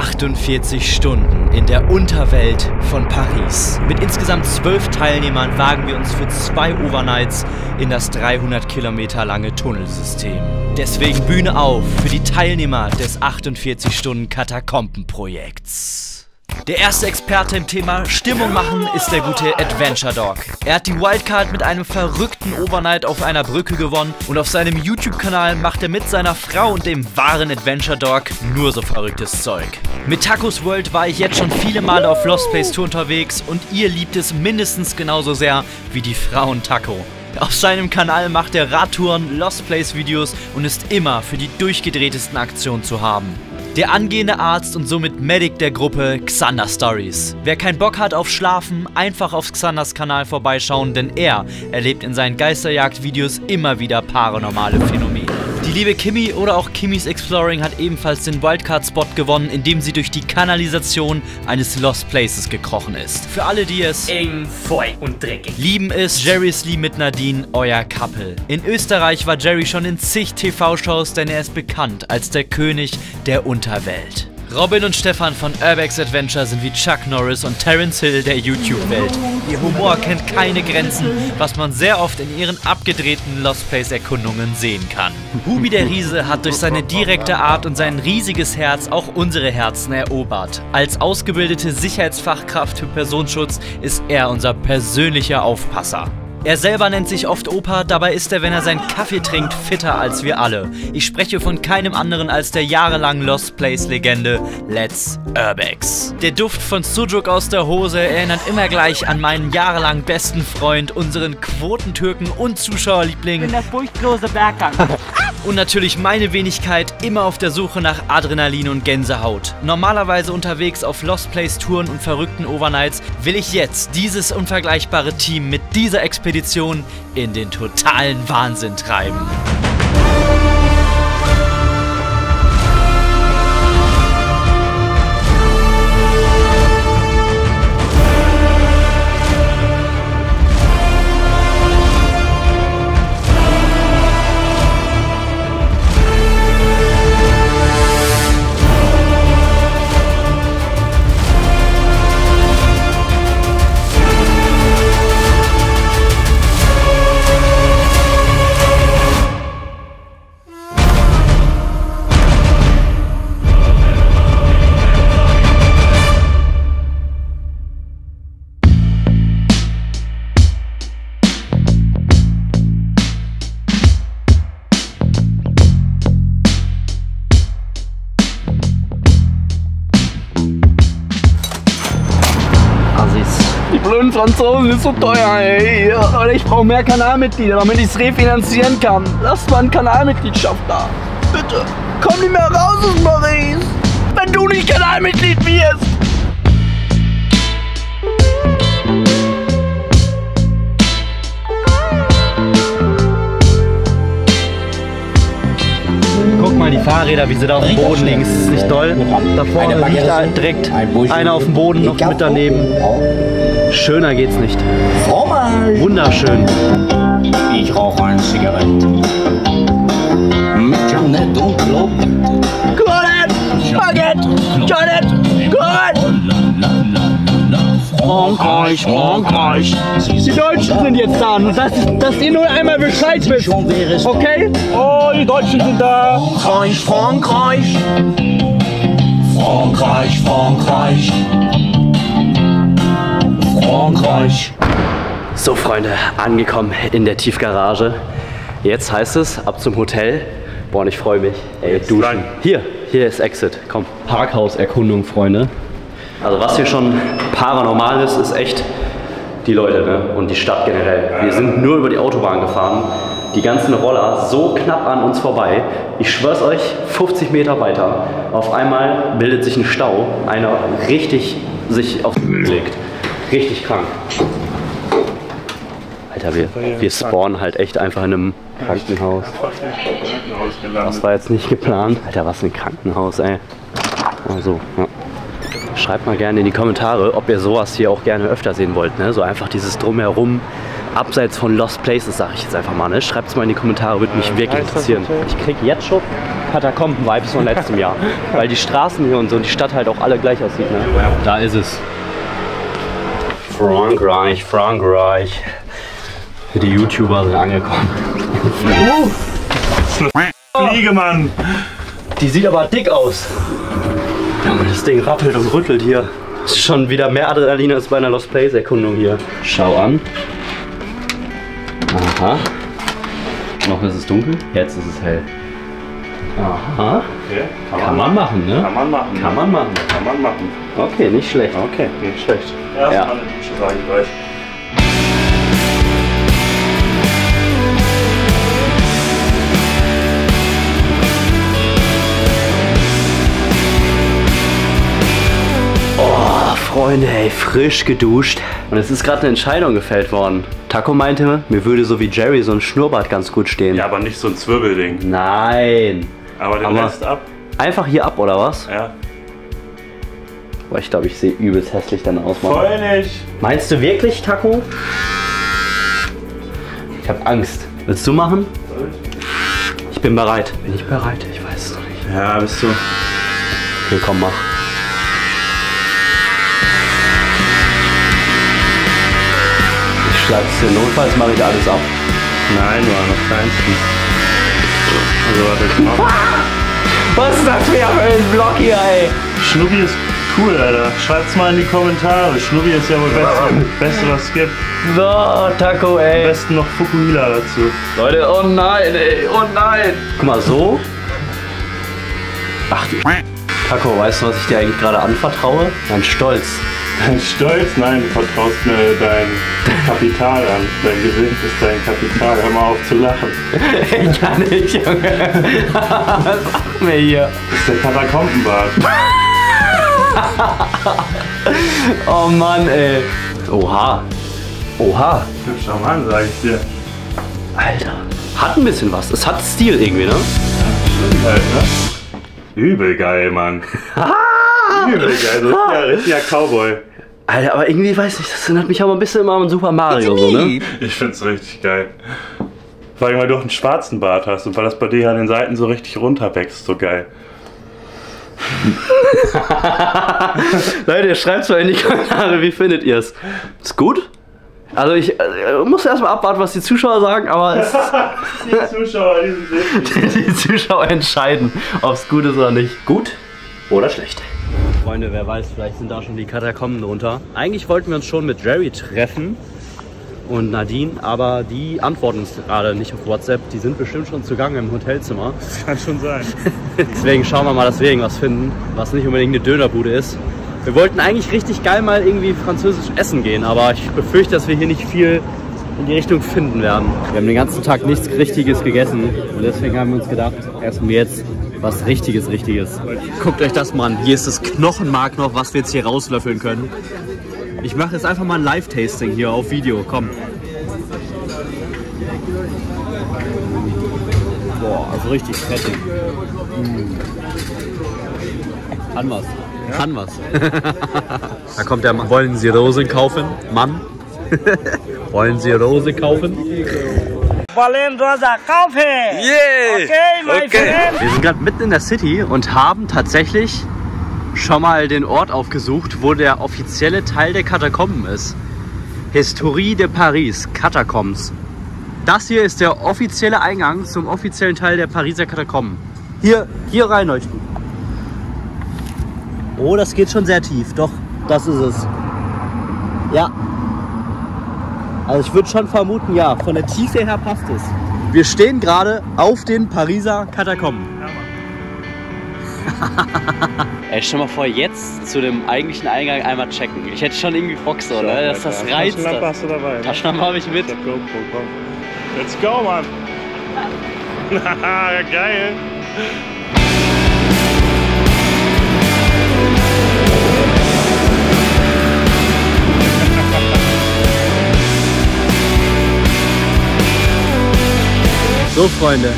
48 Stunden in der Unterwelt von Paris. Mit insgesamt zwölf Teilnehmern wagen wir uns für zwei Overnights in das 300 Kilometer lange Tunnelsystem. Deswegen Bühne auf für die Teilnehmer des 48 Stunden Katakombenprojekts. Der erste Experte im Thema Stimmung machen ist der gute Adventure Dog. Er hat die Wildcard mit einem verrückten Overnight auf einer Brücke gewonnen und auf seinem YouTube-Kanal macht er mit seiner Frau und dem wahren Adventure Dog nur so verrücktes Zeug. Mit Tacos World war ich jetzt schon viele Male auf Lost Place Tour unterwegs und ihr liebt es mindestens genauso sehr wie die Frauen Taco. Auf seinem Kanal macht er Radtouren, Lost Place Videos und ist immer für die durchgedrehtesten Aktionen zu haben. Der angehende Arzt und somit Medic der Gruppe Xander Stories. Wer keinen Bock hat auf Schlafen, einfach auf Xanders Kanal vorbeischauen, denn er erlebt in seinen Geisterjagd-Videos immer wieder paranormale Phänomene. Die liebe Kimmy oder auch Kimmys Exploring hat ebenfalls den Wildcard-Spot gewonnen, indem sie durch die Kanalisation eines Lost Places gekrochen ist. Für alle, die es eng, voll und dreckig lieben, ist Jerry Lee mit Nadine euer Couple. In Österreich war Jerry schon in zig TV-Shows, denn er ist bekannt als der König der Unterwelt. Robin und Stefan von Urbex Adventure sind wie Chuck Norris und Terence Hill der YouTube-Welt. Ihr Humor kennt keine Grenzen, was man sehr oft in ihren abgedrehten Lost Place-Erkundungen sehen kann. Hubi der Riese hat durch seine direkte Art und sein riesiges Herz auch unsere Herzen erobert. Als ausgebildete Sicherheitsfachkraft für Personenschutz ist er unser persönlicher Aufpasser. Er selber nennt sich oft Opa, dabei ist er, wenn er seinen Kaffee trinkt, fitter als wir alle. Ich spreche von keinem anderen als der jahrelang Lost Place Legende Let's Urbex. Der Duft von Sujuk aus der Hose erinnert immer gleich an meinen jahrelang besten Freund, unseren Quotentürken und Zuschauerliebling. der furchtlose Berggang. Und natürlich meine Wenigkeit immer auf der Suche nach Adrenalin und Gänsehaut. Normalerweise unterwegs auf Lost Place Touren und verrückten Overnights will ich jetzt dieses unvergleichbare Team mit dieser Expedition in den totalen Wahnsinn treiben. Franzosen ist so teuer, ey. Leute, ich brauche mehr Kanalmitglieder, damit ich es refinanzieren kann. Lasst mal eine Kanalmitgliedschaft da. Bitte. Komm nicht mehr raus aus Paris. Wenn du nicht Kanalmitglied wirst. Mal, die Fahrräder, wie sie da auf dem Boden liegen. Ist das nicht toll? Da vorne liegt da direkt einer auf dem Boden noch mit daneben. Schöner geht's nicht. Wunderschön. Ich rauche eine Zigarette. Mit Jeanette und Club. Frankreich, Frankreich. Die Deutschen sind jetzt da. Dass, dass ihr nur einmal Bescheid wisst. Okay? Oh, die Deutschen sind da. Frankreich, Frankreich. Frankreich, Frankreich. Frankreich. So, Freunde, angekommen in der Tiefgarage. Jetzt heißt es ab zum Hotel. Boah, und ich freue mich. Ey, duschen. Hier, hier ist Exit. Komm, Parkhauserkundung, Freunde. Also was hier schon paranormal ist, ist echt die Leute ne? und die Stadt generell. Wir sind nur über die Autobahn gefahren. Die ganzen Roller so knapp an uns vorbei. Ich schwör's euch, 50 Meter weiter. Auf einmal bildet sich ein Stau. Einer richtig sich auf den legt. Richtig krank. Alter, wir, wir spawnen halt echt einfach in einem Krankenhaus. Das war jetzt nicht geplant. Alter, was ein Krankenhaus, ey. Also, ja. Schreibt mal gerne in die Kommentare, ob ihr sowas hier auch gerne öfter sehen wollt. Ne? So einfach dieses Drumherum abseits von Lost Places, sage ich jetzt einfach mal. Ne? Schreibt es mal in die Kommentare, würde mich wirklich interessieren. Ich kriege jetzt schon Katakomben-Vibes von letztem Jahr. Weil die Straßen hier und so und die Stadt halt auch alle gleich aussieht. Ne? Da ist es. Frankreich, Frankreich. Die YouTuber sind angekommen. Fliege, Mann! Die sieht aber dick aus. Junge, das Ding rappelt und rüttelt hier. Ist schon wieder mehr Adrenalin als bei einer Lost Place Erkundung hier. Schau an. Aha. Noch ist es dunkel, jetzt ist es hell. Aha. Okay, Kann man machen, ne? Kann man machen. Kann man machen. Kann man machen. Okay, nicht schlecht. Okay, nicht schlecht. Erstmal Ja. eine Dusche, sage ich euch. Freunde, ey, frisch geduscht. Und es ist gerade eine Entscheidung gefällt worden. Taco meinte, mir würde so wie Jerry so ein Schnurrbart ganz gut stehen. Ja, aber nicht so ein Zwirbelding. Nein. Aber den Aber- Rest ab. Einfach hier ab, oder was? Ja. Boah, ich glaube, ich sehe übelst hässlich dann aus. Mann. Voll nicht. Meinst du wirklich, Taco? Ich habe Angst. Willst du machen? Ich bin bereit. Bin ich bereit? Ich weiß es noch nicht. Ja, bist du. Okay, komm, mach. Dir. Notfalls mache ich alles ab. Nein, nur noch kleinsten. Also, warte, ich mach. Was ist das für ein Vlog hier, ey? Schnubbi ist cool, Alter. Schreibt's mal in die Kommentare. Schnubbi ist ja wohl Beste, Beste was es gibt. So, Taco, Am ey. besten noch Fukuhila dazu. Leute, oh nein, ey. Oh nein. Guck mal, so. Ach, du Taco, weißt du, was ich dir eigentlich gerade anvertraue? Mein Stolz. Dein Stolz? Nein, du vertraust mir dein Kapital an. Dein Gesicht ist dein Kapital. Hör mal auf zu lachen. Ich kann nicht, Junge. Was macht mir hier? Das ist der Katakombenbart. Oh Mann, ey. Oha. Oha. Hübscher Mann, sag ich dir. Alter. Hat ein bisschen was. Es hat Stil irgendwie, ne? Stimmt halt, ne? Übel geil, Mann. Übel geil. So richtiger, richtiger Cowboy. Alter, aber irgendwie weiß ich, das erinnert mich aber ein bisschen immer an Super Mario, so, ne? Ich find's richtig geil. Vor allem, weil du auch einen schwarzen Bart hast und weil das bei dir an den Seiten so richtig runterwächst, so geil. Leute, schreibt mal in die Kommentare, wie findet ihr es? Ist gut? Also ich äh, muss erstmal abwarten, was die Zuschauer sagen, aber es, Die Zuschauer, die sind wichtig. die Zuschauer entscheiden, ob es gut ist oder nicht. Gut oder schlecht? Freunde, wer weiß, vielleicht sind da schon die Katakomben drunter. Eigentlich wollten wir uns schon mit Jerry treffen und Nadine, aber die antworten uns gerade nicht auf WhatsApp. Die sind bestimmt schon zugange im Hotelzimmer. Kann schon sein. Deswegen schauen wir mal, dass wir irgendwas finden, was nicht unbedingt eine Dönerbude ist. Wir wollten eigentlich richtig geil mal irgendwie französisch essen gehen, aber ich befürchte, dass wir hier nicht viel in die Richtung finden werden. Wir haben den ganzen Tag nichts Richtiges gegessen und deswegen haben wir uns gedacht, essen wir jetzt was Richtiges, Richtiges. Guckt euch das mal an. Hier ist das Knochenmark noch, was wir jetzt hier rauslöffeln können. Ich mache jetzt einfach mal ein Live-Tasting hier auf Video. Komm. Boah, also richtig fettig. Kann was. Kann was. da kommt der Mann. Wollen Sie Rose kaufen? Mann? Wollen Sie Rose kaufen? Wollen Rosa kaufen? Yeah! Okay, my friend. Wir sind gerade mitten in der City und haben tatsächlich schon mal den Ort aufgesucht, wo der offizielle Teil der Katakomben ist. Historie de Paris, Katakombs. Das hier ist der offizielle Eingang zum offiziellen Teil der Pariser Katakomben. Hier, hier reinleuchten. Oh, das geht schon sehr tief. Doch, das ist es. Ja. Also ich würde schon vermuten, ja, von der Tiefe her passt es. Wir stehen gerade auf den Pariser Katakomben. Ey, stell mal vor, jetzt zu dem eigentlichen Eingang einmal checken. Ich hätte schon irgendwie Bock so, ne? Das, das reizt. Taschenlampe hast du dabei. ne? Taschenlampe habe ich mit. Ich hab GoPro, komm. Let's go, Mann. Haha, geil. So, Freunde,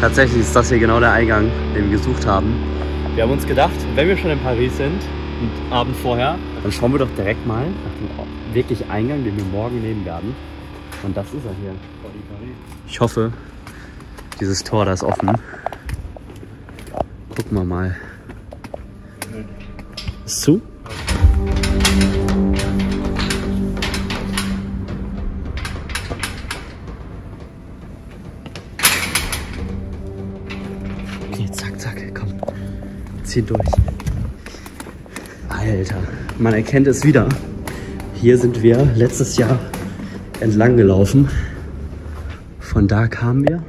tatsächlich ist das hier genau der Eingang, den wir gesucht haben. Wir haben uns gedacht, wenn wir schon in Paris sind, und Abend vorher, dann schauen wir doch direkt mal nach dem wirklich Eingang, den wir morgen nehmen werden. Und das ist er hier. Ich hoffe, dieses Tor da ist offen. Gucken wir mal. Ist zu? Zieh durch. Alter, man erkennt es wieder. Hier sind wir letztes Jahr entlang gelaufen. Von da kamen wir.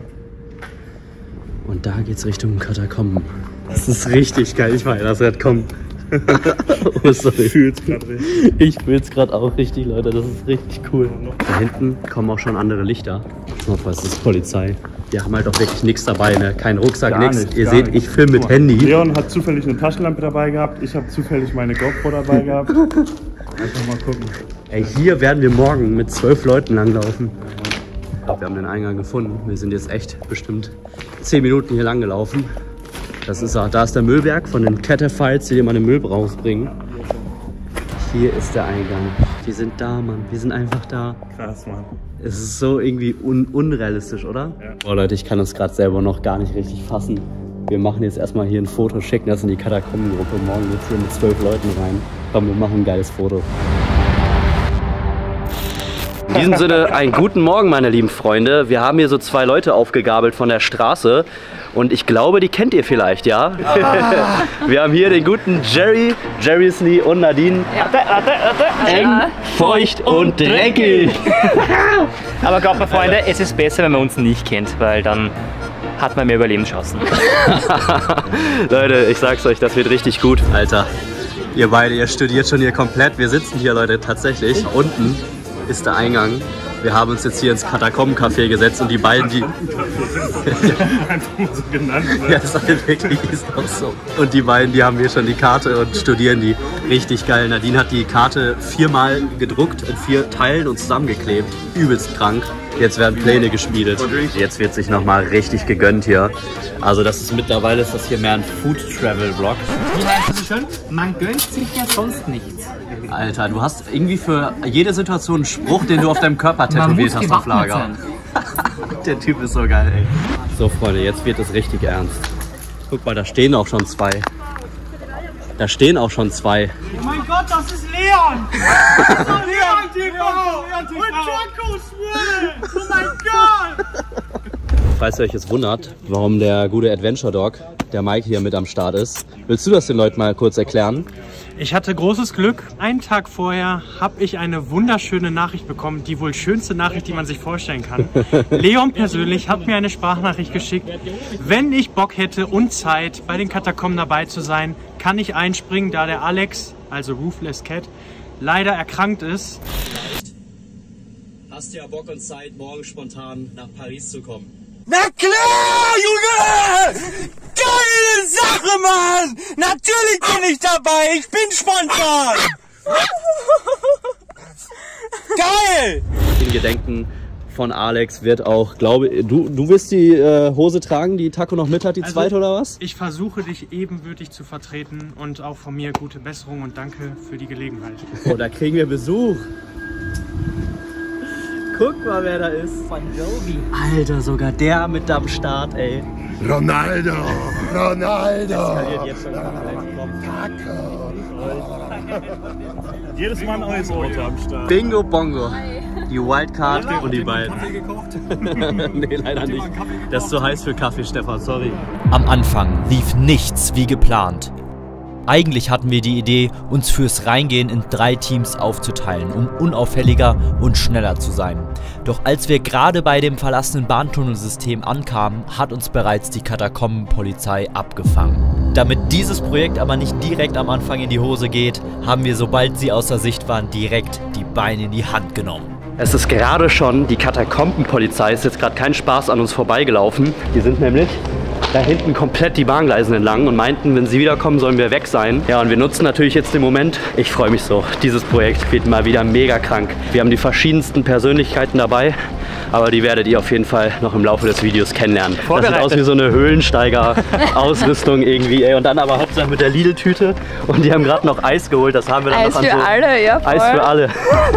Und da geht's Richtung Katakomben. Das ist richtig geil. Ich meine, das wird kommen. oh, sorry. Ich fühl's gerade richtig. Ich fühl's gerade auch richtig, Leute. Das ist richtig cool. Da hinten kommen auch schon andere Lichter. Notfalls ist es Polizei. Wir haben halt auch wirklich nichts dabei, ne? Kein Rucksack, Gar nichts. nicht, Ihr seht, nicht. ich filme mit Handy. Leon hat zufällig eine Taschenlampe dabei gehabt. Ich habe zufällig meine GoPro dabei gehabt. Einfach mal gucken. Ey, hier werden wir morgen mit zwölf Leuten langlaufen. Wir haben den Eingang gefunden. Wir sind jetzt echt bestimmt zehn Minuten hier lang gelaufen. Das ist, da ist der Müllberg von den Cataphiles, die dir mal den Müll rausbringen. Hier ist der Eingang. Wir sind da, Mann. Wir sind einfach da. Krass, Mann. Es ist so irgendwie un unrealistisch, oder? Ja. Oh Leute, ich kann das gerade selber noch gar nicht richtig fassen. Wir machen jetzt erstmal hier ein Foto, schicken das in die Katakombengruppe. Morgen geht's hier mit zwölf Leuten rein. Komm, wir machen ein geiles Foto. In diesem Sinne, einen guten Morgen, meine lieben Freunde. Wir haben hier so zwei Leute aufgegabelt von der Straße. Und ich glaube, die kennt ihr vielleicht, ja? Wir haben hier den guten Jerry, Jerry Slee und Nadine. Eng, feucht und dreckig. Aber glaubt mir, Freunde, es ist besser, wenn man uns nicht kennt, weil dann hat man mehr Überlebenschancen. Leute, ich sag's euch, das wird richtig gut. Alter, ihr beide, ihr studiert schon hier komplett. Wir sitzen hier, Leute, tatsächlich. Unten ist der Eingang. Wir haben uns jetzt hier ins Katakombencafé gesetzt und die beiden, die. Einfach mal so genannt. Ne? Ja, ist halt wirklich ist auch so. Und die beiden, die haben hier schon die Karte und studieren die richtig geil. Nadine hat die Karte viermal gedruckt in vier Teilen und zusammengeklebt. Übelst krank. Jetzt werden Pläne geschmiedet. Jetzt wird sich nochmal richtig gegönnt hier. Also das ist mittlerweile ist das hier mehr ein Food Travel Vlog. Wie heißt schön? Man gönnt sich ja sonst nichts. Alter, du hast irgendwie für jede Situation einen Spruch, den du auf deinem Körper tätowiert hast auf Lager. Der Typ ist so geil, ey. So, Freunde, jetzt wird es richtig ernst. Guck mal, da stehen auch schon zwei. Da stehen auch schon zwei. Oh mein Gott, das ist Leon! Das ist Leon TV! Und Choco Swirl! Oh mein Gott! Falls ihr euch jetzt wundert, warum der gute Adventure Dog, der Mike hier mit am Start ist, willst du das den Leuten mal kurz erklären? Ich hatte großes Glück. Einen Tag vorher habe ich eine wunderschöne Nachricht bekommen, die wohl schönste Nachricht, die man sich vorstellen kann. Leon persönlich hat mir eine Sprachnachricht geschickt. Wenn ich Bock hätte und Zeit, bei den Katakomben dabei zu sein, kann ich einspringen, da der Alex, also Roofless Cat, leider erkrankt ist. Hast du ja Bock und Zeit, morgen spontan nach Paris zu kommen? Na klar, Junge! Geile Sache, Mann! Natürlich bin ich dabei! Ich bin spontan! Geil! In Gedenken von Alex wird auch, glaube du, du wirst die äh, Hose tragen, die Taco noch mit hat, die Also- zweite oder was? Ich versuche dich ebenbürtig zu vertreten und auch von mir gute Besserung und danke für die Gelegenheit. Oh, da kriegen wir Besuch. Guck mal, wer da ist. Von Jovi. Alter, sogar der mit am Start, ey. Ronaldo! Ronaldo! Jetzt schon Jedes Mal ein neues Auto am Start. Bingo Bongo. Die Wildcard und die beiden. nee, leider nicht. Das ist zu heiß für Kaffee, Stefan, sorry. Am Anfang lief nichts wie geplant. Eigentlich hatten wir die Idee, uns fürs Reingehen in drei Teams aufzuteilen, um unauffälliger und schneller zu sein. Doch als wir gerade bei dem verlassenen Bahntunnelsystem ankamen, hat uns bereits die Katakombenpolizei abgefangen. Damit dieses Projekt aber nicht direkt am Anfang in die Hose geht, haben wir, sobald sie außer Sicht waren, direkt die Beine in die Hand genommen. Es ist gerade schon, die Katakombenpolizei ist jetzt gerade kein Spaß an uns vorbeigelaufen. Die sind nämlich da hinten komplett die Bahngleisen entlang und meinten, wenn sie wiederkommen, sollen wir weg sein. Ja, und wir nutzen natürlich jetzt den Moment. Ich freue mich so. Dieses Projekt wird mal wieder mega krank. Wir haben die verschiedensten Persönlichkeiten dabei, aber die werdet ihr auf jeden Fall noch im Laufe des Videos kennenlernen. Das sieht aus wie so eine Höhlensteiger-Ausrüstung irgendwie, ey. Und dann aber Hauptsache mit der Lidl-Tüte. Und die haben gerade noch Eis geholt. Das haben wir dann Eis noch an für so alle, ja, voll. Eis für alle.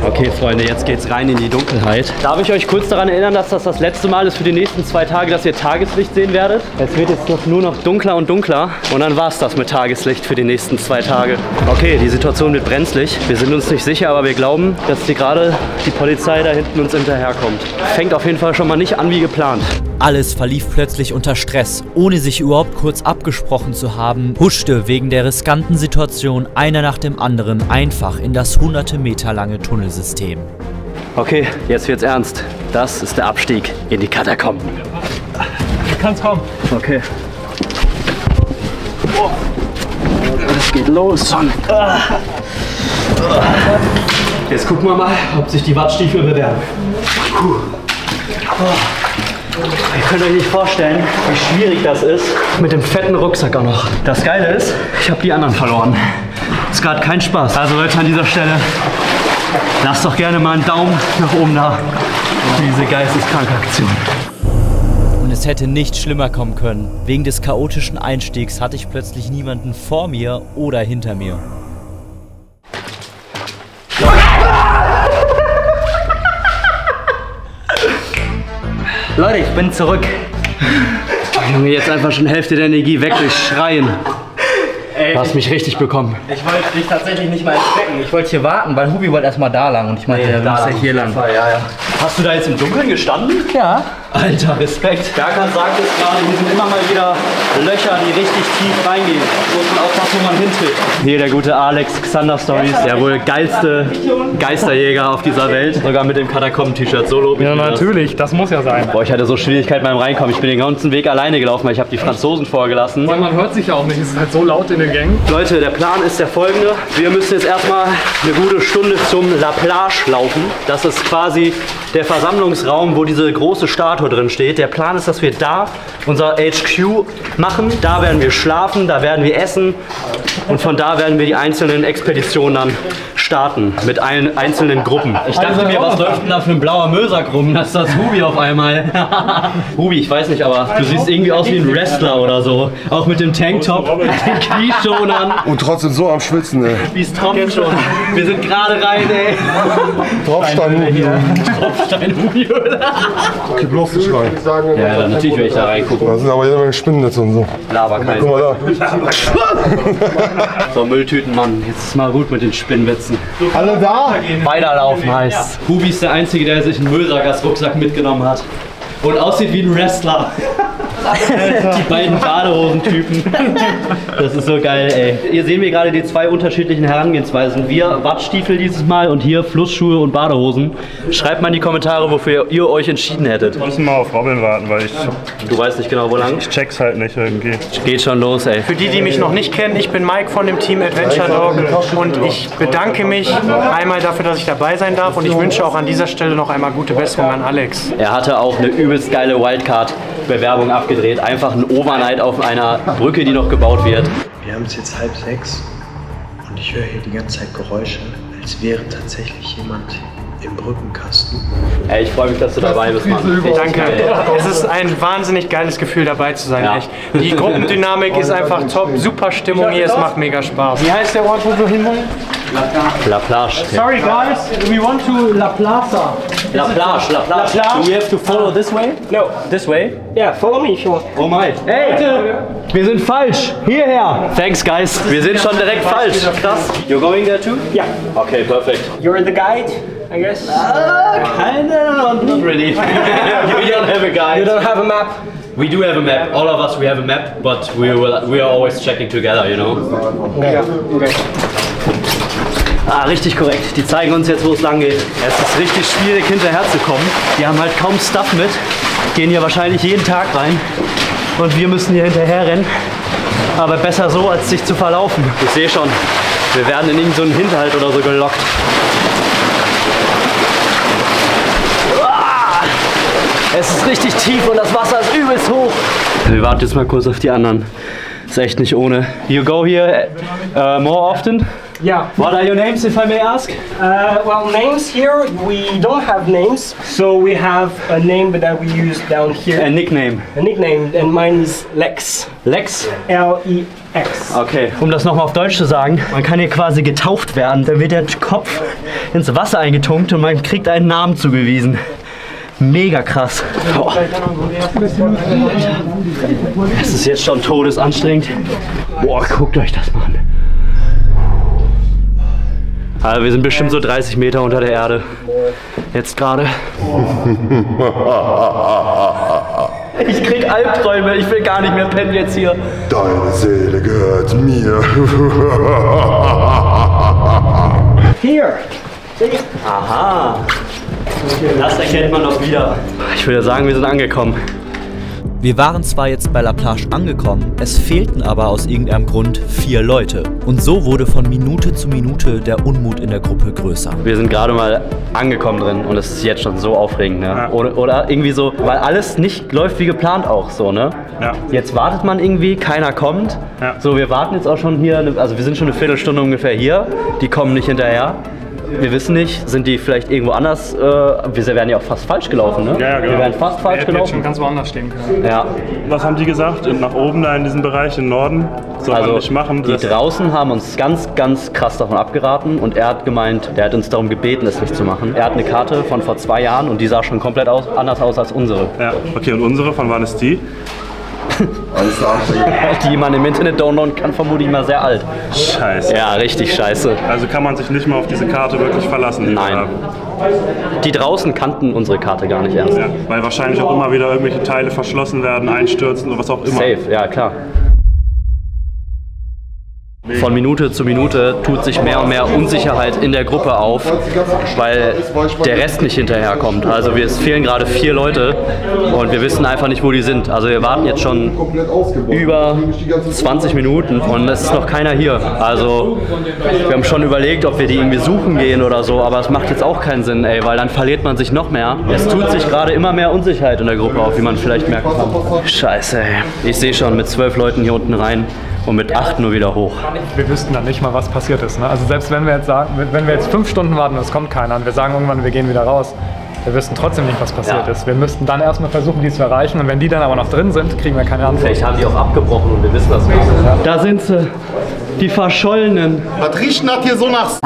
Okay, Freunde, jetzt geht's rein in die Dunkelheit. Darf ich euch kurz daran erinnern, dass das das letzte Mal ist für die nächsten zwei Tage, dass ihr Tageslicht sehen werdet? Es wird jetzt noch nur noch dunkler und dunkler und dann war's das mit Tageslicht für die nächsten zwei Tage. Okay, die Situation wird brenzlig. Wir sind uns nicht sicher, aber wir glauben, dass die gerade die Polizei da hinten uns hinterherkommt. Fängt auf jeden Fall schon mal nicht an wie geplant. Alles verlief plötzlich unter Stress. Ohne sich überhaupt kurz abgesprochen zu haben, huschte wegen der riskanten Situation einer nach dem anderen einfach in das hunderte Meter lange Tunnelsystem. Okay, jetzt wird's ernst. Das ist der Abstieg in die Katakomben. Du kannst kommen. Okay. Es geht los. Ah. Jetzt gucken wir mal, ob sich die Wattstiefel bewerben. Puh. Oh. Ihr könnt euch nicht vorstellen, wie schwierig das ist. Mit dem fetten Rucksack auch noch. Das Geile ist, ich habe die anderen verloren. Ist gerade kein Spaß. Also Leute, an dieser Stelle, lasst doch gerne mal einen Daumen nach oben da diese geisteskranke Aktion. Und es hätte nicht schlimmer kommen können. Wegen des chaotischen Einstiegs hatte ich plötzlich niemanden vor mir oder hinter mir. Leute, ich bin zurück. Junge, jetzt einfach schon Hälfte der Energie weg durch Schreien. Du hast mich richtig bekommen. Ich wollte dich tatsächlich nicht mal entdecken. Ich wollte hier warten, weil Hubi wollte erstmal da lang und ich meinte, nee, da muss ja hier lang. Ja, ja. Hast du da jetzt im Dunkeln gestanden? Ja. Alter, Respekt. Garkan sagt es gerade, hier sind immer mal wieder Löcher, die richtig tief reingehen. Muss man aufpassen, wo man hintritt. Hier der gute Alex Xander Stories, der wohl geilste Geisterjäger auf dieser Welt. Sogar mit dem Katakomben-T-Shirt. So lobe ich Ja, mir das. natürlich. Das muss ja sein. Boah, ich hatte so Schwierigkeiten beim Reinkommen. Ich bin den ganzen Weg alleine gelaufen, weil ich habe die Franzosen vorgelassen. Weil man hört sich ja auch nicht. Es ist halt so laut in den Gängen. Leute, der Plan ist der folgende. Wir müssen jetzt erstmal eine gute Stunde zum La Plage laufen. Das ist quasi der Versammlungsraum, wo diese große Statue drin steht. Der Plan ist, dass wir da unser HQ machen. Da werden wir schlafen, da werden wir essen und von da werden wir die einzelnen Expeditionen dann starten mit allen einzelnen Gruppen. Ich dachte mir, was läuft denn da für ein blauer Mösack rum? Das ist das Hubi auf einmal. Hubi, ich weiß nicht, aber du siehst irgendwie aus wie ein Wrestler oder so. Auch mit dem Tanktop, mit den Knieschonern. Und trotzdem so am Schwitzen, ey. Wie es Tom schon. Wir sind gerade rein, ey. Tropfstein Tropfstein Hubi-Höhle. Okay, bloß rein. Ja, dann natürlich werde ich da reingucken. Da sind aber jede Menge Spinnennetze und so. Laber kein. Guck mal So, Mülltüten, Mann. Jetzt ist mal gut mit den Spinnwitzen. da. Alle da? Weiterlaufen heißt. Hubi ist der Einzige, der sich einen Müllsack als Rucksack mitgenommen hat. Und aussieht wie ein Wrestler. die beiden Badehosentypen. Das ist so geil, ey. Hier sehen wir gerade die zwei unterschiedlichen Herangehensweisen. Wir Wattstiefel dieses Mal und hier Flussschuhe und Badehosen. Schreibt mal in die Kommentare, wofür ihr euch entschieden hättet. Wir müssen mal auf Robin warten, weil ich, Du weißt nicht genau, wo lang. ich check's halt nicht irgendwie. Geht schon los, ey. Für die, die mich noch nicht kennen, ich bin Mike von dem Team Adventure Dog und ich bedanke mich einmal dafür, dass ich dabei sein darf und ich wünsche auch an dieser Stelle noch einmal gute Besserung an Alex. Er hatte auch eine übelst geile Wildcard-Bewerbung abgedreht. Einfach ein Overnight auf einer Brücke, die noch gebaut wird. Wir haben es jetzt halb sechs und ich höre hier die ganze Zeit Geräusche, als wäre tatsächlich jemand im Brückenkasten. Ey, ich freue mich, dass du dabei bist, Mann. Danke. Es ist ein wahnsinnig geiles Gefühl dabei zu sein, Ja. echt. Die Gruppendynamik ist einfach top, super Stimmung hier, es macht mega Spaß. Wie heißt der Ort, wo wir hinwollen? La Plage. Sorry guys, we want to La Plaza. La Plage, La Plage. La Plage? Do we have to follow this way? No. This way? Yeah, follow me if you want. Oh my. Hey, wir sind falsch. Hierher. Thanks, guys. Wir sind schon direkt falsch. Krass. You're going there too? Yeah. Okay, perfect. You're the guide, I guess. Kinda, not, not really. we don't have a guide. You don't have a map? We do have a map. All of us, we have a map, but we will, we are always checking together, you know. Okay. okay. Ah, richtig korrekt. Die zeigen uns jetzt, wo es lang geht. Es ist richtig schwierig, hinterher zu kommen. Die haben halt kaum Stuff mit, gehen hier wahrscheinlich jeden Tag rein. Und wir müssen hier hinterher rennen. Aber besser so, als sich zu verlaufen. Ich sehe schon, wir werden in irgendeinen so Hinterhalt oder so gelockt. Es ist richtig tief und das Wasser ist übelst hoch. Wir warten jetzt mal kurz auf die anderen. Ist echt nicht ohne. You go here uh, more often? Yeah. What are your names, if I may ask? Uh, well, names here we don't have names, so we have a name that we use down here. A nickname. a nickname, and mine is Lex. Lex? L E X. Okay, um das nochmal auf Deutsch zu sagen, man kann hier quasi getauft werden. Da wird der Kopf ins Wasser eingetunkt und man kriegt einen Namen zugewiesen. Mega krass. Boah. Es ist jetzt schon todesanstrengend. Boah, guckt euch das mal an. Also wir sind bestimmt so 30 Meter unter der Erde. Jetzt gerade. Ich krieg Albträume, ich will gar nicht mehr pennen jetzt hier. Deine Seele gehört mir. Here. Aha. Das erkennt man doch wieder. Ich würde sagen, wir sind angekommen. Wir waren zwar jetzt bei La Plage angekommen, es fehlten aber aus irgendeinem Grund vier Leute. Und so wurde von Minute zu Minute der Unmut in der Gruppe größer. Wir sind gerade mal angekommen drin und es ist jetzt schon so aufregend, ne? Oder, oder irgendwie so, weil alles nicht läuft wie geplant auch so, ne? Ja. Jetzt wartet man irgendwie, keiner kommt. Ja. So, wir warten jetzt auch schon hier, also wir sind schon eine Viertelstunde ungefähr hier, die kommen nicht hinterher. Wir wissen nicht, sind die vielleicht irgendwo anders, äh, wir wären ja auch fast falsch gelaufen, ne? Ja, ja, genau. Wir wären fast falsch gelaufen. ganz woanders stehen können. Ja, Was haben die gesagt? Nach oben da in diesem Bereich, im Norden? Soll man also nicht machen. die draußen haben uns ganz, ganz krass davon abgeraten und er hat gemeint, der hat uns darum gebeten, es nicht zu machen. Er hat eine Karte von vor zwei Jahren und die sah schon komplett aus, anders aus als unsere. ja, okay, und unsere, von wann ist die? Die man im Internet downloaden kann, vermute ich mal sehr alt. Scheiße. Ja, richtig scheiße. Also kann man sich nicht mal auf diese Karte wirklich verlassen. die wir Nein. haben. Die draußen kannten unsere Karte gar nicht erst. Ja, weil wahrscheinlich auch immer wieder irgendwelche Teile verschlossen werden, einstürzen oder was auch immer. Safe, ja klar. Von Minute zu Minute tut sich mehr und mehr Unsicherheit in der Gruppe auf, weil der Rest nicht hinterherkommt. Also wir, es fehlen gerade vier Leute und wir wissen einfach nicht, wo die sind. Also wir warten jetzt schon über 20 Minuten und es ist noch keiner hier. Also wir haben schon überlegt, ob wir die irgendwie suchen gehen oder so, aber es macht jetzt auch keinen Sinn, ey, weil dann verliert man sich noch mehr. Es tut sich gerade immer mehr Unsicherheit in der Gruppe auf, wie man vielleicht merken kann. Scheiße, ey. Ich sehe schon mit zwölf Leuten hier unten rein und mit acht nur wieder hoch. Wir wüssten dann nicht mal, was passiert ist. Ne? Also selbst wenn wir jetzt sagen, wenn wir jetzt fünf Stunden warten und es kommt keiner und wir sagen irgendwann, wir gehen wieder raus, wir wüssten trotzdem nicht, was passiert Ja. ist. Wir müssten dann erstmal versuchen, die zu erreichen und wenn die dann aber noch drin sind, kriegen wir keine Antwort. Vielleicht haben die auch abgebrochen und wir wissen das nicht. Da sind sie, die Verschollenen. Was riecht das hier so nach s***?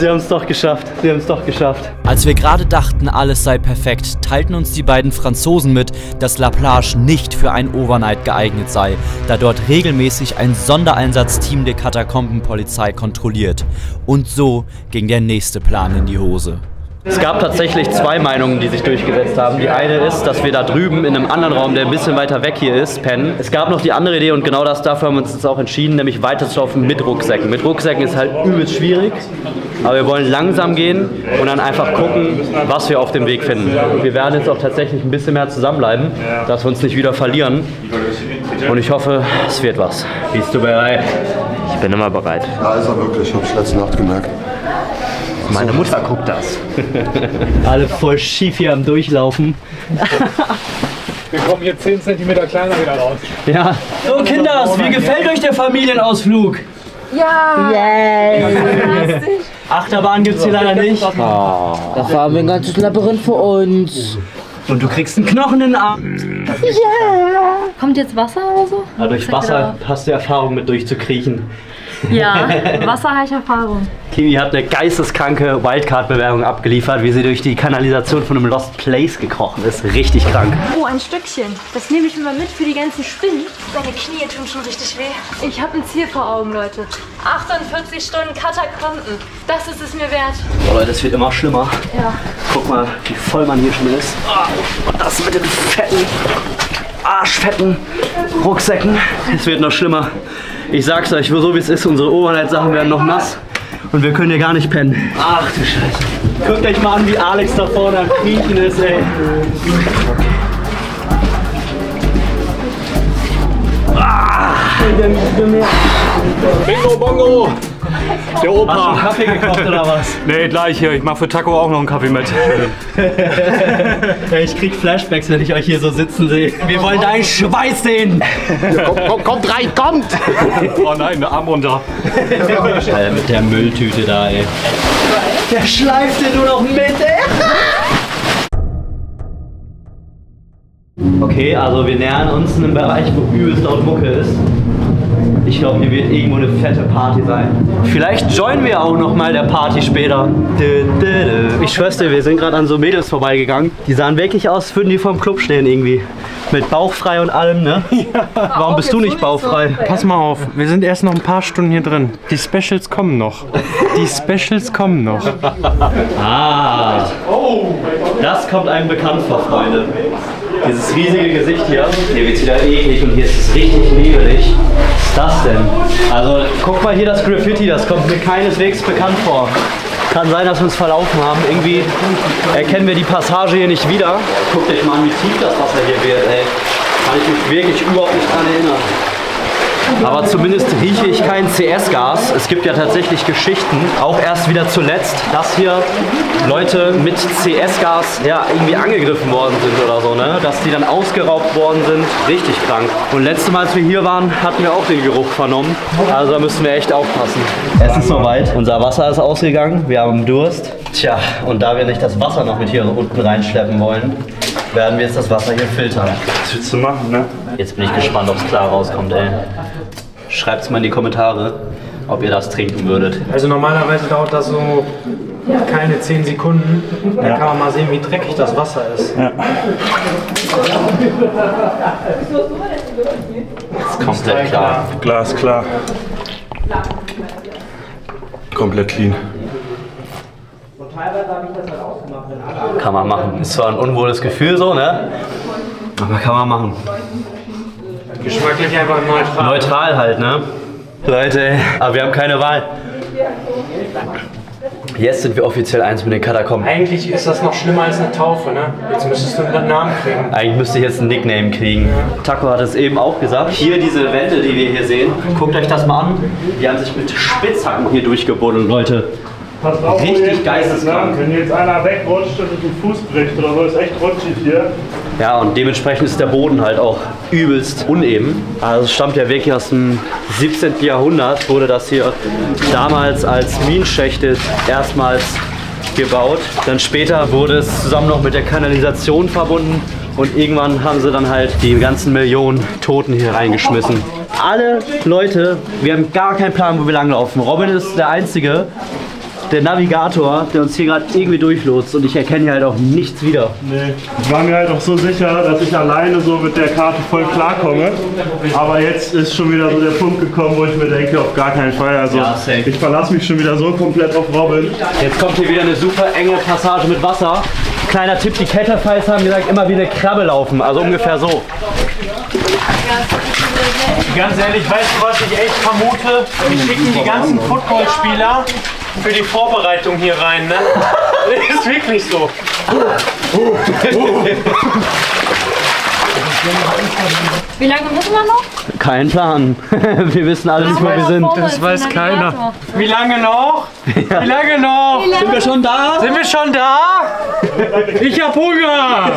Sie haben es doch geschafft, sie haben es doch geschafft. Als wir gerade dachten, alles sei perfekt, teilten uns die beiden Franzosen mit, dass La Plage nicht für ein Overnight geeignet sei, da dort regelmäßig ein Sondereinsatzteam der Katakombenpolizei kontrolliert. Und so ging der nächste Plan in die Hose. Es gab tatsächlich zwei Meinungen, die sich durchgesetzt haben. Die eine ist, dass wir da drüben in einem anderen Raum, der ein bisschen weiter weg hier ist, pennen. Es gab noch die andere Idee und genau das dafür haben wir uns jetzt auch entschieden, nämlich weiterzulaufen mit Rucksäcken. Mit Rucksäcken ist halt übelst schwierig, aber wir wollen langsam gehen und dann einfach gucken, was wir auf dem Weg finden. Wir werden jetzt auch tatsächlich ein bisschen mehr zusammenbleiben, dass wir uns nicht wieder verlieren. Und ich hoffe, es wird was. Bist du bereit? Ich bin immer bereit. Da ist er wirklich, ich letzte Nacht gemerkt. Meine Mutter guckt das. Alle voll schief hier am Durchlaufen. Wir kommen hier 10 cm kleiner wieder raus. Ja. So Kinders, wie gefällt euch der Familienausflug? Ja! Yay! Achterbahn gibt's hier leider nicht. Da haben wir ein ganzes Labyrinth für uns. Und du kriegst einen Knochen in den Arm. Ja! Kommt jetzt Wasser oder so? Ja, durch Wasser hast du Erfahrung mit durchzukriechen. Ja, Wasser habe ich Erfahrung. Kimi hat eine geisteskranke Wildcard-Bewerbung abgeliefert, wie sie durch die Kanalisation von einem Lost Place gekrochen ist. Richtig krank. Oh, ein Stückchen. Das nehme ich mir mal mit für die ganzen Spinnen. Meine Knie tun schon richtig weh. Ich habe ein Ziel vor Augen, Leute. 48 Stunden Katakomben. Das ist es mir wert. Oh Leute, es wird immer schlimmer. Ja. Guck mal, wie voll man hier schon ist. Ah, Und das mit den fetten, arschfetten Rucksäcken. Es wird noch schlimmer. Ich sag's euch, so wie es ist, unsere Overnight-Sachen werden noch nass. Und wir können hier gar nicht pennen. Ach du Scheiße. Guckt euch mal an, wie Alex da vorne am Kriechen ist, ey. Ah, Bingo Bongo! Der Opa. Hast du einen Kaffee gekocht oder was? Nee, gleich hier. Ich mach für Taco auch noch einen Kaffee mit. Ja, ich krieg Flashbacks, wenn ich euch hier so sitzen sehe. Wir wollen deinen Schweiß sehen! Komm, komm, kommt rein, kommt! Oh nein, der Arm runter. Alter, mit der Mülltüte da, ey. Der schleift dir nur noch mit, ey. Okay, also wir nähern uns einem Bereich, wo übelst laut Mucke ist. Ich glaube, hier wird irgendwo eine fette Party sein. Vielleicht joinen wir auch noch mal der Party später. Ich schwör's dir, wir sind gerade an so Mädels vorbeigegangen. Die sahen wirklich aus, als würden die vorm Club stehen irgendwie. Mit bauchfrei und allem, ne? Warum bist du nicht bauchfrei? Pass mal auf, wir sind erst noch ein paar Stunden hier drin. Die Specials kommen noch. Die Specials kommen noch. Ah, das kommt einem bekannt vor, Freunde. Dieses riesige Gesicht hier, hier wird wieder eklig und hier ist es richtig nebelig. Was ist das denn? Also guck mal hier das Graffiti, das kommt mir keineswegs bekannt vor. Kann sein, dass wir uns verlaufen haben. Irgendwie erkennen wir die Passage hier nicht wieder. Guckt euch mal an, wie tief das Wasser hier wird, ey. Kann ich mich wirklich überhaupt nicht dran erinnern. Aber zumindest rieche ich kein CS-Gas. Es gibt ja tatsächlich Geschichten, auch erst wieder zuletzt, dass hier Leute mit CS-Gas ja irgendwie angegriffen worden sind oder so, ne? Dass die dann ausgeraubt worden sind. Richtig krank. Und letztes Mal, als wir hier waren, hatten wir auch den Geruch vernommen. Also da müssen wir echt aufpassen. Es ist soweit. Unser Wasser ist ausgegangen. Wir haben Durst. Tja, und da wir nicht das Wasser noch mit hier unten reinschleppen wollen, werden wir jetzt das Wasser hier filtern. Was willst du machen, ne? Jetzt bin ich gespannt, ob es klar rauskommt, ey. Schreibt's mal in die Kommentare, ob ihr das trinken würdet. Also normalerweise dauert das so keine 10 Sekunden. Dann kann man mal sehen, wie dreckig das Wasser ist. ist komplett klar. Glas klar. Komplett clean. Kann man machen. Ist zwar ein unwohles Gefühl so, ne? Aber kann man machen. Geschmacklich einfach neutral. Neutral halt, ne? Leute, ey, aber wir haben keine Wahl. Jetzt sind wir offiziell eins mit den Katakomben. Eigentlich ist das noch schlimmer als eine Taufe, ne? Jetzt müsstest du einen Namen kriegen. Eigentlich müsste ich jetzt einen Nickname kriegen. Taco hat es eben auch gesagt. Hier diese Wände, die wir hier sehen, guckt euch das mal an. Die haben sich mit Spitzhacken hier durchgebuddelt, Leute. Passt auf, Richtig geisteskrank. ne? Wenn jetzt einer wegrutscht und den Fuß bricht oder so, ist echt rutschig hier. Ja, und dementsprechend ist der Boden halt auch übelst uneben. Also es stammt ja wirklich aus dem 17. Jahrhundert, wurde das hier damals als Minenschächte erstmals gebaut. Dann später wurde es zusammen noch mit der Kanalisation verbunden und irgendwann haben sie dann halt die ganzen Millionen Toten hier reingeschmissen. Alle Leute, wir haben gar keinen Plan, wo wir langlaufen. Robin ist der Einzige, der Navigator, der uns hier gerade irgendwie durchlotst und ich erkenne hier halt auch nichts wieder. Nee. Ich war mir halt auch so sicher, dass ich alleine so mit der Karte voll klarkomme. Aber jetzt ist schon wieder so der Punkt gekommen, wo ich mir denke, auf gar keinen Fall. Also Ja, ich verlasse mich schon wieder so komplett auf Robin. Jetzt kommt hier wieder eine super enge Passage mit Wasser. Kleiner Tipp, die Caterpillars haben gesagt, immer wie eine Krabbe laufen, also ungefähr so. Ganz ehrlich, weißt du, was ich echt vermute? Wir schicken die ganzen Footballspieler für die Vorbereitung hier rein, ne? Ist wirklich so. Wie lange müssen wir noch? Kein Plan. Wir wissen alle nicht, wo wir sind. Das weiß keiner. Wie lange noch? Wie lange noch? Wie lange- Sind wir schon da? Sind wir schon da? Ich hab Hunger.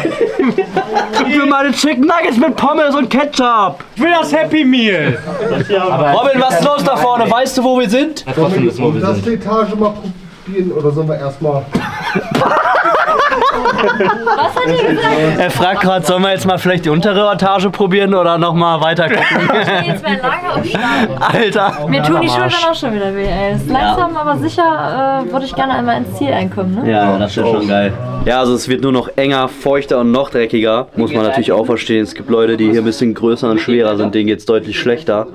Gib mir meine Chicken Nuggets mit Pommes und Ketchup. Ich will das Happy Meal. Robin, was ist los da vorne? Weißt du, wo wir sind? Sollen wir die unterste Etage mal probieren oder sollen wir erstmal. Was hat ihr gesagt? Er fragt gerade, sollen wir jetzt mal vielleicht die untere Etage probieren oder nochmal weiter gucken? Ich stehe jetzt mal lange auf Stand. Alter. Mir tun die Schultern auch schon wieder weh, ey. Ist Langsam, aber sicher äh, würde ich gerne einmal ins Ziel einkommen, ne? Ja, das ist schon geil. Ja, also es wird nur noch enger, feuchter und noch dreckiger. Muss man natürlich auch verstehen. Es gibt Leute, die hier ein bisschen größer und schwerer sind, denen geht es deutlich schlechter.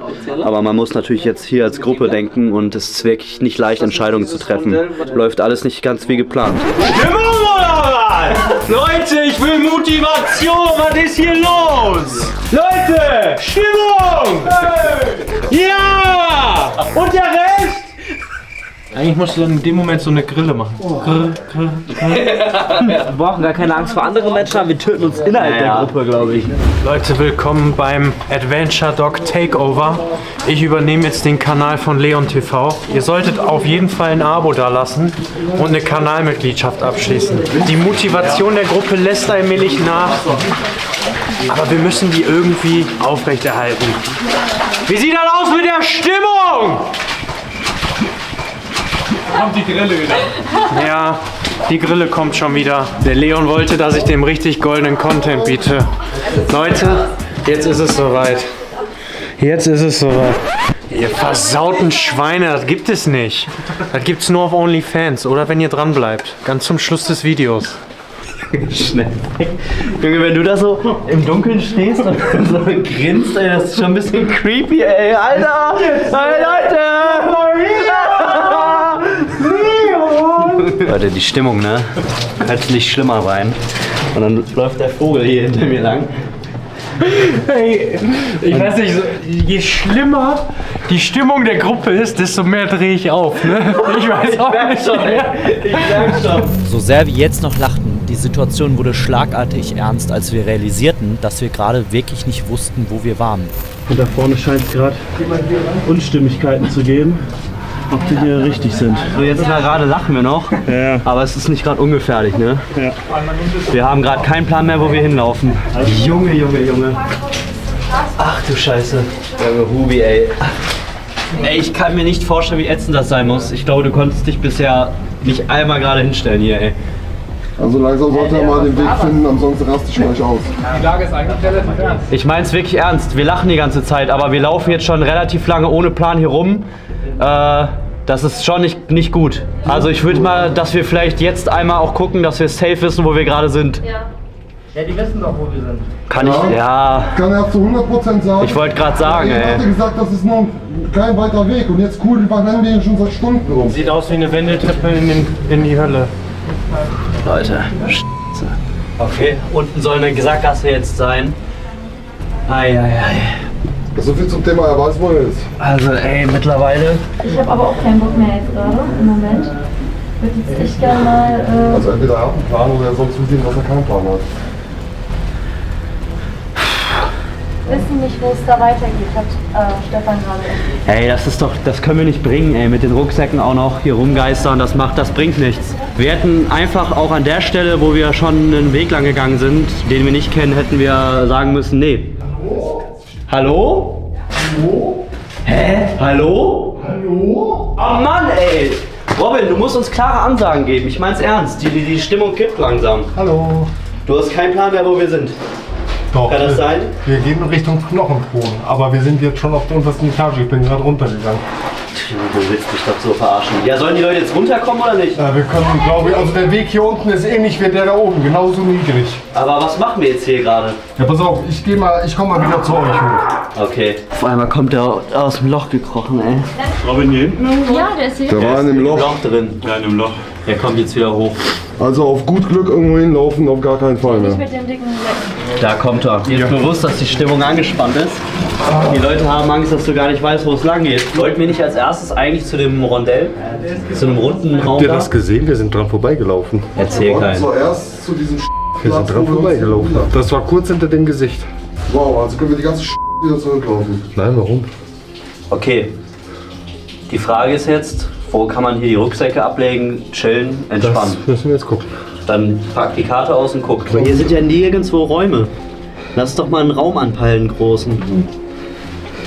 Aber man muss natürlich jetzt hier als Gruppe denken und es ist wirklich nicht leicht, Entscheidungen zu treffen. Läuft alles nicht ganz wie geplant. Stimmung was? Leute, ich will Motivation. Was ist hier los? Leute, Stimmung! Ja! Und der Rest? Eigentlich musst du dann in dem Moment so eine Grille machen. Grill, Grill, Grill. Wir brauchen gar keine Angst vor anderen Menschen haben. Wir töten uns innerhalb der Gruppe, glaube ich. Leute, willkommen beim Adventure Dog Takeover. Ich übernehme jetzt den Kanal von Leon TV. Ihr solltet auf jeden Fall ein Abo dalassen und eine Kanalmitgliedschaft abschließen. Die Motivation der Gruppe lässt allmählich nach, aber wir müssen die irgendwie aufrechterhalten. Wie sieht das aus mit der Stimmung? Kommt die Grille wieder. Ja, die Grille kommt schon wieder. Der Leon wollte, dass ich dem richtig goldenen Content biete. Leute, jetzt ist es soweit. Jetzt ist es soweit. Ihr versauten Schweine, das gibt es nicht. Das gibt es nur auf OnlyFans oder wenn ihr dran bleibt. Ganz zum Schluss des Videos. Schnell. Junge, wenn du da so im Dunkeln stehst und so grinst, ey, das ist schon ein bisschen creepy, ey. Alter! Hey, Leute! Leute, die Stimmung, ne? Kannst nicht schlimmer rein. Und dann läuft der Vogel hier hinter mir lang. Hey, ich weiß nicht, so, je schlimmer die Stimmung der Gruppe ist, desto mehr drehe ich auf. Ne? Ich weiß auch merk nicht. schon, ey. Ich merk schon. So sehr wir jetzt noch lachten, die Situation wurde schlagartig ernst, als wir realisierten, dass wir gerade wirklich nicht wussten, wo wir waren. Und da vorne scheint es gerade Unstimmigkeiten zu geben, ob die hier richtig sind. So, jetzt mal gerade lachen wir noch, Ja. aber es ist nicht gerade ungefährlich, ne? Ja. Wir haben gerade keinen Plan mehr, wo wir hinlaufen. Junge, Junge, Junge. Ach du Scheiße. Junge Hubi, ey. Ey, ich kann mir nicht vorstellen, wie ätzend das sein muss. Ich glaube, du konntest dich bisher nicht einmal gerade hinstellen hier, ey. Also langsam sollte er mal den Weg finden, ansonsten raste ich gleich aus. Die Lage ist eigentlich relativ ernst. Ich mein's wirklich ernst. Wir lachen die ganze Zeit, aber wir laufen jetzt schon relativ lange ohne Plan hier rum. Äh, das ist schon nicht, nicht gut. Also ich würde mal, dass wir vielleicht jetzt einmal auch gucken, dass wir safe wissen, wo wir gerade sind. Ja. Ja, die wissen doch, wo wir sind. Kann ich, ja. Kann er zu 100% sagen. Ich wollte gerade sagen, ey. hatte gesagt, das ist nur kein weiter Weg. Und jetzt cool, die rennen wir schon seit Stunden rum. Sieht aus wie eine Wendeltreppe in, den, in die Hölle. Leute, Scheiße. Okay, unten soll eine Sackgasse jetzt sein. Eieiei. So viel zum Thema, er weiß, wo er ist. Also ey, mittlerweile. Ich habe aber auch keinen Bock mehr jetzt gerade im Moment. Würde jetzt echt gerne mal. Äh, Also entweder er hat einen Plan oder er soll zugeben, dass er keinen Plan hat. wissen nicht, wo es da weitergeht, hat äh, Stefan gerade. Ey, das ist doch, das können wir nicht bringen, ey. Mit den Rucksäcken auch noch hier rumgeistern, das macht, das bringt nichts. Wir hätten einfach auch an der Stelle, wo wir schon einen Weg lang gegangen sind, den wir nicht kennen, hätten wir sagen müssen, nee. Hallo? Hallo? Hä? Hallo? Hallo? Oh Mann, ey! Robin, du musst uns klare Ansagen geben. Ich mein's ernst. Die, die, die Stimmung kippt langsam. Hallo. Du hast keinen Plan mehr, wo wir sind. Doch. Kann das sein? Wir gehen in Richtung Knochenboden, aber wir sind jetzt schon auf der untersten Etage. Ich bin gerade runtergegangen. Du willst mich doch so verarschen. Ja, sollen die Leute jetzt runterkommen oder nicht? Äh, wir können, glaube ich, also der Weg hier unten ist ähnlich wie der da oben, genauso niedrig. Aber was machen wir jetzt hier gerade? Ja, pass auf, ich gehe mal, ich komme mal wieder zu euch hoch. Okay. Auf einmal kommt er aus dem Loch gekrochen, ey. Robin hier hinten? Ja, der ist hier. Der war in dem Loch. Loch drin. Ja, in dem Loch. Er kommt jetzt wieder hoch. Also auf gut Glück irgendwo hinlaufen, auf gar keinen Fall mehr. mit dem dicken Leck. Da kommt er. Mir ist bewusst, dass die Stimmung angespannt ist. Die Leute haben Angst, dass du gar nicht weißt, wo es lang geht. Wollten wir nicht als erstes eigentlich zu dem Rondell? Zu einem runden Raum Habt ihr da? das gesehen? Wir sind dran vorbeigelaufen. Erzähl Und keinen. zuerst zu diesem Wir sind dran vorbeigelaufen. Das war kurz hinter dem Gesicht. Wow, also können wir die ganze wieder zurücklaufen. Nein, warum? Okay. Die Frage ist jetzt, wo kann man hier die Rucksäcke ablegen, chillen, entspannen? Das müssen wir jetzt gucken. Dann pack die Karte aus und guck. Aber hier sind ja nirgendwo Räume. Lass doch mal einen Raum anpeilen, großen.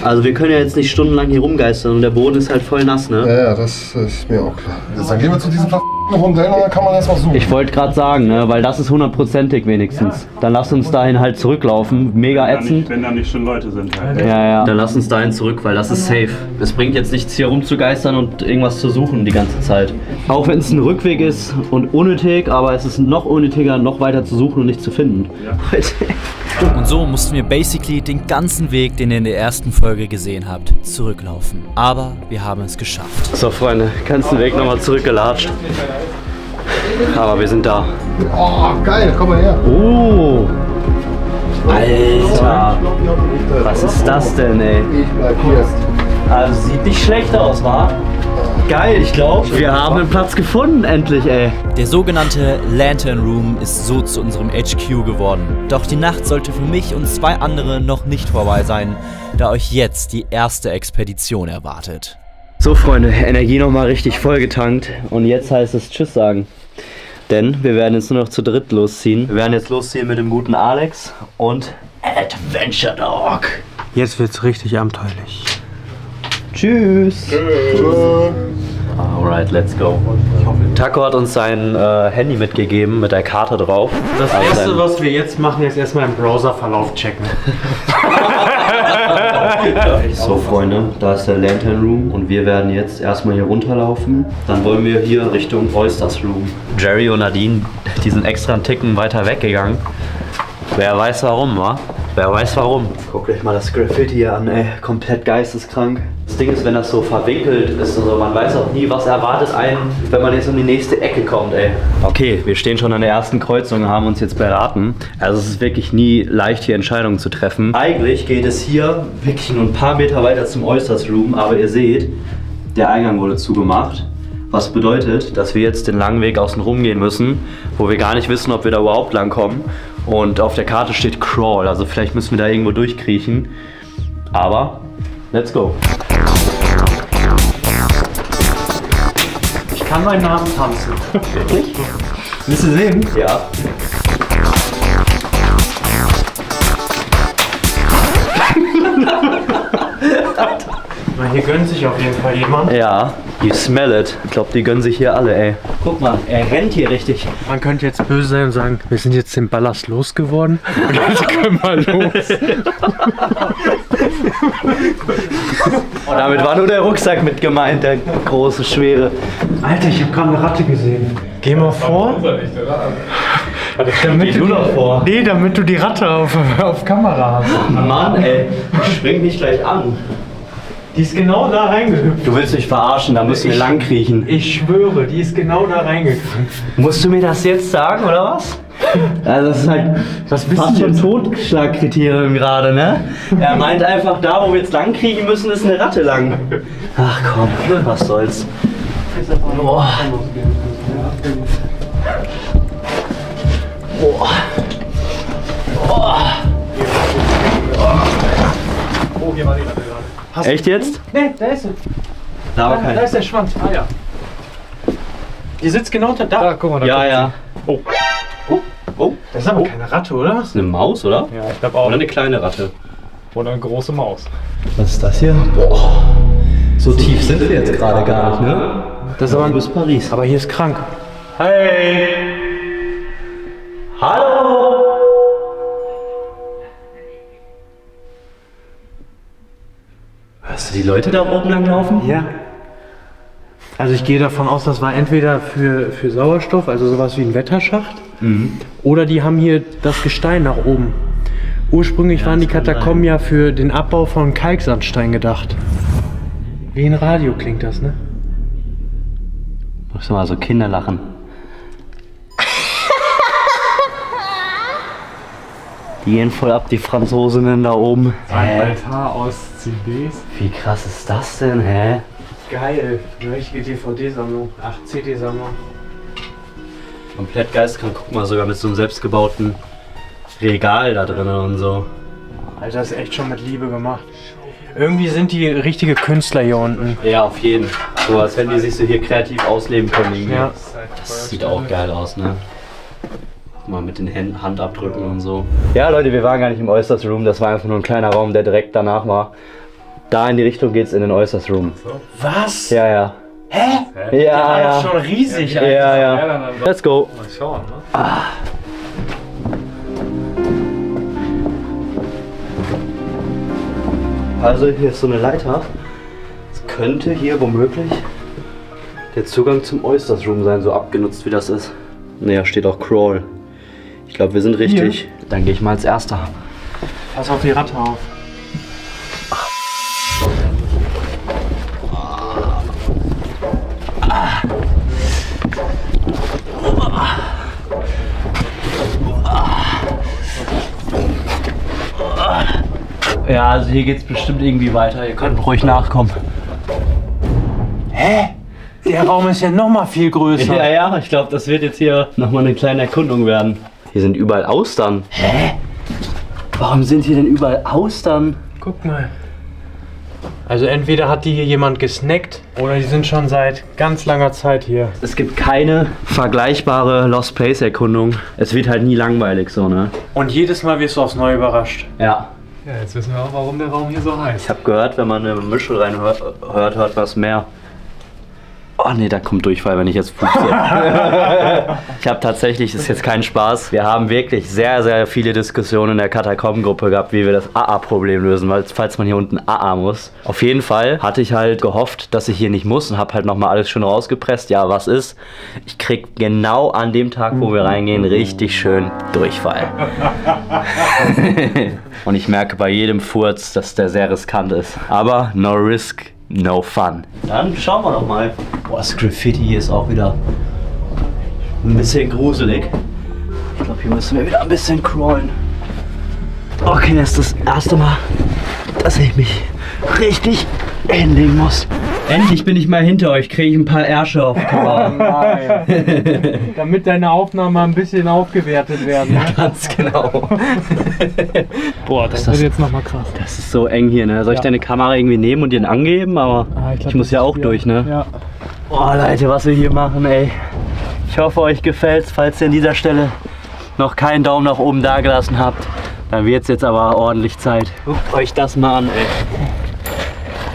Also wir können ja jetzt nicht stundenlang hier rumgeistern und der Boden ist halt voll nass, ne? Ja, ja, das ist mir auch klar. Jetzt, dann gehen wir zu diesem verdammten Rondell und dann kann man erst mal suchen. Ich wollte gerade sagen, ne, weil das ist hundertprozentig wenigstens. Dann lass uns dahin halt zurücklaufen. Mega Wenn da, nicht, ätzend. wenn da nicht schon Leute sind halt. Ja, ja. Dann lass uns dahin zurück, weil das ist safe. Es bringt jetzt nichts hier rumzugeistern und irgendwas zu suchen die ganze Zeit. Auch wenn es ein Rückweg ist und unnötig, aber es ist noch unnötiger, noch weiter zu suchen und nicht zu finden. Und so mussten wir basically den ganzen Weg, den ihr in der ersten Folge gesehen habt, zurücklaufen. Aber wir haben es geschafft. So, Freunde, ganzen Weg nochmal zurückgelatscht. Aber wir sind da. Oh, geil, komm mal her. Oh! Alter! Was ist das denn, ey? Ich bleib hier. Also sieht nicht schlecht aus, wa? Geil, ich glaube, wir haben einen Platz gefunden, endlich, ey. Der sogenannte Lantern Room ist so zu unserem HQ geworden. Doch die Nacht sollte für mich und zwei andere noch nicht vorbei sein, da euch jetzt die erste Expedition erwartet. So, Freunde, Energie nochmal richtig vollgetankt. Und jetzt heißt es Tschüss sagen. Denn wir werden jetzt nur noch zu dritt losziehen. Wir werden jetzt losziehen mit dem guten Alex und Adventure Dog. Jetzt wird's richtig abenteuerlich. Tschüss. Alright, let's go. Taco hat uns sein äh, Handy mitgegeben mit der Karte drauf. Das Also erste, was wir jetzt machen, ist erstmal im Browserverlauf checken. So Freunde, da ist der Lantern Room und wir werden jetzt erstmal hier runterlaufen. Dann wollen wir hier Richtung Oysters Room. Jerry und Nadine, die sind extra einen Ticken weiter weggegangen. Wer weiß warum, wa? Wer weiß warum. Guckt euch mal das Graffiti hier an, ey. Komplett geisteskrank. Das Ding ist, wenn das so verwinkelt ist, also man weiß auch nie, was erwartet einen, wenn man jetzt um die nächste Ecke kommt, ey. Okay, wir stehen schon an der ersten Kreuzung und haben uns jetzt beraten. Also es ist wirklich nie leicht, hier Entscheidungen zu treffen. Eigentlich geht es hier wirklich nur ein paar Meter weiter zum Oysters Room, aber ihr seht, der Eingang wurde zugemacht. Was bedeutet, dass wir jetzt den langen Weg außen rum gehen müssen, wo wir gar nicht wissen, ob wir da überhaupt lang kommen. Und auf der Karte steht Crawl, also vielleicht müssen wir da irgendwo durchkriechen. Aber, let's go. Ich kann meinen Namen tanzen. Wirklich? Willst du sehen? Ja. Na, hier gönnt sich auf jeden Fall jemand. Ja, you smell it. Ich glaube, die gönnen sich hier alle, ey. Guck mal, er rennt hier richtig. Man könnte jetzt böse sein und sagen, wir sind jetzt den Ballast losgeworden. Und jetzt können wir los. Und damit war nur der Rucksack mit gemeint, der große, schwere. Alter, ich habe gerade eine Ratte gesehen. Geh mal vor. Damit Geh du noch vor. Nee, damit du die Ratte auf, auf Kamera hast. Mann, ey, spring mich gleich an. Die ist genau da reingehüpft. Du willst mich verarschen, da müssen wir Ich- lang kriechen. Ich schwöre, die ist genau da reingegangen. Musst du mir das jetzt sagen, oder was? Also das ist halt bist fast schon? Totschlagkriterium gerade, ne? Er meint einfach, da wo wir jetzt lang kriegen müssen, ist eine Ratte lang. Ach komm, was soll's. Boah. Boah. Boah. Echt jetzt? Nee, da ist sie. Da war Da, kein. da ist der Schwanz. Ah ja. Die sitzt genau unter da. guck mal, Ja, ja. Oh. Oh. Das ist aber keine Ratte, oder? Das ist eine Maus, oder? Ja, ich glaube auch. Oder eine kleine Ratte. Oder eine große Maus. Was ist das hier? Boah. So tief sind wir jetzt gerade gar nicht, ne? Das ist aber, bis Paris. aber hier ist krank. Hey! Hallo! Hörst du die Leute da oben lang laufen? Ja. Also ich gehe davon aus, das war entweder für, für Sauerstoff, also sowas wie ein Wetterschacht, Mhm. oder die haben hier das Gestein nach oben. Ursprünglich waren die Katakomben ja für den Abbau von Kalksandstein gedacht. Wie ein Radio klingt das, ne? Machst du mal so Kinder lachen. Die gehen voll ab, die Franzosinnen da oben. Ein Altar aus CDs. Wie krass ist das denn, hä? Geil, eine richtige DVD-Sammlung. Ach, CD-Sammlung. Komplett geistkrank. Guck mal, sogar mit so einem selbstgebauten Regal da drin und so. Alter, das ist echt schon mit Liebe gemacht. Irgendwie sind die richtige Künstler hier unten. Ja, auf jeden. So, als wenn die sich so hier kreativ ausleben können. irgendwie. Ja. Das sieht auch geil aus, ne? Mal mit den Händen, Handabdrücken und so. Ja, Leute, wir waren gar nicht im Oysters Room. Das war einfach nur ein kleiner Raum, der direkt danach war. Da in die Richtung geht's in den Oysters Room. Was? Ja, ja. Hä? Ja, war ja. schon riesig, Ja, Alter. ja. Let's go. Mal schauen, ne? Also hier ist so eine Leiter. Es könnte hier womöglich der Zugang zum Oysters Room sein, so abgenutzt wie das ist. Naja, steht auch Crawl. Ich glaube, wir sind richtig. Dann gehe ich mal als erster. Pass auf die Ratte auf. Ja, also hier geht's bestimmt irgendwie weiter. Ihr könnt ruhig nachkommen. Hä? Der Raum ist ja noch mal viel größer. Ja, ja, ich glaube, das wird jetzt hier nochmal eine kleine Erkundung werden. Hier sind überall Austern. Hä? Warum sind hier denn überall Austern? Guck mal. Also entweder hat die hier jemand gesnackt oder die sind schon seit ganz langer Zeit hier. Es gibt keine vergleichbare Lost Place Erkundung. Es wird halt nie langweilig so, ne? Und jedes Mal wirst du aufs Neue überrascht. Ja. Ja, jetzt wissen wir auch, warum der Raum hier so heiß. Ich habe gehört, wenn man eine Mischel reinhört, hört, hört was mehr. Oh ne, da kommt Durchfall, wenn ich jetzt pupse. ich habe tatsächlich, das ist jetzt kein Spaß, wir haben wirklich sehr, sehr viele Diskussionen in der Katakombengruppe gehabt, wie wir das AA-Problem lösen, weil falls man hier unten AA muss. Auf jeden Fall hatte ich halt gehofft, dass ich hier nicht muss und habe halt nochmal alles schön rausgepresst. Ja, was ist? Ich krieg genau an dem Tag, wo wir reingehen, richtig schön Durchfall. und ich merke bei jedem Furz, dass der sehr riskant ist. Aber no risk, no fun. Dann schauen wir doch mal. Boah, das Graffiti hier ist auch wieder ein bisschen gruselig. Ich glaube, hier müssen wir wieder ein bisschen crawlen. Okay, das ist das erste Mal, dass ich mich richtig hinlegen muss. Endlich bin ich mal hinter euch, kriege ich ein paar Ärsche auf die Kamera. Damit deine Aufnahmen ein bisschen aufgewertet werden. ne? Ganz genau. Boah, das, Ist das- wird jetzt nochmal krass. Das ist so eng hier, ne? Soll ich Ja. deine Kamera irgendwie nehmen und dir angeben? Aber Ah, ich, glaub, muss das ja auch durch, ne? Ja. Oh Leute, was wir hier machen, ey. Ich hoffe, euch gefällt's. Falls ihr an dieser Stelle noch keinen Daumen nach oben dagelassen habt, dann wird's jetzt aber ordentlich Zeit. Guckt euch das mal an, ey.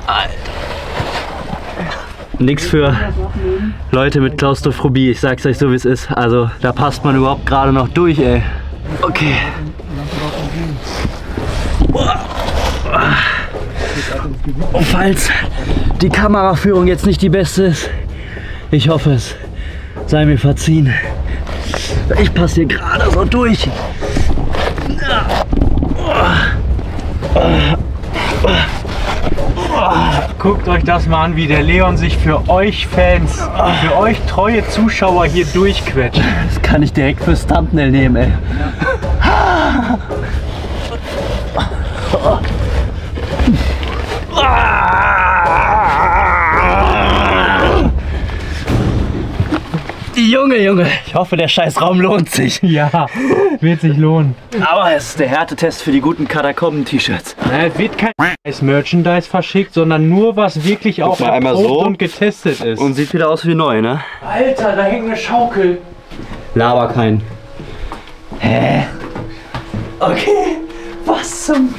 Alter. Für Leute mit Klaustrophobie. Ich sag's euch so, wie es ist. Also, da passt man überhaupt gerade noch durch, ey. Okay. Und falls die Kameraführung jetzt nicht die beste ist, ich hoffe es sei mir verziehen. Ich passe hier gerade so durch. Guckt euch das mal an, wie der Leon sich für euch Fans, für euch treue Zuschauer hier durchquetscht. Das kann ich direkt fürs Thumbnail nehmen, ey. Junge, Junge, ich hoffe, der Scheißraum lohnt sich. Ja, wird sich lohnen. Aber es ist der Härtetest für die guten Katakomben-T-Shirts. Na, Es wird kein scheiß Merchandise verschickt, sondern nur was wirklich auch mal einmal erprobt so. und getestet ist. Und sieht wieder aus wie neu, ne? Alter, da hängt eine Schaukel. Laber kein. Hä? Okay, was zum...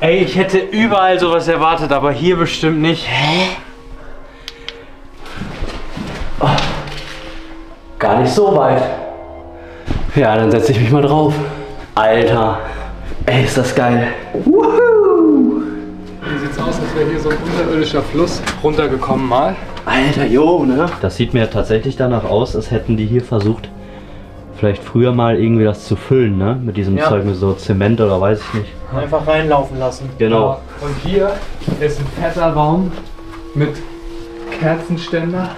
Ey, ich hätte überall sowas erwartet, aber hier bestimmt nicht. Hä? Gar nicht so weit. Ja, dann setze ich mich mal drauf. Alter, ey, ist das geil. Wuhu! Hier sieht's aus, als wäre hier so ein unterirdischer Fluss runtergekommen mal. Alter, jo, ne? Das sieht mir tatsächlich danach aus, als hätten die hier versucht, vielleicht früher mal irgendwie das zu füllen, ne? Mit diesem Ja. Zeug, mit so Zement oder weiß ich nicht. Einfach reinlaufen lassen. Genau. Und hier ist ein fetter Raum mit Kerzenständer.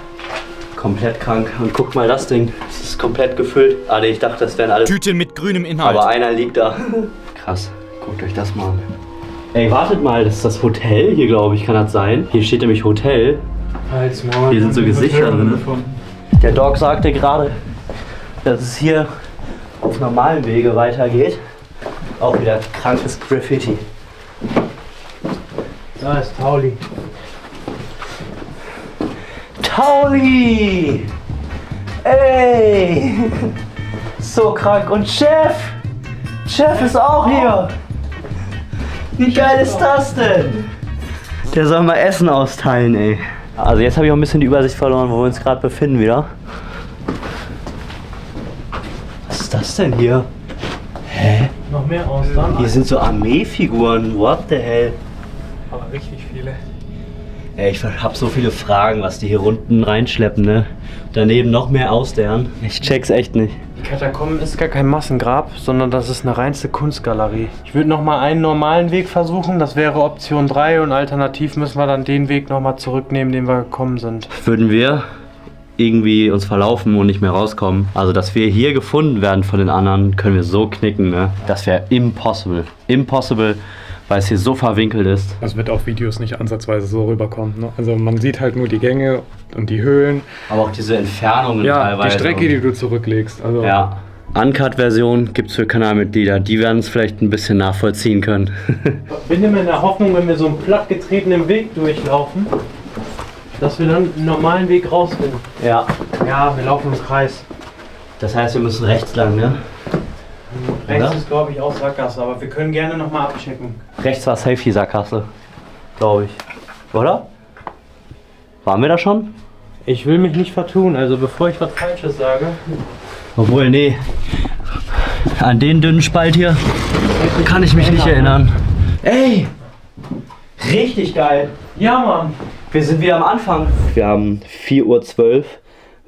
Komplett krank. Und guck mal das Ding. Das ist komplett gefüllt. Ah, nee, ich dachte, das wären alles. Tüte mit grünem Inhalt. Aber einer liegt da. Krass. Guckt euch das mal an. Ey, wartet mal, das ist das Hotel hier, glaube ich, kann das sein? Hier steht nämlich Hotel. Hier sind so Gesichter drin. Der Dog sagte gerade, dass es hier auf normalen Wege weitergeht. Auch wieder krankes Graffiti. Da ist Pauli. Tauli! Ey! So krank. Und Chef! Chef ist auch hier! Wie geil ist das denn? Der soll mal Essen austeilen, ey. Also jetzt habe ich auch ein bisschen die Übersicht verloren, wo wir uns gerade befinden wieder. Was ist das denn hier? Hä? Noch mehr Austern. Hier sind so Armeefiguren. What the hell? Ey, ich hab so viele Fragen, was die hier unten reinschleppen, ne? Daneben noch mehr Austern. Ich check's echt nicht. Die Katakomben ist gar kein Massengrab, sondern das ist eine reinste Kunstgalerie. Ich würde noch mal einen normalen Weg versuchen, das wäre Option 3 und alternativ müssen wir dann den Weg noch mal zurücknehmen, den wir gekommen sind. Würden wir irgendwie uns verlaufen und nicht mehr rauskommen, also dass wir hier gefunden werden von den anderen, können wir so knicken, ne? Das wäre impossible. Impossible, weil es hier so verwinkelt ist. Das wird auf Videos nicht ansatzweise so rüberkommen. Ne? Also man sieht halt nur die Gänge und die Höhlen. Aber auch diese Entfernungen Ja, teilweise. die Strecke, die du zurücklegst. Also Ja. Uncut-Version gibt es für Kanalmitglieder. Die werden es vielleicht ein bisschen nachvollziehen können. Bin immer in der Hoffnung, wenn wir so einen plattgetretenen Weg durchlaufen, dass wir dann einen normalen Weg rausfinden. ja. Ja, wir laufen im Kreis. Das heißt, wir müssen rechts lang, ne? Rechts Oder? ist, glaube ich, auch Sackgasse, aber wir können gerne nochmal abchecken. Rechts war safe die Sackgasse. Glaube ich. Oder? Waren wir da schon? Ich will mich nicht vertun, also bevor ich was Falsches sage. Obwohl, nee. An den dünnen Spalt hier kann ich mich nicht erinnern. Ey! Richtig geil! Ja, Mann! Wir sind wieder am Anfang. Wir haben 4.12 Uhr.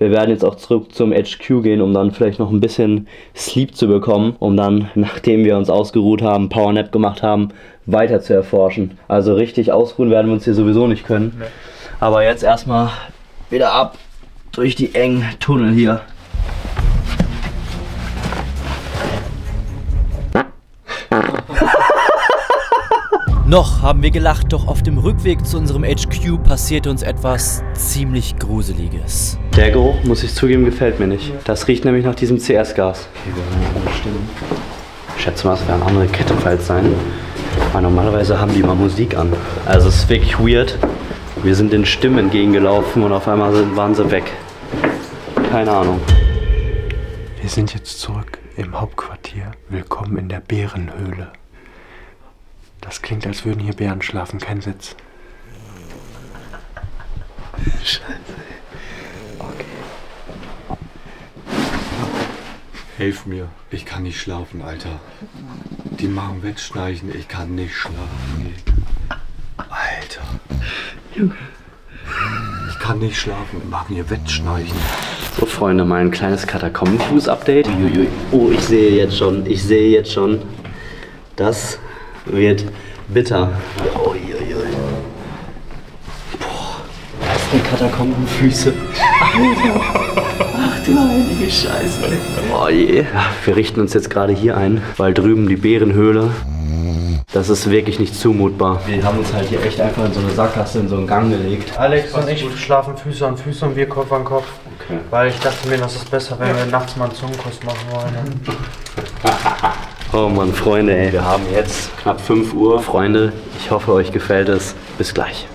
Wir werden jetzt auch zurück zum HQ gehen, um dann vielleicht noch ein bisschen Sleep zu bekommen, um dann, nachdem wir uns ausgeruht haben, Powernap gemacht haben, weiter zu erforschen. Also richtig ausruhen werden wir uns hier sowieso nicht können. Aber jetzt erstmal wieder ab durch die engen Tunnel hier. Noch haben wir gelacht, doch auf dem Rückweg zu unserem HQ passierte uns etwas ziemlich Gruseliges. Der Geruch, muss ich zugeben, gefällt mir nicht. Das riecht nämlich nach diesem CS-Gas. Okay, wir werden eine andere Stimmen. Ich schätze mal, es werden andere Kettenfiles sein. Weil normalerweise haben die immer Musik an. Also es ist wirklich weird. Wir sind den Stimmen entgegengelaufen und auf einmal sind, waren sie weg. Keine Ahnung. Wir sind jetzt zurück im Hauptquartier. Willkommen in der Bärenhöhle. Das klingt, als würden hier Bären schlafen, kein Witz. Hilf mir, ich kann nicht schlafen, Alter. Die machen wegschnarchen, ich kann nicht schlafen. Alter. Ich kann nicht schlafen, machen hier Wettschnarchen. So Freunde, mein kleines Katakomben-Fuß-Update. Uiuiui. Oh, ich sehe jetzt schon, ich sehe jetzt schon, das wird bitter. Uiuiui. Boah, das sind Katakombenfüße. Alter. Ach du heilige Scheiße. Oh je. Wir richten uns jetzt gerade hier ein, weil drüben die Bärenhöhle. Das ist wirklich nicht zumutbar. Wir haben uns halt hier echt einfach in so eine Sackgasse, in so einen Gang gelegt. Alex und ich schlafen Füße an Füße und wir Kopf an Kopf. Okay. Weil ich dachte mir, das ist besser, wenn wir nachts mal einen Zungenkuss machen wollen. Oh Mann, Freunde, ey. Wir haben jetzt knapp 5 Uhr. Freunde, ich hoffe, euch gefällt es. Bis gleich.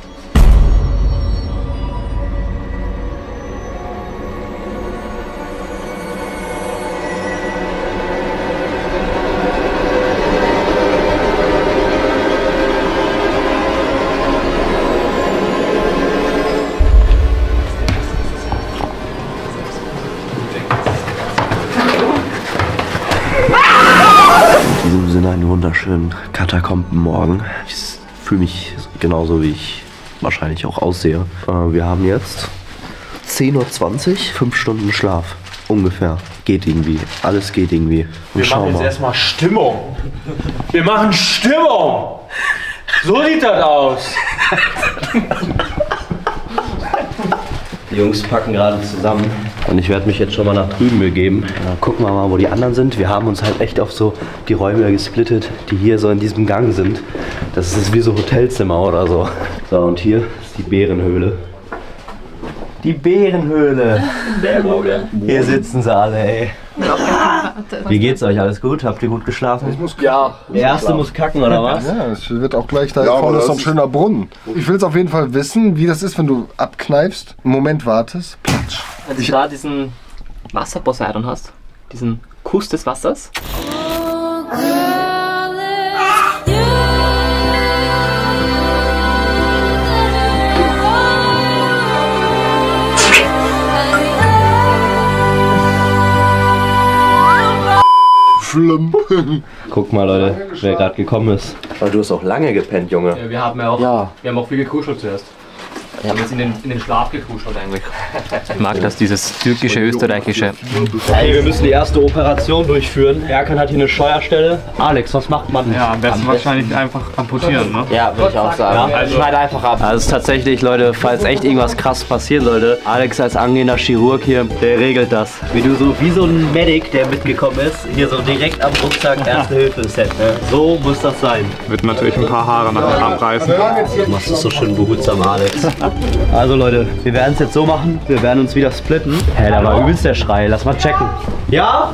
Einen wunderschönen Katakombenmorgen. Ich fühle mich genauso, wie ich wahrscheinlich auch aussehe. Äh, wir haben jetzt 10.20 Uhr, 5 Stunden Schlaf. Ungefähr. Geht irgendwie. Alles geht irgendwie. Wir, Wir machen jetzt mal. erstmal Stimmung. Wir machen Stimmung. So sieht das aus. Die Jungs packen gerade zusammen und ich werde mich jetzt schon mal nach drüben begeben. Dann gucken wir mal, wo die anderen sind. Wir haben uns halt echt auf so die Räume gesplittet, die hier so in diesem Gang sind. Das ist wie so Hotelzimmer oder so. So, und hier ist die Bärenhöhle. Die Bärenhöhle. Hier sitzen sie alle, ey. Wie geht's euch? Alles gut? Habt ihr gut geschlafen? Ich muss ja. Der erste muss kacken, oder was? Ja, es wird auch gleich da Ja, vorne ist so ein schöner Brunnen. Ich will jetzt auf jeden Fall wissen, wie das ist, wenn du abkneifst, einen Moment wartest, platsch. Wenn du da diesen Wasserposeidon hast, diesen Kuss des Wassers. Guck mal, Leute, wer gerade gekommen ist. Aber du hast auch lange gepennt, Junge. Ja, wir haben ja auch, wir haben auch viel gekuschelt zuerst. Wir haben jetzt in den, in den Schlaf gekuschelt eigentlich. Ich mag das, dieses türkische, österreichische. Hey, wir müssen die erste Operation durchführen. Erkan hat hier eine Scheuerstelle. Alex, was macht man? Ja, am besten wahrscheinlich einfach amputieren, ne? Ja, würde ich auch sagen. Ja? Also, Schneid einfach ab. Also tatsächlich, Leute, falls echt irgendwas krass passieren sollte, Alex als angehender Chirurg hier, der regelt das. Wie du so, wie so ein Medic, der mitgekommen ist, hier so direkt am Rucksack Erste-Hilfe-Set. Ne? So muss das sein. Wird natürlich ein paar Haare nachher abreißen. Du machst es so schön behutsam, Alex. Also Leute, wir werden es jetzt so machen, wir werden uns wieder splitten. Hä, da war übelst der Schrei, lass mal checken. Ja?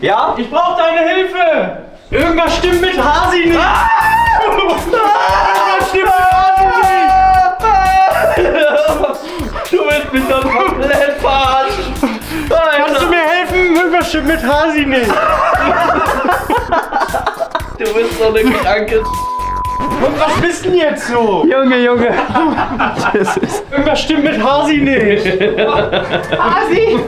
Ja? Ich brauche deine Hilfe! Irgendwas stimmt mit Hasi nicht! Ah! Irgendwas stimmt mit Hasi nicht! Du willst mich doch komplett verarschen! Kannst du mir helfen? Irgendwas stimmt mit Hasi nicht! Du bist so eine Kranke. Und was bist denn jetzt so? Junge, Junge. Irgendwas stimmt mit Hasi nicht! Hasi!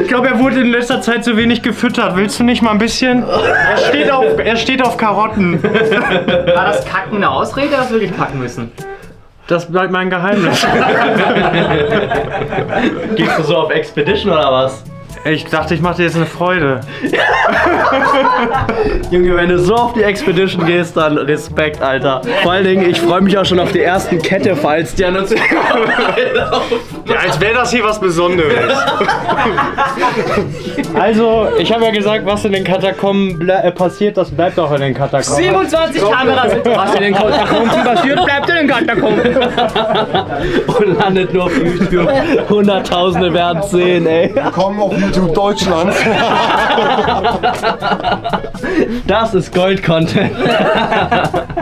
Ich glaube, er wurde in letzter Zeit zu wenig gefüttert. Willst du nicht mal ein bisschen? Er steht auf, er steht auf Karotten. War das Kacken eine Ausrede oder hast du wirklich kacken müssen? Das bleibt mein Geheimnis. Gehst du so auf Expedition oder was? Ich dachte, ich mache dir jetzt eine Freude. Junge, wenn du so auf die Expedition gehst, dann Respekt, Alter. Vor allen Dingen, ich freue mich auch schon auf die ersten Kette-Files, die an uns Ja, als wäre das hier was Besonderes. Also, ich habe ja gesagt, was in den Katakomben äh, passiert, das bleibt auch in den Katakomben. 27 Kameras, was in den Katakomben passiert, bleibt in den Katakomben. und landet nur auf YouTube. Hunderttausende werden es sehen, ey. Kommen auf YouTube Deutschland. Das ist Gold-Content.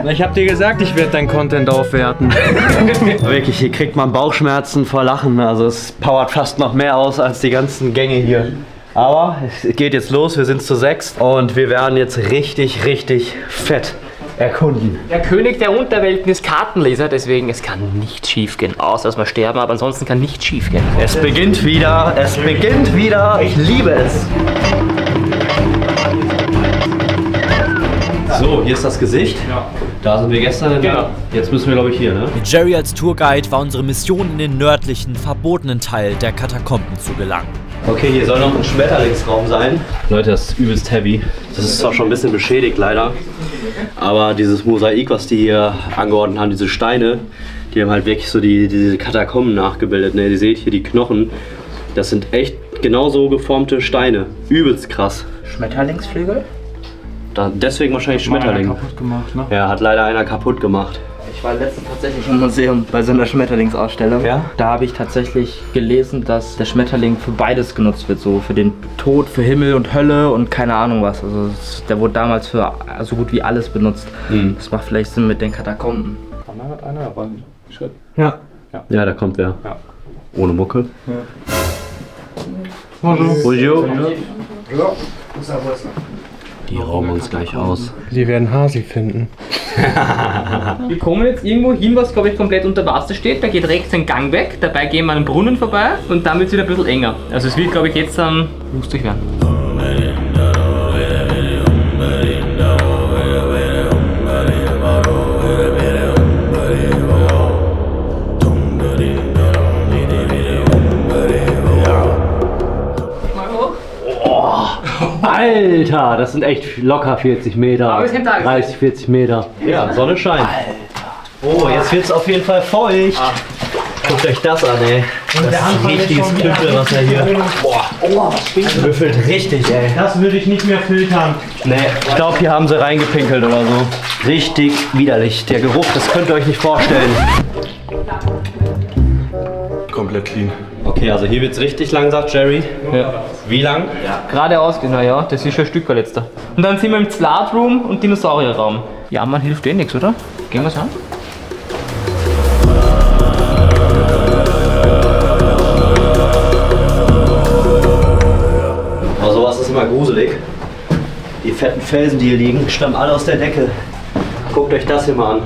Ich habe dir gesagt, ich werde dein Content aufwerten. Wirklich, hier kriegt man Bauchschmerzen vor Lachen. Also es powert fast noch mehr aus als die ganzen Gänge hier. Aber es geht jetzt los, wir sind zu sechs und wir werden jetzt richtig, richtig fett erkunden. Der König der Unterwelten ist Kartenleser, deswegen es kann nicht schief gehen. Außer dass wir sterben, aber ansonsten kann nicht schief gehen. Es beginnt wieder, es beginnt wieder. Ich liebe es. So, hier ist das Gesicht. Da sind wir gestern entlang. Jetzt müssen wir, glaube ich, hier, ne? Mit Jerry als Tourguide war unsere Mission in den nördlichen, verbotenen Teil der Katakomben zu gelangen. Okay, hier soll noch ein Schmetterlingsraum sein. Leute, das ist übelst heavy. Das ist zwar schon ein bisschen beschädigt leider, aber dieses Mosaik, was die hier angeordnet haben, diese Steine, die haben halt wirklich so die, diese Katakomben nachgebildet. Ne? Ihr seht hier die Knochen. Das sind echt genauso geformte Steine. Übelst krass. Schmetterlingsflügel? Da, deswegen wahrscheinlich Schmetterling. kaputt gemacht, ne? Ja, hat leider einer kaputt gemacht. Ich war letztens tatsächlich im Museum bei so einer Schmetterlingsausstellung. Ja? Da habe ich tatsächlich gelesen, dass der Schmetterling für beides genutzt wird. So für den Tod, für Himmel und Hölle und keine Ahnung was. Also der wurde damals für so gut wie alles benutzt. Mhm. Das macht vielleicht Sinn mit den Katakomben. Da hat einer aber einen Schritt. Ja. Ja, da kommt wer. Ja. Ohne Mucke. Bonjour. Bonjour. Die rauben uns gleich aus. Die werden Hasi finden. Wir kommen jetzt irgendwo hin, was glaube ich komplett unter Wasser steht. Da geht rechts ein Gang weg, dabei gehen wir an einem Brunnen vorbei und dann wird es wieder ein bisschen enger. Also es wird glaube ich jetzt dann lustig werden. Alter, das sind echt locker 40 Meter. Aber wir sind da. 30, 40 Meter. Ja, Sonne scheint. Oh, jetzt wird's auf jeden Fall feucht. Guckt euch das an, ey. Das ist ein richtiges Knüppelwasser hier. Boah, oh, das büffelt richtig, ey. Das würde ich nicht mehr filtern. Nee, ich glaube, hier haben sie reingepinkelt oder so. Richtig widerlich. Der Geruch, das könnt ihr euch nicht vorstellen. Komplett clean. Okay, also hier wird's richtig lang, sagt Jerry. Ja. Wie lang? Geradeaus, genau, ja, das ist schon ein Stück letzter. Und dann sind wir im Zlat Room und Dinosaurierraum. Ja, man hilft eh nichts, oder? Gehen wir's an? Aber sowas ist immer gruselig. Die fetten Felsen, die hier liegen, stammen alle aus der Decke. Guckt euch das hier mal an.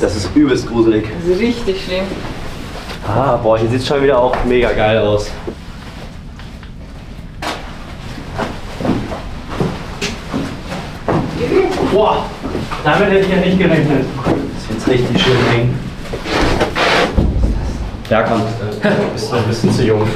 Das ist übelst gruselig. Das ist richtig schlimm. Ah, boah, hier sieht schon wieder auch mega geil aus. Boah, Damit hätte ich ja nicht gerechnet. Ist jetzt richtig schön eng. Berkan, äh, bist noch ein bisschen zu jung.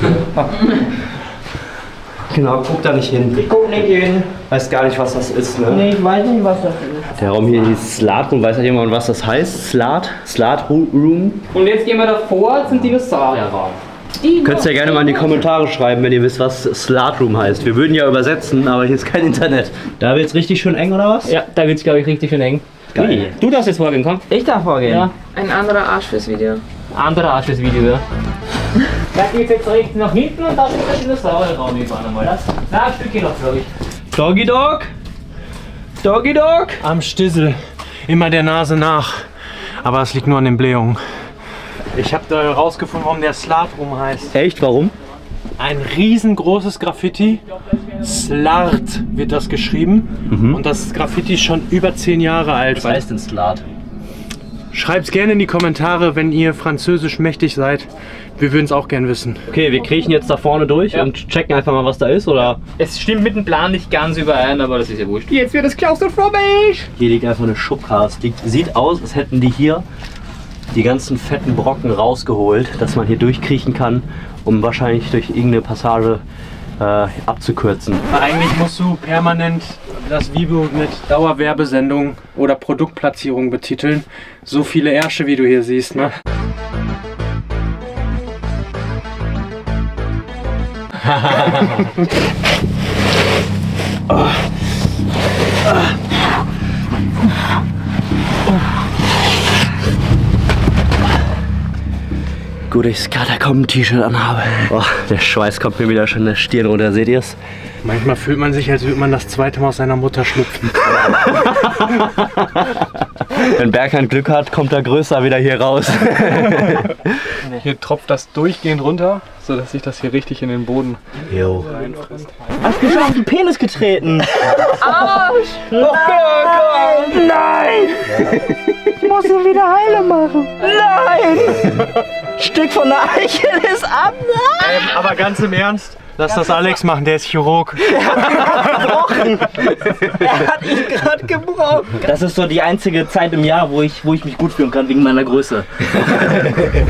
Genau, guck da nicht hin. Ich guck nicht hin. Weiß gar nicht, was das ist, ne? Nee, ich weiß nicht, was das ist. Der Raum hier hieß Slat Room. Weiß ja jemand, was das heißt? Slat? Slat Room? Und jetzt gehen wir davor zum Dinosaurierraum. Könnt ihr ja gerne mal in die Kommentare schreiben, wenn ihr wisst, was Slat Room heißt. Wir würden ja übersetzen, aber hier ist kein Internet. Da wird es richtig schön eng, oder was? Ja, da wird es, glaube ich, richtig schön eng. Geil. Du darfst jetzt vorgehen, komm. Ich darf vorgehen? Ja. Ein anderer Arsch fürs Video. Anderer Arsch fürs Video, ja. Da geht's jetzt rechts nach hinten und da ist der Dinosaurierraum irgendwann einmal. Das, na, ein Stückchen noch, glaube ich. Doggy Dog? Doggy Dog? Am Stissel. Immer der Nase nach. Aber es liegt nur an den Blähungen. Ich habe da rausgefunden, warum der Slat Room heißt. Echt? Warum? Ein riesengroßes Graffiti. Slart wird das geschrieben. Und das Graffiti ist schon über zehn Jahre alt. Was heißt denn Slat? Schreibt's gerne in die Kommentare, wenn ihr französisch mächtig seid. Wir würden es auch gern wissen. Okay, wir kriechen jetzt da vorne durch und checken einfach mal, was da ist, oder? Es stimmt mit dem Plan nicht ganz überein, aber das ist ja wurscht. Jetzt wird es klaustrophobisch! Hier liegt einfach eine Schubkarre. Liegt, sieht aus, als hätten die hier die ganzen fetten Brocken rausgeholt, dass man hier durchkriechen kann, um wahrscheinlich durch irgendeine Passage äh, abzukürzen. Eigentlich musst du permanent das Vibo mit Dauerwerbesendung oder Produktplatzierung betiteln. So viele Ärsche, wie du hier siehst, ne? Gut, ich das Katakomben-T-Shirt anhabe. Boah, der Schweiß kommt mir wieder schon in der Stirn runter, seht ihr es? Manchmal fühlt man sich, als würde man das zweite Mal aus seiner Mutter schlüpfen. Wenn Berghand Glück hat, kommt er größer wieder hier raus. Hier tropft das durchgehend runter, sodass sich das hier richtig in den Boden Jo. reinfrisst. Hast du schon auf den Penis getreten? Arsch! Nein! Nein! Ich muss ihn wieder heile machen. Nein! Stück von der Eichel ist ab. Nein! Ähm, aber ganz im Ernst, lass das Alex machen, der ist Chirurg. gebrochen. Er hat ihn gerade gebrochen. Das ist so die einzige Zeit im Jahr, wo ich, wo ich mich gut fühlen kann wegen meiner Größe.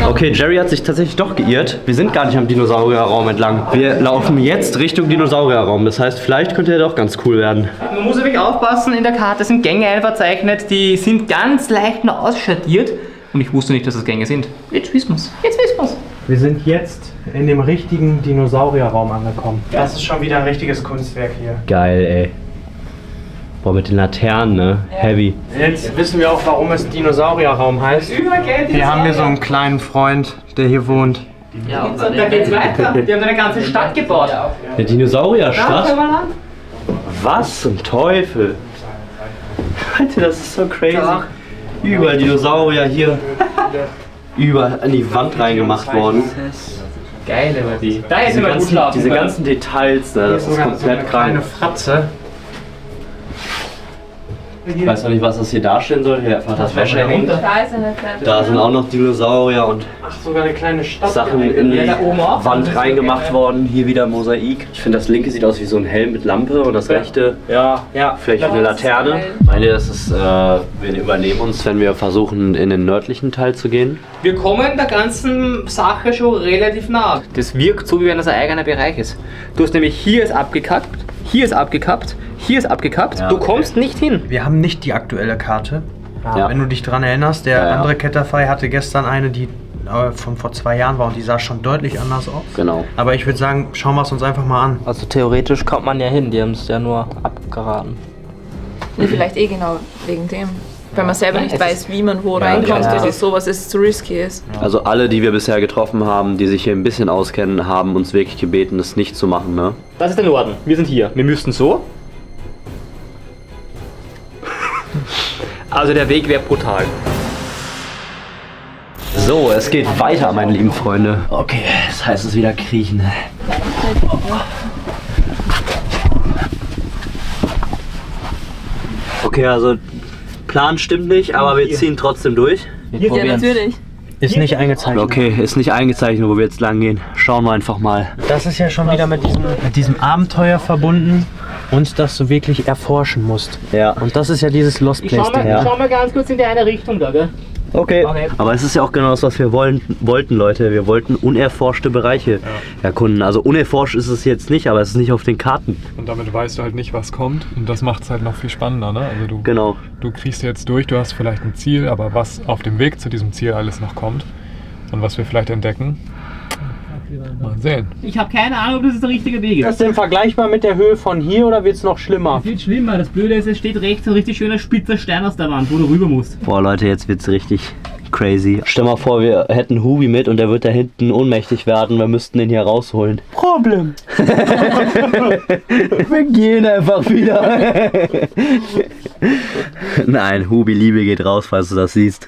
Okay, Jerry hat sich tatsächlich doch geirrt. Wir sind gar nicht am Dinosaurierraum entlang. Wir laufen jetzt Richtung Dinosaurierraum. Das heißt, vielleicht könnte er doch ganz cool werden. Man muss wirklich aufpassen, in der Karte sind Gänge verzeichnet, die sind ganz leicht nur ausschattiert. Und ich wusste nicht, dass das Gänge sind. Jetzt wissen wir's. Jetzt wissen wir's. Wir sind jetzt in dem richtigen Dinosaurierraum angekommen. Das ist schon wieder ein richtiges Kunstwerk hier. Geil, ey. Boah, mit den Laternen, ne? Heavy. Jetzt wissen wir auch, warum es Dinosaurierraum heißt. Wir haben hier so einen kleinen Freund, der hier wohnt. Ja, und da geht's weiter. Die haben eine ganze Stadt gebaut. Eine Dinosaurierstadt? Was zum Teufel? Alter, das ist so crazy. Überall Dinosaurier hier. Überall an die Wand reingemacht worden. Geil, aber die. Da ist Diese immer gut diese ganzen Details, ne, das ist komplett Eine krank. Fratze. Ich weiß noch nicht, was das hier darstellen soll. Hier einfach das Wäschehängen. Da ist eine Fette. Da sind auch noch Dinosaurier und Ach, sogar eine kleine Stadt. Sachen in die. Wand reingemacht worden. Hier wieder Mosaik. Ich finde, das linke sieht aus wie so ein Helm mit Lampe und das rechte, ja, Ja, vielleicht eine Laterne. Ich meine, das ist, äh, wir übernehmen uns, wenn wir versuchen, in den nördlichen Teil zu gehen. Wir kommen der ganzen Sache schon relativ nah. Das wirkt so, wie wenn das ein eigener Bereich ist. Du hast nämlich hier ist abgekappt, hier ist abgekappt, hier ist abgekappt. Ja, du okay. kommst nicht hin. Wir haben nicht die aktuelle Karte. Ja. Wenn du dich dran erinnerst, der Ja, ja. andere Ketterfei hatte gestern eine, die äh, von vor zwei Jahren war und die sah schon deutlich anders aus. Genau. Aber ich würde sagen, schauen wir es uns einfach mal an. Also theoretisch kommt man ja hin, die haben es ja nur abgeraten. Nee, vielleicht eh genau wegen dem. Weil man selber nicht Es weiß, wie man wo Ja, reinkommt, ja. dass es sowas ist, zu risky ist. Also alle, die wir bisher getroffen haben, die sich hier ein bisschen auskennen, haben uns wirklich gebeten, das nicht zu machen, ne? Das ist der Norden. Wir sind hier. Wir müssten so. Also der Weg wäre brutal. So, es geht weiter, meine lieben Freunde. Okay, das heißt es wieder kriechen. Okay, also Plan stimmt nicht, aber wir ziehen trotzdem durch. Wir Ja, natürlich. Ist nicht eingezeichnet. Okay, ist nicht eingezeichnet, wo wir jetzt lang gehen. Schauen wir einfach mal. Das ist ja schon wieder mit diesem, mit diesem Abenteuer verbunden. und dass du wirklich erforschen musst. Ja. Und das ist ja dieses Lost Ich schau Place mal. Ja. schau mal ganz kurz in die eine Richtung da, gell? Okay. Okay. Aber es ist ja auch genau das, was wir wollen, wollten, Leute. Wir wollten unerforschte Bereiche erkunden. Also unerforscht ist es jetzt nicht, aber es ist nicht auf den Karten. Und damit weißt du halt nicht, was kommt. Und das macht es halt noch viel spannender. Ne? Also du, Genau. du kriegst jetzt durch, du hast vielleicht ein Ziel, aber was auf dem Weg zu diesem Ziel alles noch kommt und was wir vielleicht entdecken, mal sehen. Ich habe keine Ahnung, ob das der richtige Weg Ist das denn vergleichbar mit der Höhe von hier oder wird es noch schlimmer? Es wird schlimmer. Das Blöde ist, es steht rechts ein richtig schöner spitzer Stein aus der Wand, wo du rüber musst. Boah, Leute, jetzt wird's richtig crazy. Stell mal vor, wir hätten Hubi mit und der wird da hinten ohnmächtig werden. Wir müssten den hier rausholen. Problem. wir gehen einfach wieder. Nein, Hubi, Liebe geht raus, falls du das siehst.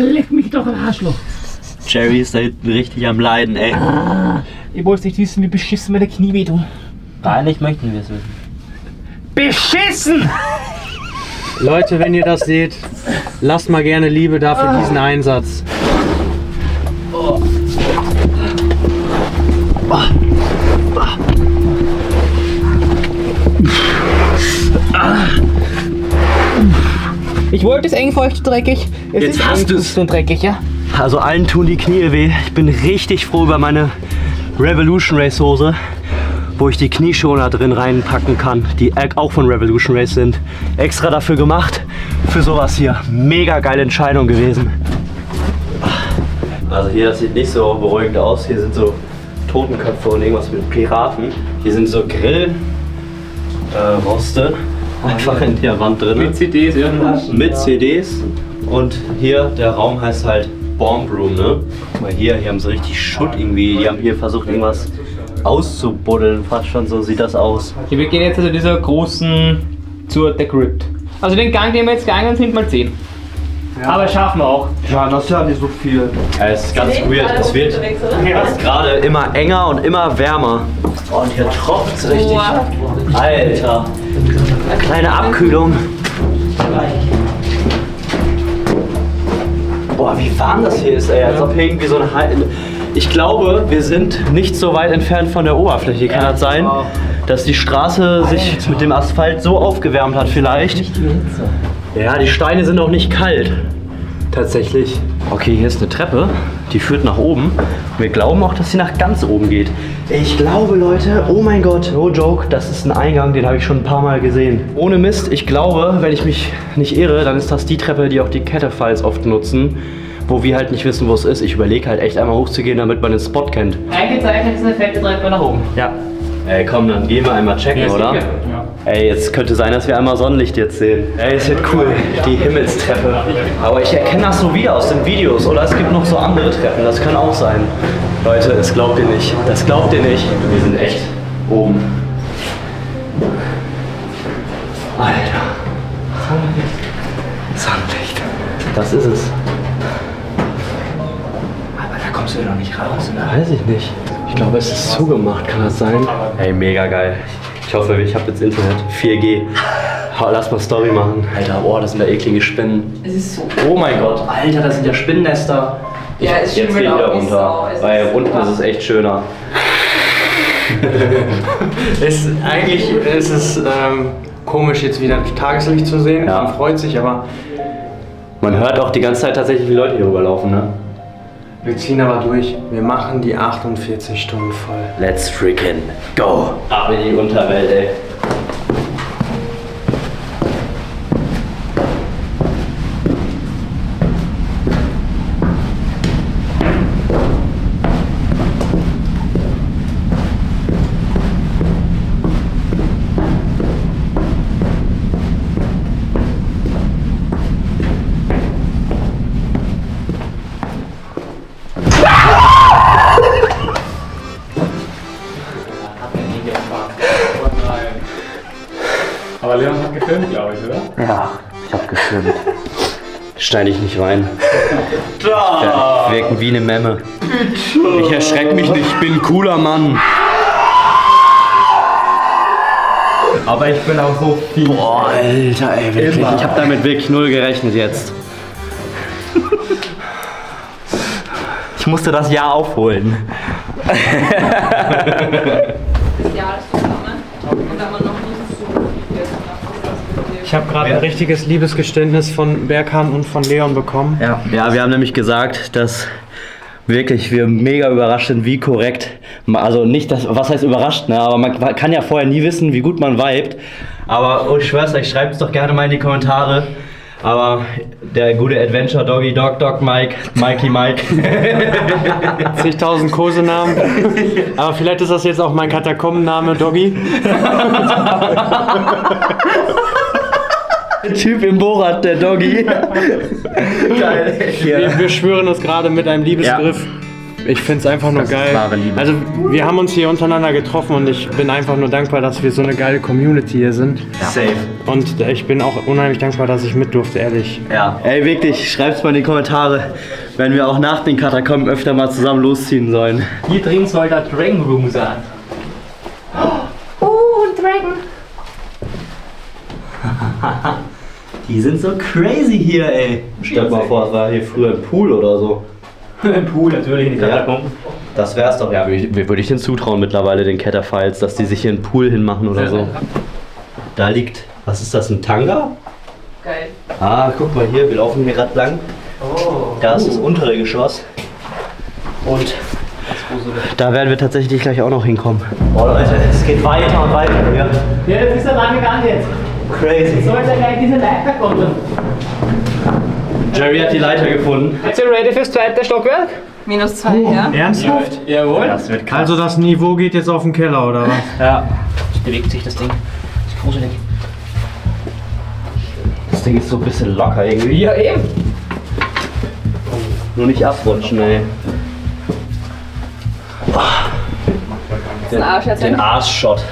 Leck mich doch am Arschloch. Jerry ist da hinten richtig am Leiden, ey. Ihr wollt nicht wissen, wie beschissen meine Knie wehtun. Eigentlich möchten wir es wissen. Beschissen! Leute, wenn ihr das seht, lasst mal gerne Liebe da für diesen Einsatz. Ich wollte es eng, feucht, dreckig. Es Jetzt ist hast du's. feucht und dreckig, ja? Also allen tun die Knie weh. Ich bin richtig froh über meine Revolution Race Hose, wo ich die Knieschoner drin reinpacken kann, die auch von Revolution Race sind. Extra dafür gemacht, für sowas hier. Mega geile Entscheidung gewesen. Also hier, das sieht nicht so beruhigend aus. Hier sind so Totenköpfe und irgendwas mit Piraten. Hier sind so Grill, äh, Roste, einfach in der Wand drin. Mit CDs, ja. Mit CDs. Und hier, der Raum heißt halt Bomb Room, ne? Guck mal hier, hier haben sie richtig Schutt irgendwie. Die haben hier versucht, irgendwas auszubuddeln. Fast schon so sieht das aus. Okay, wir gehen jetzt also dieser großen zur The Crypt. Also den Gang, den wir jetzt gegangen sind, mal 10. Aber schaffen wir auch. Ja, das ist ja nicht so viel. Ja, es ist ganz weird. Es wird gerade immer enger und immer wärmer. Oh, und hier tropft es richtig. Alter. Eine kleine Abkühlung. Boah, wie warm das hier ist, ey. Als ob hier irgendwie so eine. Hei- Ich glaube, wir sind nicht so weit entfernt von der Oberfläche. Kann das sein, dass die Straße sich mit dem Asphalt so aufgewärmt hat, vielleicht? Ja, die Steine sind auch nicht kalt. Tatsächlich. Okay, hier ist eine Treppe, die führt nach oben. Wir glauben auch, dass sie nach ganz oben geht. Ich glaube, Leute, oh mein Gott, no joke, das ist ein Eingang, den habe ich schon ein paar Mal gesehen. Ohne Mist, ich glaube, wenn ich mich nicht irre, dann ist das die Treppe, die auch die Kette-Files oft nutzen, wo wir halt nicht wissen, wo es ist. Ich überlege halt echt einmal hochzugehen, damit man den Spot kennt. Eingezeichnet ist eine fette Treppe nach oben. Ja. Ey, komm, dann gehen wir einmal checken, Ja, oder? Ja. Ey, jetzt könnte sein, dass wir einmal Sonnenlicht jetzt sehen. Ey, es wird cool, die Himmelstreppe. Aber ich erkenne das so wieder aus den Videos. Oder es gibt noch so andere Treppen, das kann auch sein. Leute, das glaubt ihr nicht. Das glaubt ihr nicht. Wir sind echt oben. Alter. Sonnenlicht. Sonnenlicht. Das ist es. Aber da kommst du ja noch nicht raus, oder? Weiß ich nicht. Ich glaube, es ist zugemacht, kann das sein? Ey, mega geil. Ich hoffe, ich habe jetzt Internet. 4G. Ha, Lass mal Story machen. Alter, boah, das sind da eklige Spinnen. Es ist so. Oh mein Gott, Alter, das sind ja Spinnennester. Ich, Ja, es jetzt gehe ich wieder runter. so. Es Weil ist unten super. ist es echt schöner. ist, eigentlich ist es ähm, komisch, jetzt wieder Tageslicht zu sehen. Man freut sich, aber Man hört auch die ganze Zeit tatsächlich, wie Leute hier rüberlaufen, ne? Wir ziehen aber durch. Wir machen die 48 Stunden voll. Let's freaking go. Ab in die Unterwelt, ey. Schneide ich nicht rein. Da! Ja, wirken wie eine Memme. Ich erschreck mich nicht, ich bin ein cooler Mann. Aber ich bin auch so viel. Boah, Alter, ey, wirklich. Immer. Ich habe damit wirklich null gerechnet jetzt. Ich musste das Jahr aufholen. Das zusammen. Ich habe gerade ein richtiges Liebesgeständnis von Berghahn und von Leon bekommen. Ja. ja, wir haben nämlich gesagt, dass wirklich wir mega überrascht sind, wie korrekt, also nicht das, was heißt überrascht, ne, aber man kann ja vorher nie wissen, wie gut man vibet. Aber oh, ich schwör's euch, schreibt es doch gerne mal in die Kommentare. Aber der gute Adventure Doggy Dog Dog Mike, Mikey Mike. Zigtausend Kosenamen. Aber vielleicht ist das jetzt auch mein Katakombenname, Doggy. Typ im Borat, der Doggy. Geil. Wir, wir schwören uns gerade mit einem Liebesgriff. Ich finde es einfach nur Das ist geil. wahre Liebe. Also wir haben uns hier untereinander getroffen und ich bin einfach nur dankbar, dass wir so eine geile Community hier sind. Safe. Und ich bin auch unheimlich dankbar, dass ich mit durfte, ehrlich. Ja. Ey, wirklich, schreibt's mal in die Kommentare, wenn wir auch nach den Katakomben öfter mal zusammen losziehen sollen. Hier drin soll der Dragon Room sein. Oh, ein Dragon. Die sind so crazy hier, ey. Stell dir mal vor, es war hier früher ein Pool oder so. Ein Pool natürlich in die Ja. Katakomben. Das wär's doch, ja. Würde würde ich den zutrauen mittlerweile, den Catterfiles, dass die sich hier einen Pool hinmachen oder so. Da liegt, was ist das, ein Tanga? Geil. Ah, guck mal hier, wir laufen hier gerade lang. Oh. Da ist das untere Geschoss. Und da werden wir tatsächlich gleich auch noch hinkommen. Boah Leute, es geht weiter und weiter hier. Ja, das ist der lange Gang jetzt. Crazy. Soll ja gleich diese Leiter kommen. Jerry hat die Leiter gefunden. Seid ihr ready fürs zweite Stockwerk? Minus zwei, ja? Ernsthaft? Jawohl. Das wird krass. Also das Niveau geht jetzt auf den Keller, oder was? Ja. Es bewegt sich das Ding. Das ist gruselig. Das Ding ist so ein bisschen locker irgendwie. Ja, eben. Nur nicht abrutschen, ey. Den, jetzt, den. Arschshot,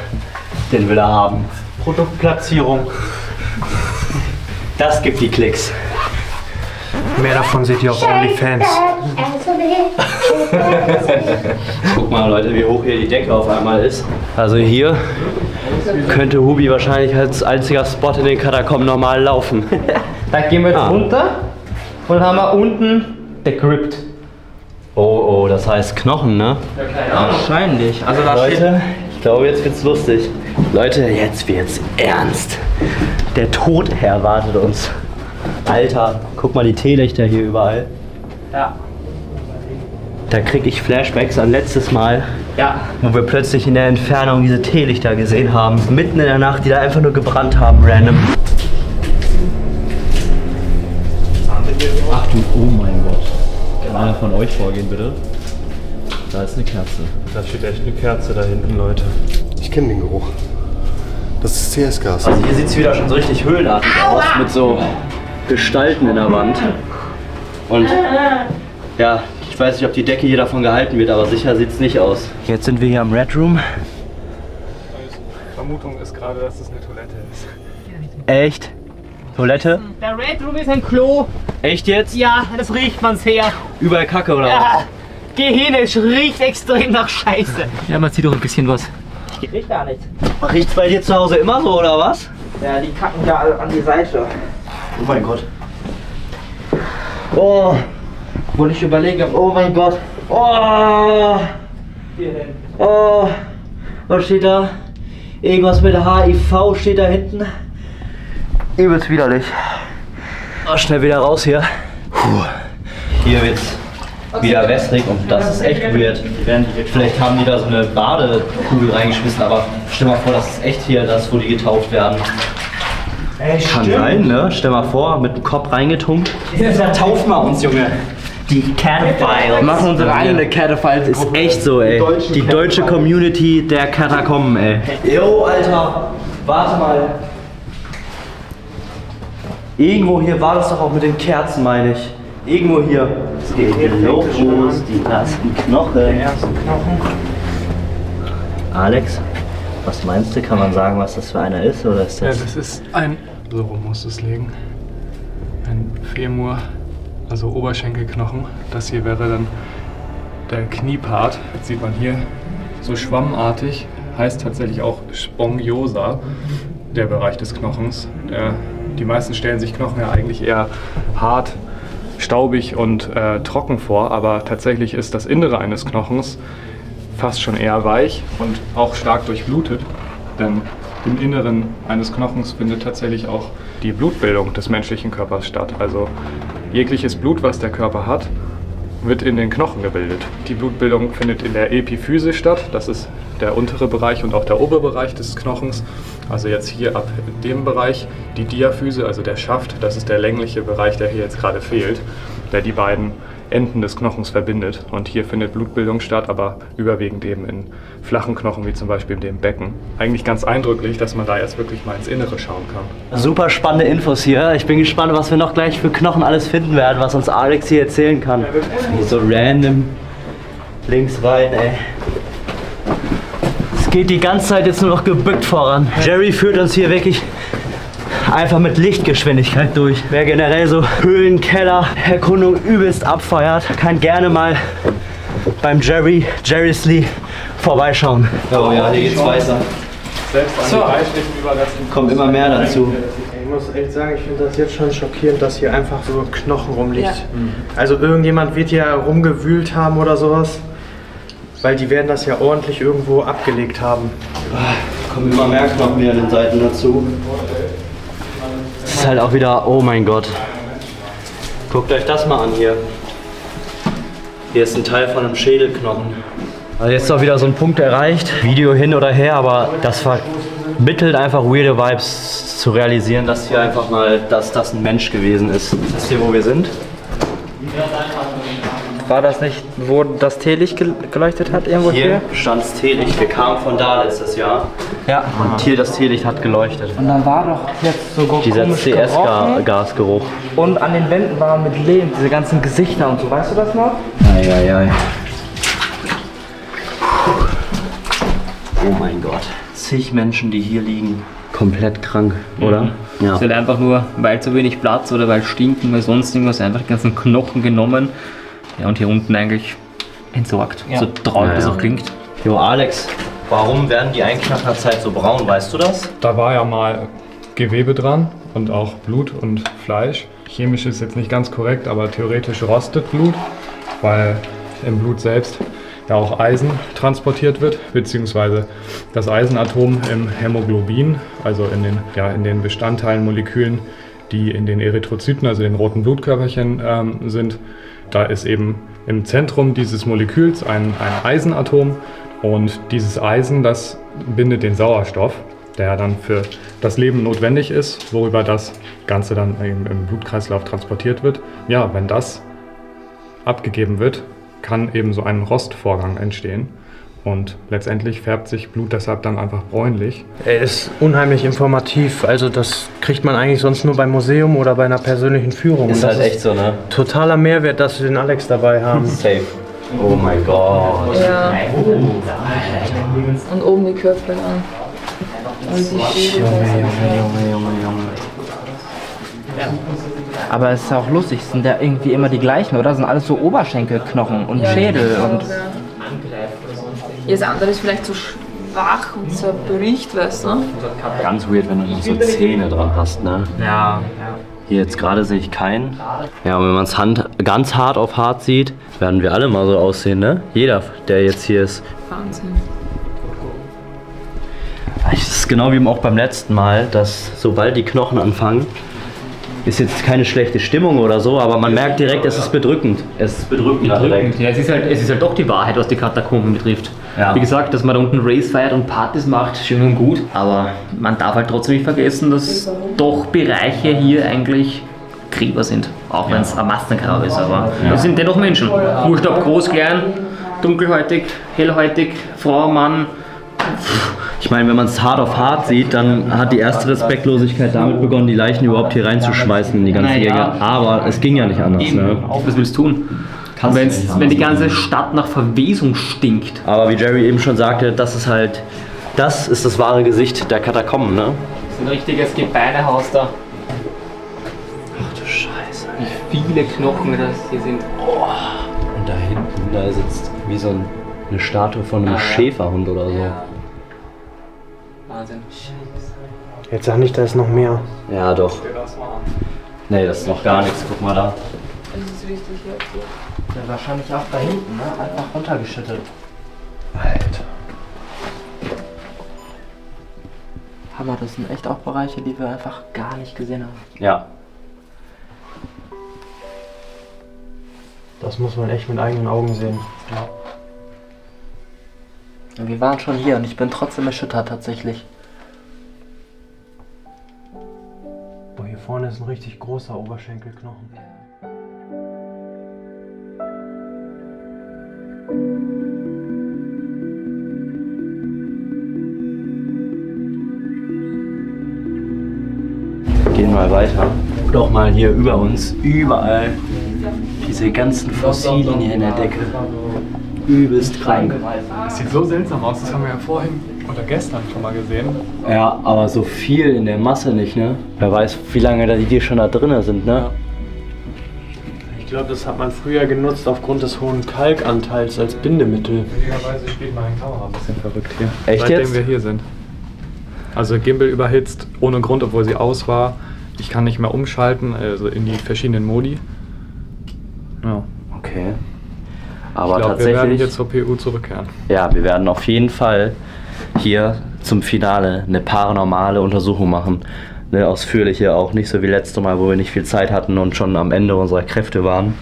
den will er haben. Produktplatzierung. Das gibt die Klicks. Mehr davon seht ihr auf OnlyFans. Guck mal, Leute, wie hoch hier die Decke auf einmal ist. Also hier könnte Hubi wahrscheinlich als einziger Spot in den Katakomben normal laufen. Da gehen wir jetzt Ah. runter und haben wir unten der Crypt. Oh, oh, das heißt Knochen, ne? Wahrscheinlich. Also da steht Leute, ich glaube, jetzt wird's lustig. Leute, jetzt wird's ernst. Der Todherr wartet uns. Alter, guck mal die Teelichter hier überall. Ja. Da krieg ich Flashbacks an letztes Mal, Ja. wo wir plötzlich in der Entfernung diese Teelichter gesehen haben. Mitten in der Nacht, die da einfach nur gebrannt haben, random. Ach du, oh mein Gott. Kann einer von euch vorgehen, bitte? Da ist eine Kerze. Da steht echt eine Kerze da hinten, Leute. Ich kenne den Geruch. Das ist CS-Gas. Also hier sieht's wieder schon so richtig höhlenartig aus, mit so Gestalten in der Wand. Und ja, ich weiß nicht, ob die Decke hier davon gehalten wird, aber sicher sieht's nicht aus. Jetzt sind wir hier am Red Room. Vermutung ist gerade, dass es eine Toilette ist. Echt? Toilette? Der Red Room ist ein Klo. Echt jetzt? Ja, das riecht man's her. Überall Kacke oder Ja. Geh hin, es riecht extrem nach Scheiße. Ja, man sieht doch ein bisschen was. Ich riecht gar nichts. Riecht's bei dir zu Hause immer so oder was? Ja, die kacken alle an die Seite. Oh mein Gott. Oh, Wo ich überlege, oh mein Gott. Oh, hier hin. oh. Was steht da? Irgendwas mit HIV steht da hinten. Übelst widerlich. Oh, schnell wieder raus hier. Puh. Hier wird's wieder wässrig und das ist echt weird. Vielleicht haben die da so eine Badekugel reingeschmissen, aber stell mal vor, das ist echt hier das, wo die getauft werden. Kann sein, ne? Stell mal vor, mit dem Kopf reingetunkt. Da taufen wir uns, Junge. Die Cataphiles. Machen unsere eigene Cataphiles. Ist echt so, ey. Die deutsche Community der Katakomben, ey. Jo, Alter. Warte mal. Irgendwo hier war das doch auch mit den Kerzen, meine ich. Irgendwo hier. Es geht hier los, die ersten Knochen. Die ersten Knochen. Alex, was meinst du? Kann man sagen, was das für einer ist? Oder ist Ja, das. das ist ein, so rum musst du es legen. Ein Femur, also Oberschenkelknochen. Das hier wäre dann der Kniepart. Das sieht man hier so schwammartig. Heißt tatsächlich auch Spongiosa, der Bereich des Knochens. Der, die meisten stellen sich Knochen ja eigentlich eher hart, staubig und äh, trocken vor, aber tatsächlich ist das Innere eines Knochens fast schon eher weich und auch stark durchblutet. denn im Inneren eines Knochens findet tatsächlich auch die Blutbildung des menschlichen Körpers statt. Also jegliches Blut, was der Körper hat, wird in den Knochen gebildet. Die Blutbildung findet in der Epiphyse statt. Das ist der untere Bereich und auch der obere Bereich des Knochens. Also jetzt hier ab dem Bereich. Die Diaphyse, also der Schaft, das ist der längliche Bereich, der hier jetzt gerade fehlt, der die beiden Enden des Knochens verbindet. Und hier findet Blutbildung statt, aber überwiegend eben in flachen Knochen, wie zum Beispiel dem Becken. Eigentlich ganz eindrücklich, dass man da jetzt wirklich mal ins Innere schauen kann. Super spannende Infos hier. Ich bin gespannt, was wir noch gleich für Knochen alles finden werden, was uns Alex hier erzählen kann. So random links rein, ey. Es geht die ganze Zeit jetzt nur noch gebückt voran. Jerry führt uns hier wirklich einfach mit Lichtgeschwindigkeit durch. Wer generell so Höhlen, Keller, Erkundung übelst abfeuert, kann gerne mal beim Jerry, Jerry's Lee vorbeischauen. Oh ja, hier geht's weiter. Selbst an So. Kommt immer mehr dazu. Ich muss echt sagen, ich finde das jetzt schon schockierend, dass hier einfach so Knochen rumliegt. Ja. Also irgendjemand wird hier rumgewühlt haben oder sowas. Weil die werden das ja ordentlich irgendwo abgelegt haben. Kommen immer mehr Knochen hier an den Seiten dazu. Das ist halt auch wieder, oh mein Gott. Guckt euch das mal an hier. Hier ist ein Teil von einem Schädelknochen. Also jetzt ist auch wieder so ein Punkt erreicht. Video hin oder her, aber das vermittelt einfach weirde Vibes zu realisieren, dass hier einfach mal, dass das ein Mensch gewesen ist. Wisst ihr, wo wir sind? War das nicht, wo das Teelicht gel- geleuchtet hat irgendwo hier? Hier stand's Teelicht. Wir kamen von da letztes Jahr. Ja. Und hier das Teelicht hat geleuchtet. Und dann war doch jetzt sogar Dieser. CS-Gasgeruch. Und an den Wänden waren mit Lehm diese ganzen Gesichter und so. Weißt du das noch? Eieiei. Oh mein Gott. Zig Menschen, die hier liegen. Komplett krank, oder? Ja. Ist halt einfach nur, weil zu wenig Platz oder weil stinken, weil sonst irgendwas, einfach die ganzen Knochen genommen. Ja, und hier unten eigentlich entsorgt. Ja. So traurig Ja, das ja. auch klingt. Jo, Alex, warum werden die eigentlich nach einer Zeit so braun? Weißt du das? Da war ja mal Gewebe dran und auch Blut und Fleisch. Chemisch ist jetzt nicht ganz korrekt, aber theoretisch rostet Blut, weil im Blut selbst ja auch Eisen transportiert wird, beziehungsweise das Eisenatom im Hämoglobin, also in den, ja, in den Bestandteilen, Molekülen, die in den Erythrozyten, also den roten Blutkörperchen ähm, sind. Da ist eben im Zentrum dieses Moleküls ein, ein Eisenatom und dieses Eisen, das bindet den Sauerstoff, der dann für das Leben notwendig ist, worüber das Ganze dann im, im Blutkreislauf transportiert wird. Ja, wenn das abgegeben wird, kann eben so ein Rostvorgang entstehen. Und letztendlich färbt sich Blut deshalb dann einfach bräunlich. Er ist unheimlich informativ. Also das kriegt man eigentlich sonst nur beim Museum oder bei einer persönlichen Führung. Ist halt echt so, ne? Totaler Mehrwert, dass wir den Alex dabei haben. Safe. Oh mein Gott. Ja. Und oben die Köpfe an. Schädel. Junge, Junge, Junge. Aber es ist auch lustig, es sind ja irgendwie immer die gleichen, oder? Sind alles so Oberschenkelknochen und Ja, Schädel genau, und. ja. Ja, das andere ist vielleicht so schwach und zerbricht, weißt du? Ganz weird, wenn du noch so Zähne dran hast, ne? Ja. Hier jetzt gerade sehe ich keinen. Ja, und wenn man es Hand ganz hart auf hart sieht, werden wir alle mal so aussehen, ne? Jeder, der jetzt hier ist. Wahnsinn. Es ist genau wie auch beim letzten Mal, dass sobald die Knochen anfangen, ist jetzt keine schlechte Stimmung oder so, aber man merkt direkt, es ist bedrückend. Es ist bedrückend, direkt. Ja, es ist, halt, es ist halt doch die Wahrheit, was die Katakomben betrifft. Ja. Wie gesagt, dass man da unten Race feiert und Partys macht, schön und gut. Aber man darf halt trotzdem nicht vergessen, dass doch Bereiche hier eigentlich Gräber sind. Auch wenn es ein Massengrab ist. Aber Ja. es sind dennoch Menschen. Wurscht ob groß, klein, dunkelhäutig, hellhäutig, Frau, Mann. Ich meine, wenn man es hart auf hart sieht, dann hat die erste Respektlosigkeit damit begonnen, die Leichen überhaupt hier reinzuschmeißen in die ganze Naja. Jäger. Aber es ging ja nicht anders. Ne? Was willst du tun? Kannst du Wenn's, wenn die ganze Stadt nach Verwesung stinkt. Aber wie Jerry eben schon sagte, das ist halt, das ist das wahre Gesicht der Katakomben, ne? Das ist ein richtiges Gebeinehaus da. Ach du Scheiße. Wie viele Knochen das hier sind. Und da hinten, da sitzt wie so ein, eine Statue von einem Schäferhund oder so. Wahnsinn. Jetzt sag nicht, da ist noch mehr. Ja, doch. Nee, das ist noch gar nichts. Guck mal da. Das ist richtig heftig. Ja, wahrscheinlich auch da hinten, ne? Einfach runtergeschüttet. Alter. Hammer, das sind echt auch Bereiche, die wir einfach gar nicht gesehen haben. Ja. Das muss man echt mit eigenen Augen sehen. Ja. Wir waren schon hier und ich bin trotzdem erschüttert tatsächlich. Boah, hier vorne ist ein richtig großer Oberschenkelknochen. Gehen mal weiter. Doch mal hier über uns, überall diese ganzen Fossilien hier in der Decke. Übelst krank. Das sieht so seltsam aus, das haben wir ja vorhin oder gestern schon mal gesehen. Ja, aber so viel in der Masse nicht, ne? Wer weiß, wie lange die hier schon da drinnen sind, ne? Ich glaube, das hat man früher genutzt aufgrund des hohen Kalkanteils als Bindemittel. Witzigerweise steht meine Kamera ein bisschen verrückt hier. Echt Seitdem jetzt? wir hier sind. Also Gimbal überhitzt, ohne Grund, obwohl sie aus war. Ich kann nicht mehr umschalten, also in die verschiedenen Modi. Ja. Okay. Aber ich glaub, tatsächlich. wir werden hier zur PU zurückkehren. Ja, wir werden auf jeden Fall hier zum Finale eine paranormale Untersuchung machen. Eine ausführliche, auch nicht so wie letztes Mal, wo wir nicht viel Zeit hatten und schon am Ende unserer Kräfte waren.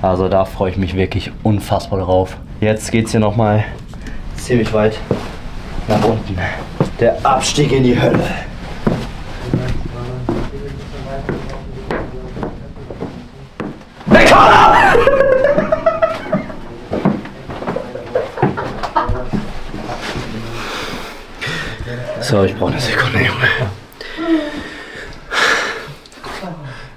Also da freue ich mich wirklich unfassbar drauf. Jetzt geht's hier nochmal ziemlich weit nach unten. Der Abstieg in die Hölle. So, ich brauche eine Sekunde, Junge.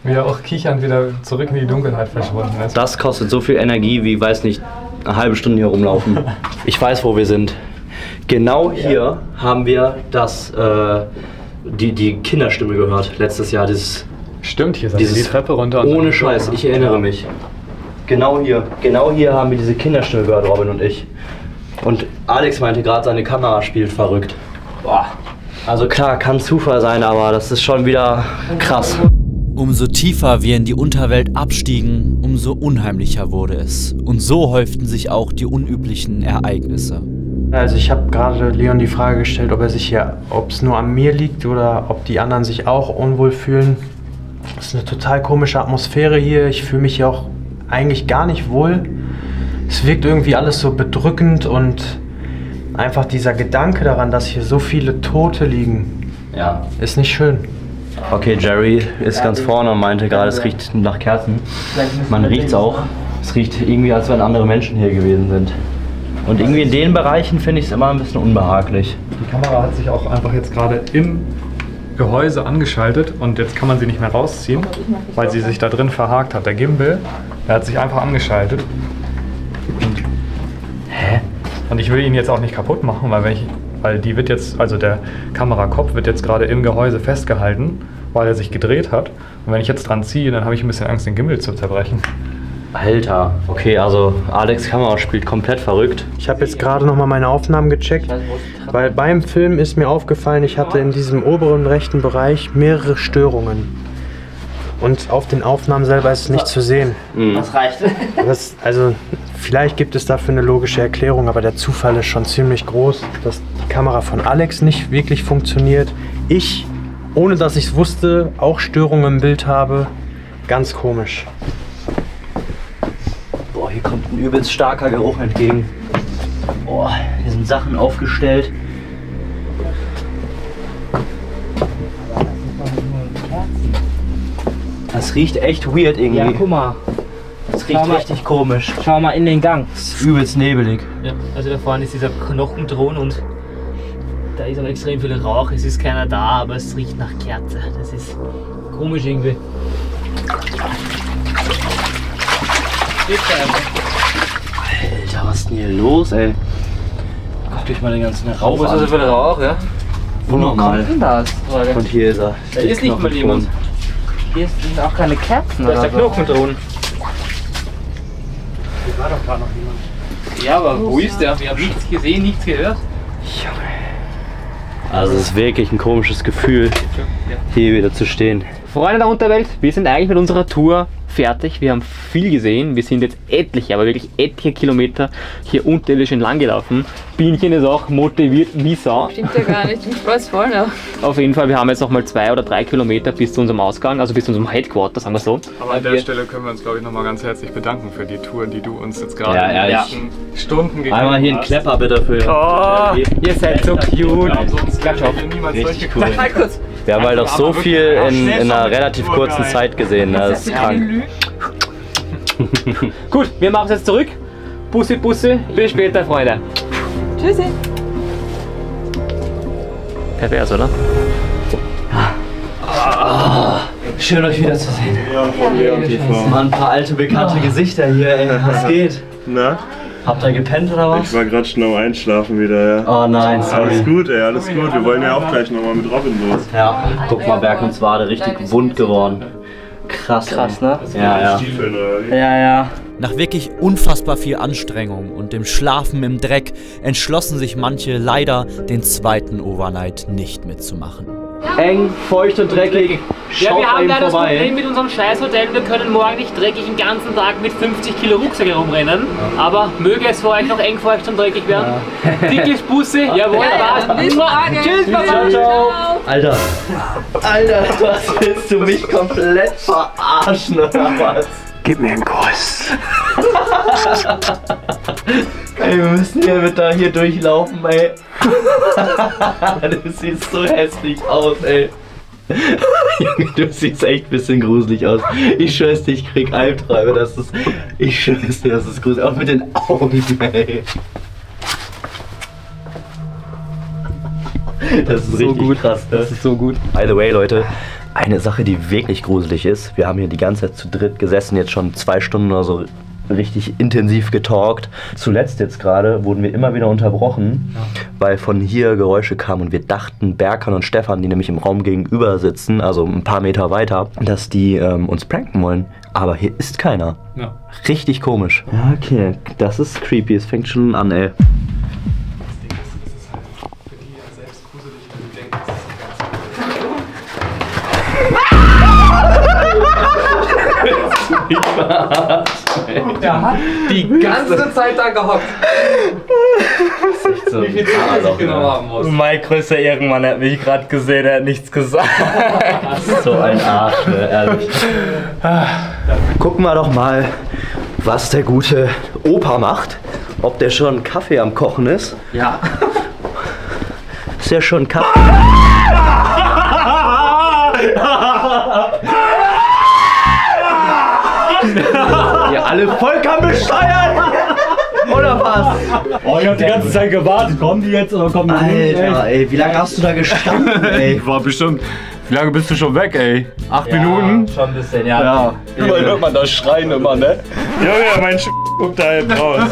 Wie er auch kichernd wieder zurück in die Dunkelheit verschwunden ist. Das kostet so viel Energie wie, weiß nicht, eine halbe Stunde hier rumlaufen. Ich weiß, wo wir sind. Genau hier haben wir das, äh, die, die Kinderstimme gehört letztes Jahr. Dieses, Stimmt, hier sind dieses, die Treppe runter. und Ohne Scheiß, ich erinnere mich. Genau hier, genau hier haben wir diese Kinderstimme gehört, Robin und ich. Und Alex meinte gerade, seine Kamera spielt verrückt. Boah. Also klar, kann Zufall sein, aber das ist schon wieder krass. Umso tiefer wir in die Unterwelt abstiegen, umso unheimlicher wurde es. Und so häuften sich auch die unüblichen Ereignisse. Also ich habe gerade Leon die Frage gestellt, ob er sich hier, ob es nur an mir liegt oder ob die anderen sich auch unwohl fühlen. Es ist eine total komische Atmosphäre hier. Ich fühle mich hier auch eigentlich gar nicht wohl. Es wirkt irgendwie alles so bedrückend und einfach dieser Gedanke daran, dass hier so viele Tote liegen, Ja. ist nicht schön. Okay, Jerry ist ganz vorne und meinte gerade, es riecht nach Kerzen. Man riecht es auch. Es riecht irgendwie, als wenn andere Menschen hier gewesen sind. Und irgendwie in den Bereichen finde ich es immer ein bisschen unbehaglich. Die Kamera hat sich auch einfach jetzt gerade im Gehäuse angeschaltet und jetzt kann man sie nicht mehr rausziehen, weil sie sich da drin verhakt hat. Der Gimbal, der hat sich einfach angeschaltet. Hä? Und ich will ihn jetzt auch nicht kaputt machen, weil, wenn ich, weil die wird jetzt, also der Kamerakopf wird jetzt gerade im Gehäuse festgehalten, weil er sich gedreht hat. Und wenn ich jetzt dran ziehe, dann habe ich ein bisschen Angst, den Gimbal zu zerbrechen. Alter. Okay, also Alex Kamera spielt komplett verrückt. Ich habe jetzt gerade noch mal meine Aufnahmen gecheckt, weil beim Film ist mir aufgefallen, ich hatte in diesem oberen rechten Bereich mehrere Störungen. Und auf den Aufnahmen selber ist es nicht zu sehen. Das reicht. Das, also vielleicht gibt es dafür eine logische Erklärung, aber der Zufall ist schon ziemlich groß, dass die Kamera von Alex nicht wirklich funktioniert. Ich, ohne dass ich es wusste, auch Störungen im Bild habe. Ganz komisch. Boah, hier kommt ein übelst starker Geruch entgegen. Boah, hier sind Sachen aufgestellt. Das riecht echt weird irgendwie. Ja, guck mal. Das riecht Schau mal. richtig komisch. Schau mal in den Gang. Das ist übelst nebelig. Ja, also da vorne ist dieser Knochenthron und da ist auch extrem viel Rauch. Es ist keiner da, aber es riecht nach Kerze. Das ist komisch irgendwie. Alter, was ist denn hier los, ey? Guckt euch mal den ganzen Rauch Was ist an. das für ein Rauch, ja? Unnormal. kommt denn das? Frage. Und hier ist er. Da ist nicht mal jemand. Hier sind auch keine Kerzen. Da ist der so. Knochenthron. Hier war doch gerade noch jemand. Ja, aber wo ist der? Wir haben nichts gesehen, nichts gehört. Also es ist wirklich ein komisches Gefühl, hier wieder zu stehen. Freunde der Unterwelt, wir sind eigentlich mit unserer Tour fertig. Wir haben viel gesehen. Wir sind jetzt etliche, aber wirklich etliche Kilometer hier unterirdisch entlang gelaufen. Bienchen ist auch motiviert wie Sau. Stimmt ja gar nicht, ich freue voll noch. Auf jeden Fall, wir haben jetzt noch mal zwei oder drei Kilometer bis zu unserem Ausgang, also bis zu unserem Headquarter, sagen wir so. Aber an der wir, Stelle können wir uns, glaube ich, nochmal ganz herzlich bedanken für die Tour, die du uns jetzt gerade Ja, in den ehrlich. letzten Stunden gegeben Einmal hier ein hast. Klepper bitte für. Oh, ihr seid so cute. Klatsch auf. Niemals Richtig solche cool. Wir haben halt auch so viel in, in einer relativ kurzen Zeit gesehen. Das ist krank. Gut, wir machen es jetzt zurück. Bussi, Bussi, bis später, Freunde. Tschüssi. Pervers, oder? Schön euch wiederzusehen. Ja. Mal ein paar alte bekannte Gesichter hier, ey. Was geht? Na? Habt ihr gepennt oder was? Ich war gerade schon am Einschlafen wieder, ja. Oh nein, sorry. Alles gut, ey, alles gut. Wir wollen ja auch gleich nochmal mit Robin los. Ja, guck mal, Berg und Zwade richtig wund geworden. Krass, Krass, ne? Ja, ja. Stiefeln, oder? Ja, ja. Nach wirklich unfassbar viel Anstrengung und dem Schlafen im Dreck entschlossen sich manche leider, den zweiten Overnight nicht mitzumachen. Eng, feucht und dreckig. Ja, Schaut wir bei haben leider das. Problem mit unserem Scheißhotel. Wir können morgen nicht dreckig den ganzen Tag mit 50 Kilo Rucksack herumrennen. Aber möge es für euch noch eng, feucht und dreckig werden. Dickes Busse, jawohl, passt. Bis morgen. Tschüss, Baba. Ciao, ciao. Alter. Alter, was willst du mich komplett verarschen oder was? Gib mir einen Kuss. Ey, wir müssen hier mit da hier durchlaufen, ey. du siehst so hässlich aus, ey. Junge, du siehst echt ein bisschen gruselig aus. Ich schwör's dir, ich krieg Albträume. Das ist. Ich schwör's dir, das ist gruselig. Auch mit den Augen, ey. Das ist richtig gut. krass. Ne? Das ist so gut. By the way, Leute, eine Sache, die wirklich gruselig ist. Wir haben hier die ganze Zeit zu dritt gesessen, jetzt schon zwei Stunden oder so richtig intensiv getalkt. Zuletzt jetzt gerade wurden wir immer wieder unterbrochen, weil von hier Geräusche kamen und wir dachten, Berkan und Stefan, die nämlich im Raum gegenüber sitzen, also ein paar Meter weiter, dass die ähm, uns pranken wollen. Aber hier ist keiner. Ja. Richtig komisch. Ja, okay, das ist creepy. Es fängt schon an, ey. Der hat die ganze Zeit da gehockt. So Wie viel Zeit er sich genommen haben muss. Mein größter Ehrenmann hat mich gerade gesehen, er hat nichts gesagt. So ein Arsch, ne, ehrlich. Gucken wir doch mal, was der gute Opa macht. Ob der schon Kaffee am Kochen ist. Ja. Ist der schon Kaffee? Ihr alle vollkommen bescheuert! Oder was? Oh, ich hab die ganze Zeit gewartet. Kommen die jetzt oder kommen die nicht? Alter, ey, wie lange hast du da gestanden, ey? Ich war bestimmt. Wie lange bist du schon weg, ey? Acht Minuten? Schon ein bisschen, ja. Ja. Überall hört man das Schreien immer, ne? Junge, mein Sch guckt da jetzt raus.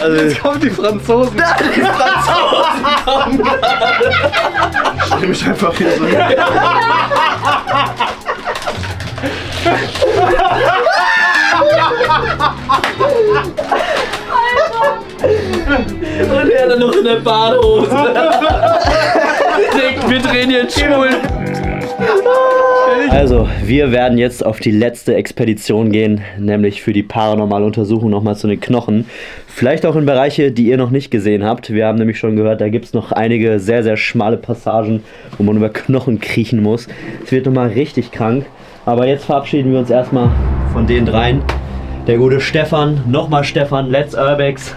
Also, Jetzt kommen die Franzosen. die Franzosen kommen gerade. Ich stell mich einfach hier so hin. Und er dann noch in der Badehose. Denkt, wir drehen jetzt schwul. Also, wir werden jetzt auf die letzte Expedition gehen, nämlich für die paranormale Untersuchung nochmal zu den Knochen. Vielleicht auch in Bereiche, die ihr noch nicht gesehen habt. Wir haben nämlich schon gehört, da gibt es noch einige sehr, sehr schmale Passagen, wo man über Knochen kriechen muss. Es wird nochmal richtig krank. Aber jetzt verabschieden wir uns erstmal von den dreien. Der gute Stefan, nochmal Stefan, Let's Urbex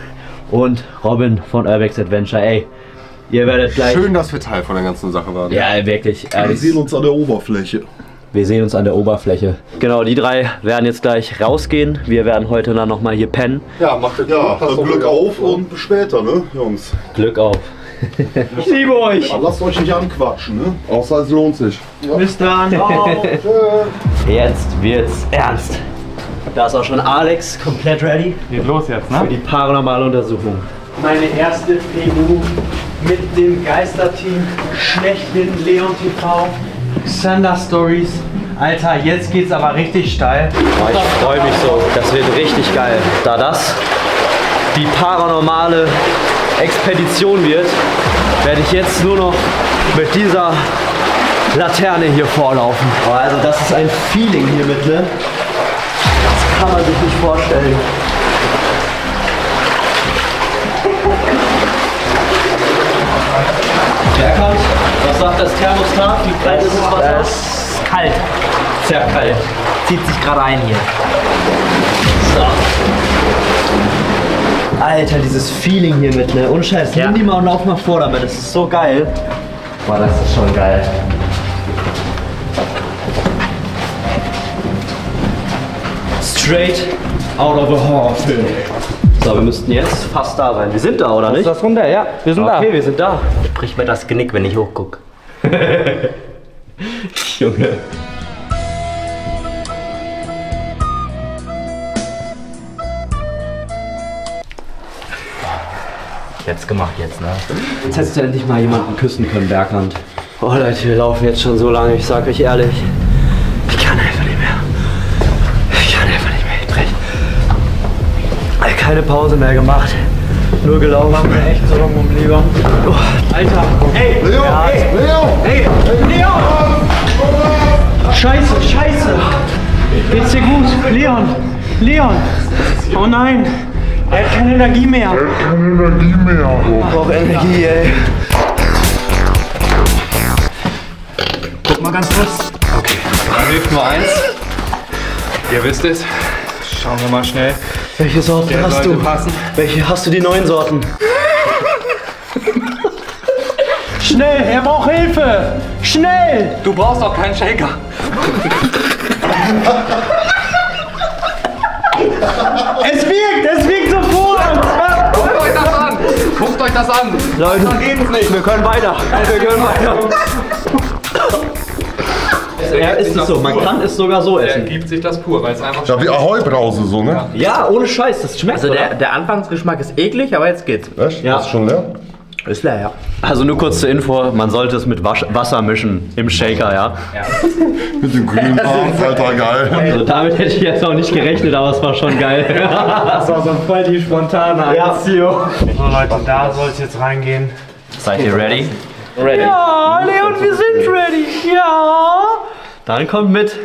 und Robin von Urbex Adventure. Ey, ihr werdet gleich. Schön, dass wir Teil von der ganzen Sache waren. Ja, wirklich. Wir ehrlich. sehen uns an der Oberfläche. Wir sehen uns an der Oberfläche. Genau, die drei werden jetzt gleich rausgehen. Wir werden heute dann nochmal hier pennen. Ja, macht ja, Glück auf und bis später, ne, Jungs. Glück auf. Ich liebe euch. Aber lasst euch nicht anquatschen, ne? Außer es lohnt sich. Ja. Bis dann. Jetzt wird's ernst. Da ist auch schon Alex komplett ready Geht los jetzt, für ne? die paranormale Untersuchung. Meine erste PU mit dem Geisterteam schlechthin Leon TV, Xander Stories. Alter, jetzt geht's aber richtig steil. Oh, ich freue mich so. Das wird richtig geil. Da das die paranormale Expedition wird, werde ich jetzt nur noch mit dieser Laterne hier vorlaufen. Oh, also das ist ein Feeling hier mit, ne? Das kann man sich nicht vorstellen. Berghand, was sagt das Thermostat? Wie kalt ist das Wasser? Es ist kalt. Sehr kalt. Zieht sich gerade ein hier. So. Alter, dieses Feeling hier mit, ne? Ohne Scheiß, nimm die mal und lauf mal vor damit. Das ist so geil. Boah, das ist schon geil. Straight out of a Horrorfilm. So, wir müssten jetzt fast da sein. Wir sind da, oder nicht? Das runter, ja. Wir sind da. Okay, wir sind da. Bricht mir das Genick, wenn ich hochgucke. Junge. Jetzt gemacht jetzt, ne? Jetzt hättest du endlich mal jemanden küssen können, Berghand. Oh Leute, wir laufen jetzt schon so lange, ich sag euch ehrlich. Ich kann einfach nicht mehr. Ich kann einfach nicht mehr. Ich brech. Keine Pause mehr gemacht. Nur gelaufen. Machen wir echt so lange um Leon. Oh, Alter. Hey! Leo! Ja, Hey! Leo! Hey! Leon! Scheiße, scheiße. Geht's dir gut? Leon, Leon. Oh nein, er hat keine Energie mehr. Keine Energie mehr. Ich brauch Energie, ey. Guck mal ganz kurz. Okay. Da hilft nur eins. Ihr wisst es. Schauen wir mal schnell. Welche Sorten Der hast du? passen. Welche hast du die neuen Sorten? Schnell, er braucht Hilfe. Schnell. Du brauchst auch keinen Shaker. Es wirkt Guckt euch das an. Leute, geht's nicht. wir können weiter. Wir können weiter. Ja, ist es so. Man kann es sogar so Er essen. gibt sich das pur, weil es einfach Ja, wie Ahoi-Brause, so, ne? Ja, ohne Scheiß, das schmeckt. Also der, der Anfangsgeschmack ist eklig, aber jetzt geht's. Echt? Ja. Ist schon leer? Ist leer, ja. Also nur kurz zur Info, man sollte es mit Wasch Wasser mischen im Shaker, ja. Mit dem grünen Arm, Alter, geil. Also damit hätte ich jetzt auch nicht gerechnet, aber es war schon geil. Das war so voll die spontane Aktion. So Leute, da soll es jetzt reingehen. Seid ihr ready? Ready. Ja, Leon, wir sind ready. Ja. Dann kommt mit.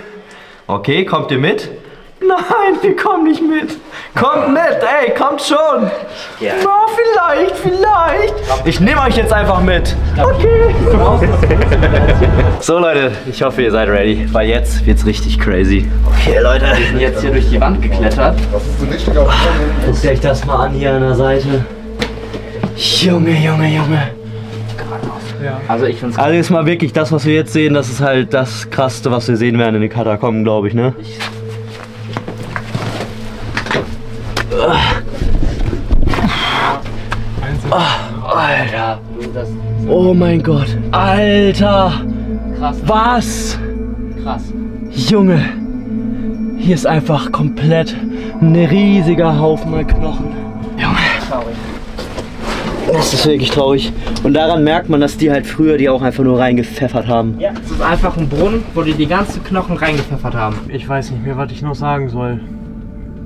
Okay, kommt ihr mit? Nein, wir kommen nicht mit. Kommt mit, ey, kommt schon. Ja. Na, vielleicht, vielleicht. Ich nehme euch jetzt einfach mit. Okay. So Leute, ich hoffe ihr seid ready, weil jetzt wird's richtig crazy. Okay Leute, Wir sind jetzt hier durch die Wand geklettert. Guckt euch das mal an hier an der Seite. Junge, Junge, Junge. Also ich find's Also jetzt mal wirklich, das was wir jetzt sehen, das ist halt das krasseste, was wir sehen werden in den Katakomben, glaube ich, ne? Ah, Alter. Oh mein Gott. Alter. Krass. Was? Krass. Junge. Hier ist einfach komplett ein riesiger Haufen an Knochen. Junge. Das ist wirklich traurig. Und daran merkt man, dass die halt früher die auch einfach nur reingepfeffert haben. Ja, es ist einfach ein Brunnen, wo die die ganzen Knochen reingepfeffert haben. Ich weiß nicht mehr, was ich noch sagen soll.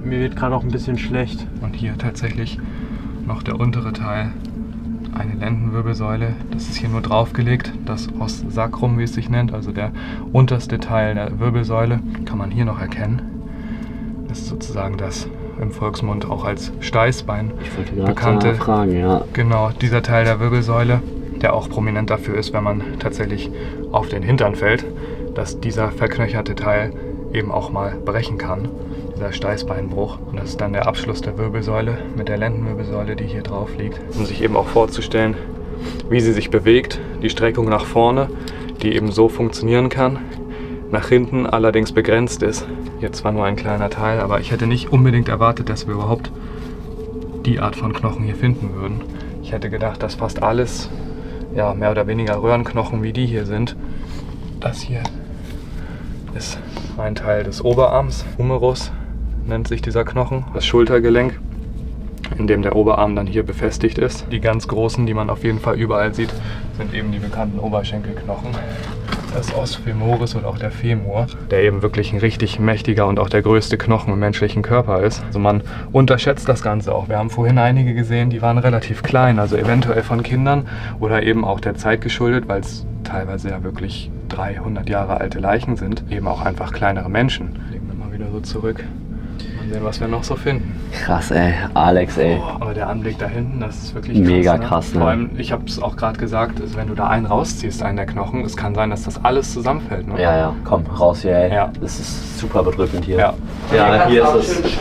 Mir wird gerade auch ein bisschen schlecht. Und hier tatsächlich noch der untere Teil, eine Lendenwirbelsäule. Das ist hier nur draufgelegt, das Os Sacrum, wie es sich nennt, also der unterste Teil der Wirbelsäule, kann man hier noch erkennen. Das ist sozusagen das im Volksmund auch als Steißbein bekannte. fragen, ja. Genau, dieser Teil der Wirbelsäule, der auch prominent dafür ist, wenn man tatsächlich auf den Hintern fällt, dass dieser verknöcherte Teil eben auch mal brechen kann, dieser Steißbeinbruch. Und das ist dann der Abschluss der Wirbelsäule mit der Lendenwirbelsäule, die hier drauf liegt. Um sich eben auch vorzustellen, wie sie sich bewegt, die Streckung nach vorne, die eben so funktionieren kann, nach hinten allerdings begrenzt ist. Jetzt zwar nur ein kleiner Teil, aber ich hätte nicht unbedingt erwartet, dass wir überhaupt die Art von Knochen hier finden würden. Ich hätte gedacht, dass fast alles ja, mehr oder weniger Röhrenknochen wie die hier sind. Das hier ist ein Teil des Oberarms, Humerus nennt sich dieser Knochen, das Schultergelenk, in dem der Oberarm dann hier befestigt ist. Die ganz großen, die man auf jeden Fall überall sieht, sind eben die bekannten Oberschenkelknochen. das Os femoris oder auch der Femur, der eben wirklich ein richtig mächtiger und auch der größte Knochen im menschlichen Körper ist. Also man unterschätzt das Ganze auch. Wir haben vorhin einige gesehen, die waren relativ klein, also eventuell von Kindern oder eben auch der Zeit geschuldet, weil es teilweise ja wirklich 300 Jahre alte Leichen sind, eben auch einfach kleinere Menschen. Legen wir mal wieder so zurück. Mal sehen, was wir noch so finden. Krass, ey. Alex, ey. Aber der Anblick da hinten, das ist wirklich Mega krass. krass, ne? Vor allem, ich habe es auch gerade gesagt, also wenn du da einen rausziehst, einen der Knochen, es kann sein, dass das alles zusammenfällt. Ne? Ja, ja, komm, raus hier, ey. Ja. Das ist super bedrückend hier. Ja. Ja, hier ist es.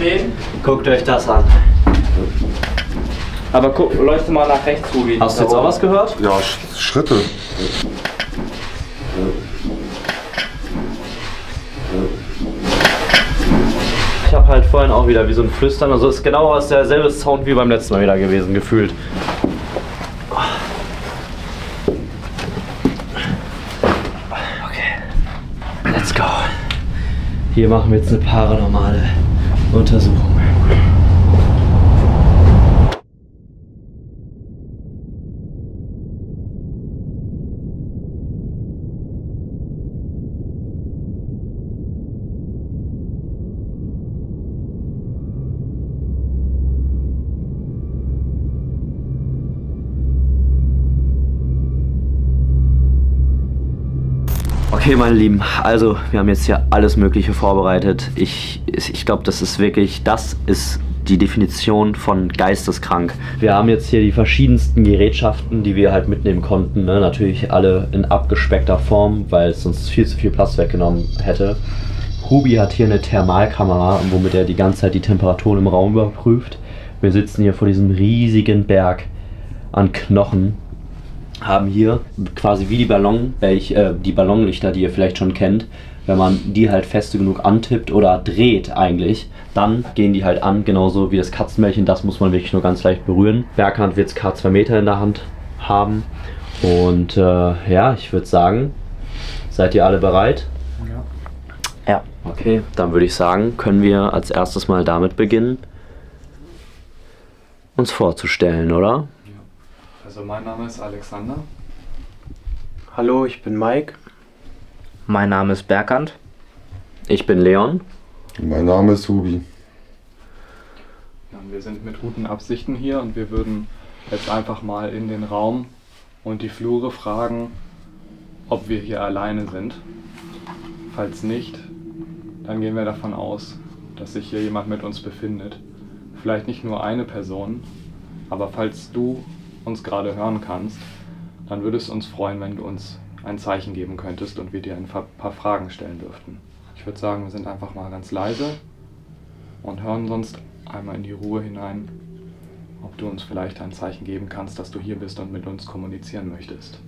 Guckt euch das an. Aber guck, leuchte mal nach rechts, Ruby. Hast du jetzt auch was gehört? Ja, Sch- Schritte. Ich habe halt vorhin auch wieder wie so ein Flüstern. Also ist genau derselbe Sound wie beim letzten Mal wieder gewesen, gefühlt. Okay, let's go. Hier machen wir jetzt eine paranormale Untersuchung. Okay, meine Lieben, also wir haben jetzt hier alles Mögliche vorbereitet. Ich, ich glaube, das ist wirklich, das ist die Definition von geisteskrank. Wir haben jetzt hier die verschiedensten Gerätschaften, die wir halt mitnehmen konnten. Ne? Natürlich alle in abgespeckter Form, weil es sonst viel zu viel Platz weggenommen hätte. Hubi hat hier eine Thermalkamera, womit er die ganze Zeit die Temperaturen im Raum überprüft. Wir sitzen hier vor diesem riesigen Berg an Knochen haben hier quasi wie die Ballon, welch, äh, die Ballonlichter, die ihr vielleicht schon kennt, wenn man die halt feste genug antippt oder dreht eigentlich, dann gehen die halt an, genauso wie das Katzenbällchen, das muss man wirklich nur ganz leicht berühren. Berghand wird es K2 Meter in der Hand haben und äh, ja, ich würde sagen, seid ihr alle bereit? Ja. Ja. Okay, dann würde ich sagen, können wir als erstes mal damit beginnen, uns vorzustellen, oder? Also mein Name ist Alexander. Hallo, ich bin Mike. Mein Name ist Bergant. Ich bin Leon. Mein Name ist Hubi. Ja, wir sind mit guten Absichten hier und wir würden jetzt einfach mal in den Raum und die Flure fragen, ob wir hier alleine sind. Falls nicht, dann gehen wir davon aus, dass sich hier jemand mit uns befindet. Vielleicht nicht nur eine Person, aber falls du uns gerade hören kannst, dann würde es uns freuen, wenn du uns ein Zeichen geben könntest und wir dir ein paar Fragen stellen dürften. Ich würde sagen, wir sind einfach mal ganz leise und hören sonst einmal in die Ruhe hinein, ob du uns vielleicht ein Zeichen geben kannst, dass du hier bist und mit uns kommunizieren möchtest.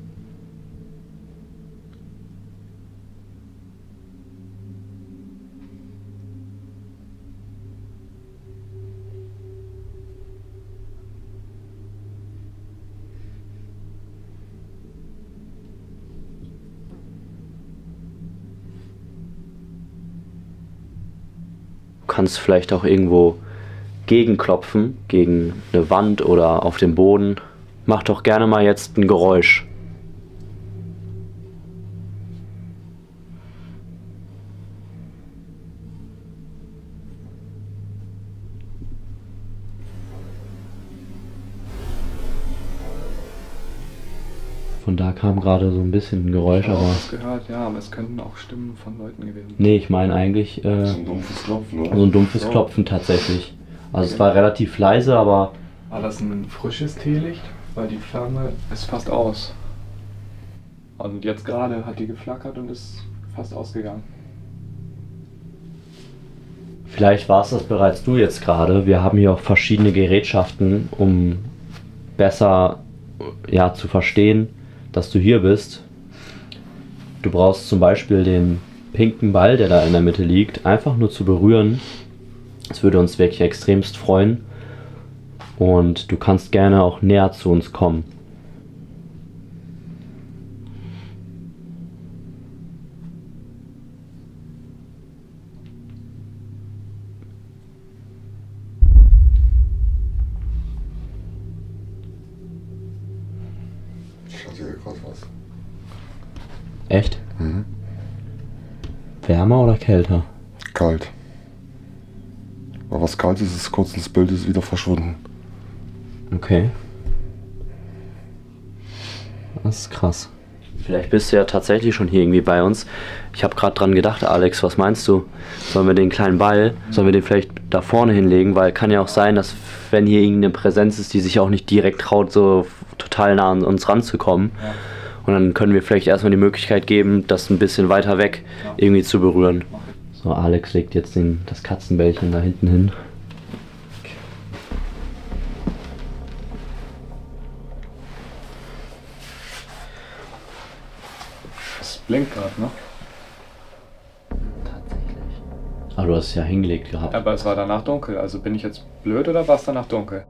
Kannst vielleicht auch irgendwo gegenklopfen, gegen eine Wand oder auf dem Boden. Mach doch gerne mal jetzt ein Geräusch. Kam gerade so ein bisschen ein Geräusch, Ich aber. was gehört, ja, aber es könnten auch Stimmen von Leuten gewesen sein. Nee, ich meine eigentlich. Äh, So ein dumpfes Klopfen, oder? So ein dumpfes So. Klopfen tatsächlich. Also es war relativ leise, aber War das ein frisches Teelicht? Weil die Flamme ist fast aus. Und jetzt gerade hat die geflackert und ist fast ausgegangen. vielleicht war es das bereits du jetzt gerade. Wir haben hier auch verschiedene Gerätschaften, um besser ja, zu verstehen, dass du hier bist. Du brauchst zum Beispiel den pinken Ball, der da in der Mitte liegt, einfach nur zu berühren. Das würde uns wirklich extremst freuen. Und du kannst gerne auch näher zu uns kommen. Echt? Mhm. Wärmer oder kälter? Kalt. Aber was kalt ist, ist kurz ins Bild, ist wieder verschwunden. Okay. Das ist krass. Vielleicht bist du ja tatsächlich schon hier irgendwie bei uns. Ich habe gerade dran gedacht, Alex, was meinst du? Sollen wir den kleinen Ball, sollen wir den vielleicht da vorne hinlegen? Weil kann ja auch sein, dass wenn hier irgendeine Präsenz ist, die sich auch nicht direkt traut, so total nah an uns ranzukommen. Ja. Und dann können wir vielleicht erstmal die Möglichkeit geben, das ein bisschen weiter weg irgendwie zu berühren. So, Alex legt jetzt den, das Katzenbällchen da hinten hin. Es blinkt gerade, ne? Aber Ah, du hast es ja hingelegt gehabt. Aber es war danach dunkel. Also bin ich jetzt blöd oder war es danach dunkel?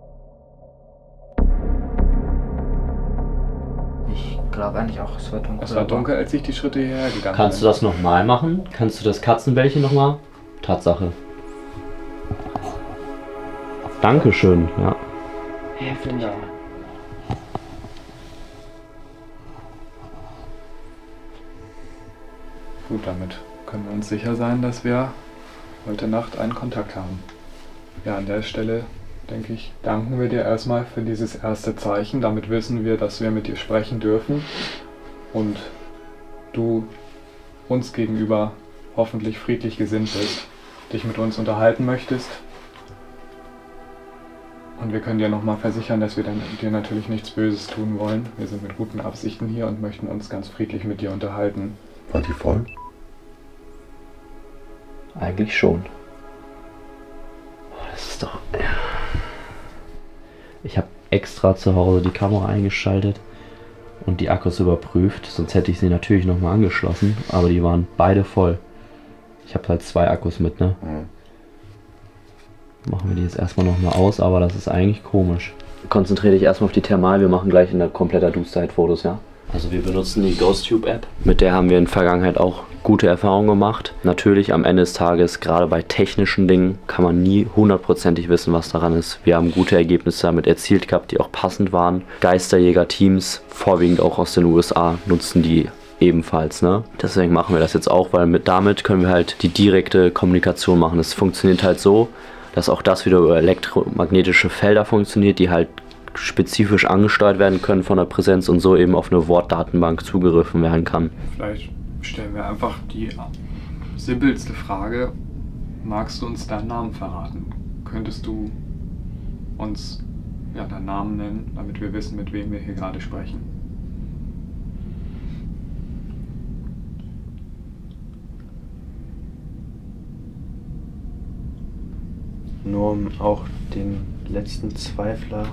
Glaube eigentlich auch, es war dunkel. Es war dunkel, als ich die Schritte hierher gegangen Kannst du bin. das nochmal machen? Kannst du das Katzenbällchen nochmal? Tatsache. Dankeschön, ja. Heftig. Gut, damit können wir uns sicher sein, dass wir heute Nacht einen Kontakt haben. Ja, an der Stelle, denke ich, danken wir dir erstmal für dieses erste Zeichen. Damit wissen wir, dass wir mit dir sprechen dürfen und du uns gegenüber hoffentlich friedlich gesinnt bist, dich mit uns unterhalten möchtest. Und wir können dir nochmal versichern, dass wir dann, dir natürlich nichts Böses tun wollen. Wir sind mit guten Absichten hier und möchten uns ganz friedlich mit dir unterhalten. War die voll? Eigentlich schon. Das ist doch. Ja. Ich habe extra zu Hause die Kamera eingeschaltet und die Akkus überprüft. Sonst hätte ich sie natürlich nochmal angeschlossen, aber die waren beide voll. Ich habe halt zwei Akkus mit, ne? Machen wir die jetzt erstmal nochmal aus, aber das ist eigentlich komisch. Konzentriere dich erstmal auf die Thermal, wir machen gleich in der kompletter Dusterheit Fotos, ja? Also wir benutzen die GhostTube App. Mit der haben wir in der Vergangenheit auch gute Erfahrungen gemacht. Natürlich am Ende des Tages, gerade bei technischen Dingen, kann man nie hundertprozentig wissen, was daran ist. Wir haben gute Ergebnisse damit erzielt gehabt, die auch passend waren. Geisterjäger-Teams, vorwiegend auch aus den USA, nutzen die ebenfalls. Ne? Deswegen machen wir das jetzt auch, weil mit damit können wir halt die direkte Kommunikation machen. Es funktioniert halt so, dass auch das wieder über elektromagnetische Felder funktioniert, die halt spezifisch angesteuert werden können von der Präsenz und so eben auf eine Wortdatenbank zugegriffen werden kann. Vielleicht stellen wir einfach die simpelste Frage. Magst du uns deinen Namen verraten? Könntest du uns ja, deinen Namen nennen, damit wir wissen, mit wem wir hier gerade sprechen? Nur um auch den letzten Zweifler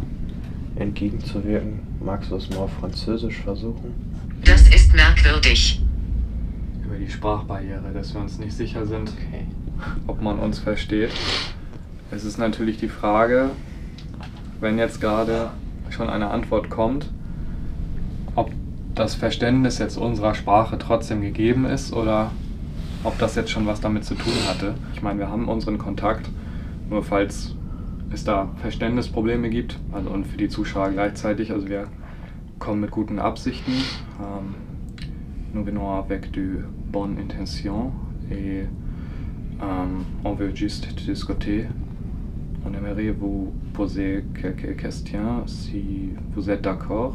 entgegenzuwirken, magst du es mal auf Französisch versuchen? Das ist merkwürdig. Über die Sprachbarriere, dass wir uns nicht sicher sind, ob man uns versteht. Es ist natürlich die Frage, wenn jetzt gerade schon eine Antwort kommt, ob das Verständnis jetzt unserer Sprache trotzdem gegeben ist oder ob das jetzt schon was damit zu tun hatte. Ich meine, wir haben unseren Kontakt, nur falls es da Verständnisprobleme gibt, also und für die Zuschauer gleichzeitig, also wir kommen mit guten Absichten. Ähm, nous venons avec de bonnes intentions et euh, on veut juste discuter. On aimerait vous poser quelques questions, si vous êtes d'accord.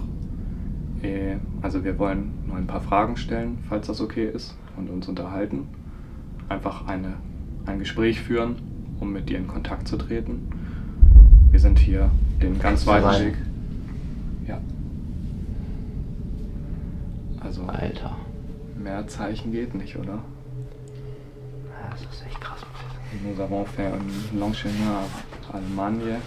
Also wir wollen nur ein paar Fragen stellen, falls das okay ist, und uns unterhalten. Einfach eine, ein Gespräch führen, um mit dir in Kontakt zu treten. Wir sind hier den ganz weiten rein. Weg. Ja. Also. Alter. Mehr Zeichen geht nicht, oder? Das ist echt krass. Nous avons fait un long chemin à Allemagne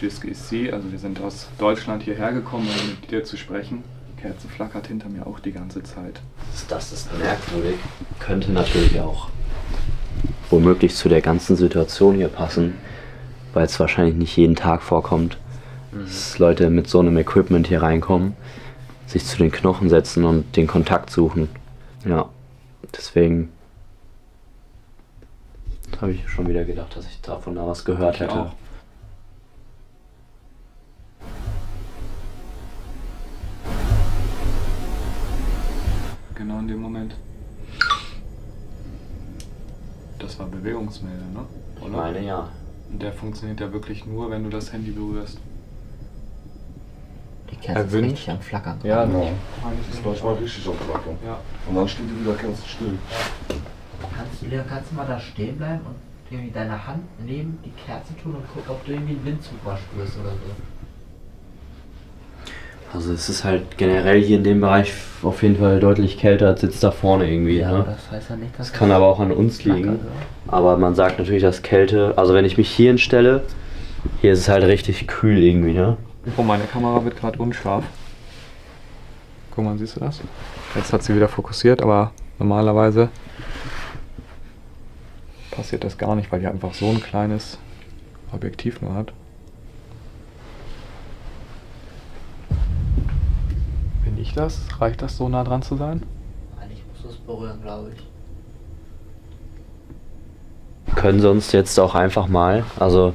jusqu'ici. Also wir sind aus Deutschland hierher gekommen, um mit dir zu sprechen. Die Kerze flackert hinter mir auch die ganze Zeit. Das ist merkwürdig. Könnte natürlich auch womöglich zu der ganzen Situation hier passen, weil es wahrscheinlich nicht jeden Tag vorkommt, dass Leute mit so einem Equipment hier reinkommen, sich zu den Knochen setzen und den Kontakt suchen. Ja, deswegen habe ich schon wieder gedacht, dass ich davon da was gehört hätte. Auch. Genau in dem Moment. Das war bewegungsmelder, ne? Oder? Ich meine ja. Und der funktioniert ja wirklich nur, wenn du das Handy berührst. Die Kerze ist richtig am Flackern. Ja, Genau. Das ich mal richtig am Flackern. Ja. Und dann steht die wieder ganz still. Kannst du, Leon, kannst du mal da stehen bleiben und irgendwie deine Hand neben die Kerze tun und gucken, ob du irgendwie einen Windzug mal spürst oder so? Also es ist halt generell hier in dem Bereich auf jeden Fall deutlich kälter als jetzt da vorne irgendwie. Ja, ne? das heißt ja nicht, dass Das kann aber auch an uns liegen. Aber man sagt natürlich, dass Kälte, also wenn ich mich hier hinstelle, hier ist es halt richtig kühl irgendwie, ne? Oh, meine Kamera wird gerade unscharf. Guck mal, siehst du das? Jetzt hat sie wieder fokussiert, aber normalerweise passiert das gar nicht, weil die einfach so ein kleines Objektiv nur hat. Ich das? Reicht das so nah dran zu sein? Eigentlich musst du es berühren, glaube ich. können sie uns jetzt auch einfach mal, also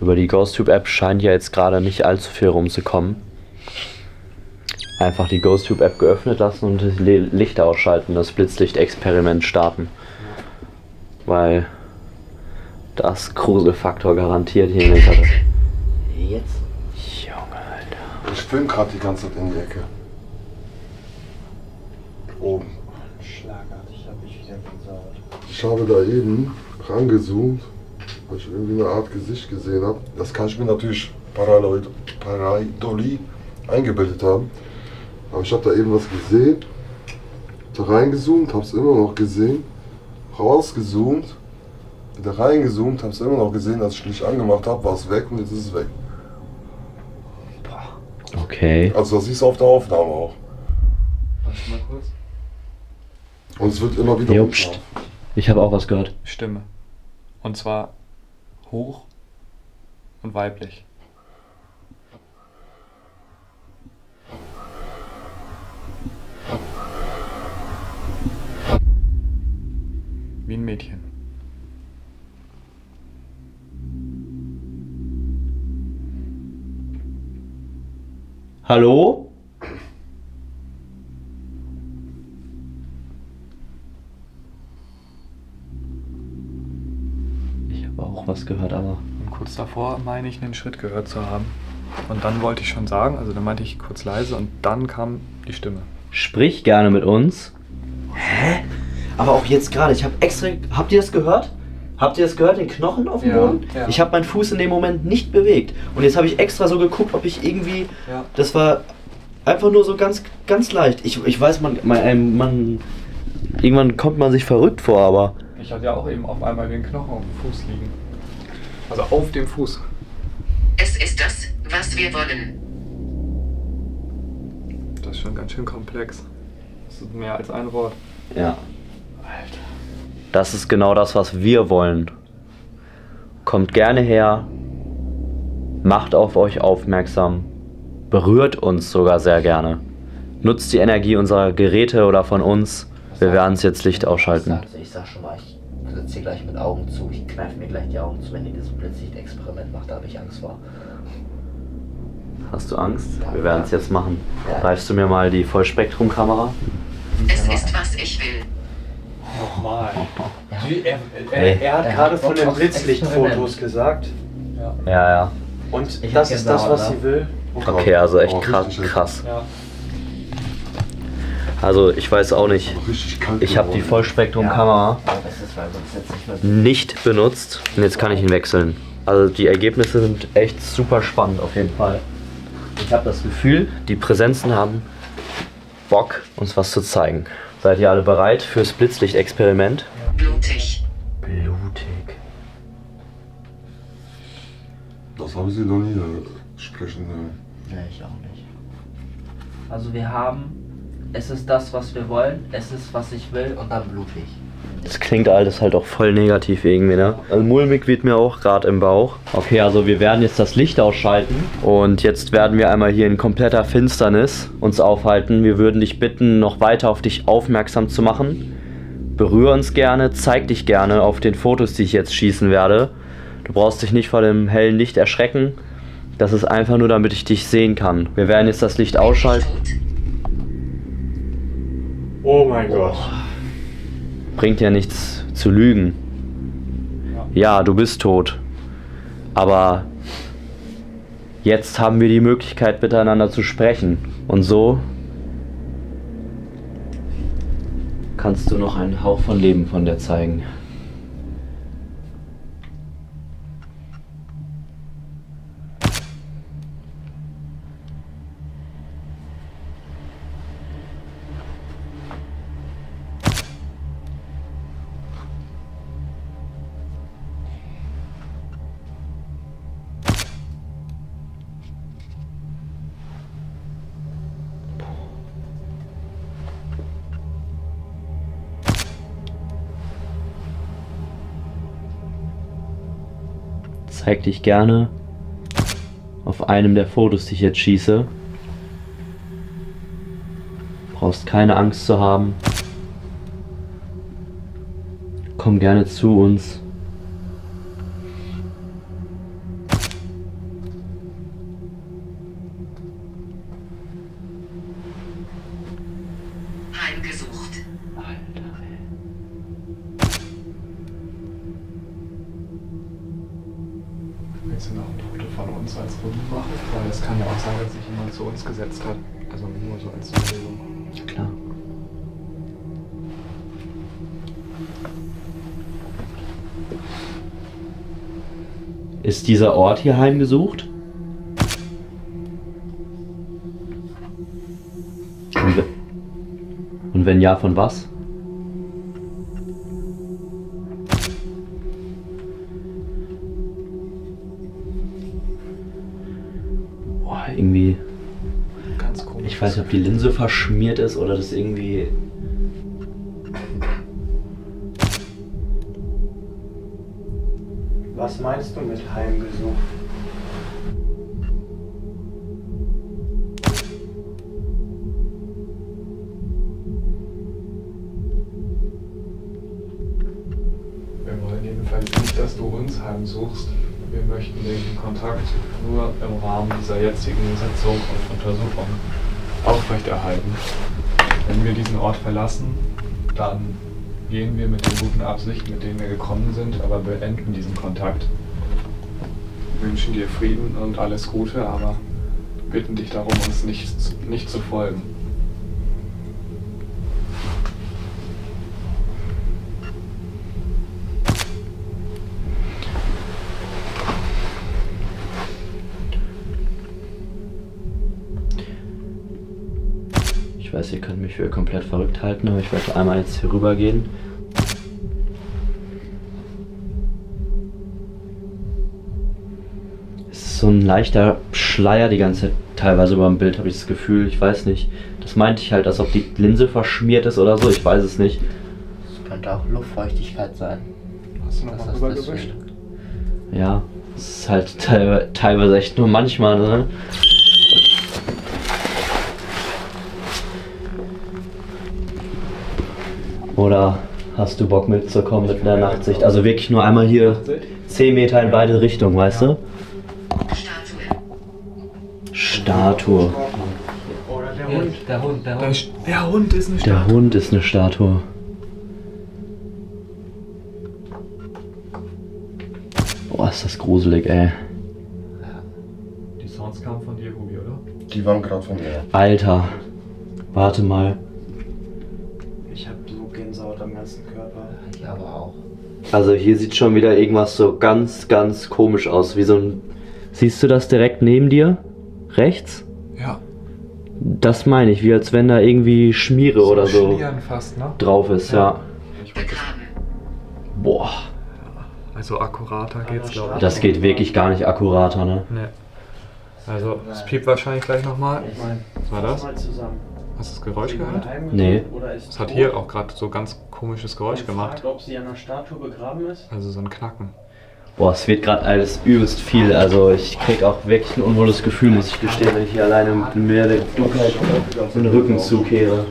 über die GhostTube-App scheint ja jetzt gerade nicht allzu viel rumzukommen. Einfach die GhostTube-App geöffnet lassen und das Licht ausschalten, das Blitzlicht-Experiment starten. Weil das Gruselfaktor garantiert hier der Karte. Jetzt? Ich film gerade die ganze Zeit in die Ecke. Oben. Schlagartig habe ich wieder versaut. Ich habe da eben rangezoomt, weil ich irgendwie eine Art Gesicht gesehen habe. Das kann ich mir natürlich Paranoid, eingebildet haben. Aber ich habe da eben was gesehen, da reingezoomt, habe es immer noch gesehen, rausgezoomt, wieder reingezoomt, habe es immer noch gesehen, als ich Licht angemacht habe, war es weg und jetzt ist es weg. Okay. Also das siehst du auf der Aufnahme auch. Warte mal kurz. Und es wird immer wieder Jo, pst. Ich habe auch was gehört. Stimme. Und zwar hoch und weiblich. Wie ein Mädchen. Hallo? Ich habe auch was gehört, aber. Und kurz davor meine ich einen Schritt gehört zu haben. Und dann wollte ich schon sagen, also dann meinte ich kurz leise und dann kam die Stimme. Sprich gerne mit uns. Hä? Aber auch jetzt gerade, ich habe extra. Habt ihr das gehört? Habt ihr das gehört, den Knochen auf dem Ja, Boden? ja. Ich habe meinen Fuß in dem Moment nicht bewegt. Und jetzt habe ich extra so geguckt, ob ich irgendwie. Ja. Das war einfach nur so ganz, ganz leicht. Ich, ich weiß, man, man, ähm, man. Irgendwann kommt man sich verrückt vor, aber. Ich hatte ja auch eben auf einmal den Knochen auf dem Fuß liegen. Also auf dem Fuß. Es ist das, was wir wollen. Das ist schon ganz schön komplex. Das ist mehr als ein Wort. Ja. Das ist genau das, was wir wollen. Kommt gerne her, macht auf euch aufmerksam, berührt uns sogar sehr gerne. Nutzt die Energie unserer Geräte oder von uns. Wir werden es jetzt Licht ausschalten. Ich sag schon mal, ich sitze hier gleich mit Augen zu. Ich kneife mir gleich die Augen zu, wenn ihr dieses Blitzlicht-Experiment macht. Da habe ich Angst vor. Hast du Angst? Wir werden es jetzt machen. Greifst du mir mal die Vollspektrumkamera? Es ist, was ich will. Nochmal. Ey. Er hat Er gerade hat von Bock den Blitzlichtfotos gesagt. Ja, ja. Und Ich das ist das, was ne? sie will. Okay, also echt Oh, krass. krass. Ja. Also ich weiß auch nicht. Ich habe die. Vollspektrumkamera Ja, nicht benutzt und jetzt kann ich ihn wechseln. Also die Ergebnisse sind echt super spannend auf jeden Fall. Ich habe das Gefühl, die Präsenzen haben Bock, uns was zu zeigen. Seid ihr alle bereit fürs Blitzlicht-Experiment? Blutig. Blutig. Das haben sie noch nie äh, sprechen hören. Nee, ich auch nicht. Also wir haben, es ist das, was wir wollen, es ist, was ich will und dann blutig. Das klingt alles halt auch voll negativ irgendwie, ne? Also mulmig wird mir auch gerade im Bauch. Okay, also wir werden jetzt das Licht ausschalten und jetzt werden wir einmal hier in kompletter Finsternis uns aufhalten. Wir würden dich bitten, noch weiter auf dich aufmerksam zu machen. Berühr uns gerne, zeig dich gerne auf den Fotos, die ich jetzt schießen werde. Du brauchst dich nicht vor dem hellen Licht erschrecken. Das ist einfach nur, damit ich dich sehen kann. Wir werden jetzt das Licht ausschalten. Oh mein Gott. Bringt ja nichts Zu lügen. Ja, du bist tot. Aber jetzt haben wir die Möglichkeit, miteinander zu sprechen. Und so kannst du noch einen Hauch von Leben von dir zeigen. Zeig dich gerne auf einem der Fotos, die ich jetzt schieße. Brauchst keine Angst zu haben. Komm gerne zu uns. Ort hier heimgesucht? Und wenn ja, von was? Boah, irgendwie. Ganz komisch. Ich weiß nicht, ob die Linse verschmiert ist oder das irgendwie. Meinst du mit heimgesucht? Wir wollen jedenfalls nicht, dass du uns heimsuchst. Wir möchten den Kontakt nur im Rahmen dieser jetzigen Sitzung und Untersuchung aufrechterhalten. Wenn wir diesen Ort verlassen, dann gehen wir mit den guten Absichten, mit denen wir gekommen sind, aber beenden diesen Kontakt. Wünschen dir Frieden und alles Gute, aber bitten dich darum, uns nicht, nicht zu folgen. Mich für komplett verrückt halten, aber ich werde einmal jetzt hier rüber gehen. Es ist so ein leichter Schleier die ganze Zeit, teilweise über dem Bild, habe ich das Gefühl. Ich weiß nicht. Das meinte ich halt, als ob die Linse verschmiert ist oder so. Ich weiß es nicht. Es könnte auch Luftfeuchtigkeit sein. Hast du noch Das mal ist rüber gewischt? Ja, es ist halt teilwe- teilweise echt nur manchmal, ne? Oder hast du Bock mitzukommen mit einer Nachtsicht? Also wirklich nur einmal hier 10 Meter in beide Richtungen, weißt du? Statue. Oder der Hund. Der Hund, der Hund. Der Hund ist eine Der Hund ist eine Statue. Boah, ist das gruselig, ey. Die Sounds kamen von dir, Hubi, oder? Die waren gerade von mir. Alter. Warte mal. Ich hab so Gänsehaut am ganzen Körper. Ich aber auch. Also hier sieht schon wieder irgendwas so ganz, ganz komisch aus. Wie so ein. Siehst du das direkt neben dir? Rechts? Ja. Das meine ich, wie als wenn da irgendwie Schmiere oder so fast, ne? drauf ist, ja. Boah, Also akkurater geht's, glaube ich. das geht wirklich gar nicht akkurater, ne? Nee. Also, es piept wahrscheinlich gleich nochmal. Was war das? Hast du das Geräusch gehört? Nee. Es hat hier auch gerade so ganz komisches Geräusch gemacht. fragt, ob sie an der Statue begraben ist. Also so ein Knacken. Boah, es wird gerade alles übelst viel. Also ich krieg auch wirklich ein unwohles Gefühl, muss ich gestehen, wenn ich hier alleine im Meer der Dunkelheit den Rücken zukehre.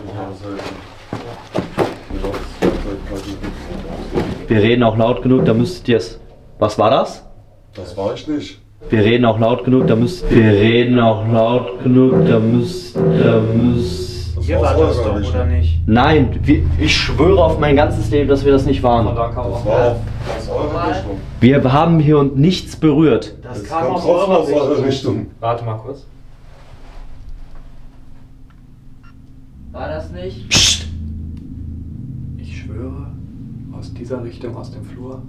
Wir reden auch laut genug, da müsstet ihr es. Was war das? Das war ich nicht. Wir reden auch laut genug, da müsst. Wir reden auch laut genug, da müsst. Da müsst. Das Ihr war wart das doch, Richtung. oder nicht? Nein, wir, ich schwöre auf mein ganzes Leben, dass wir das nicht waren. Das war auf, aus eurer Richtung. Wir haben hier und nichts berührt. Das Es kam kam aus eurer aus eurer Richtung. Richtung. Warte mal kurz. War das nicht? Ich schwöre, aus dieser Richtung, aus dem Flur,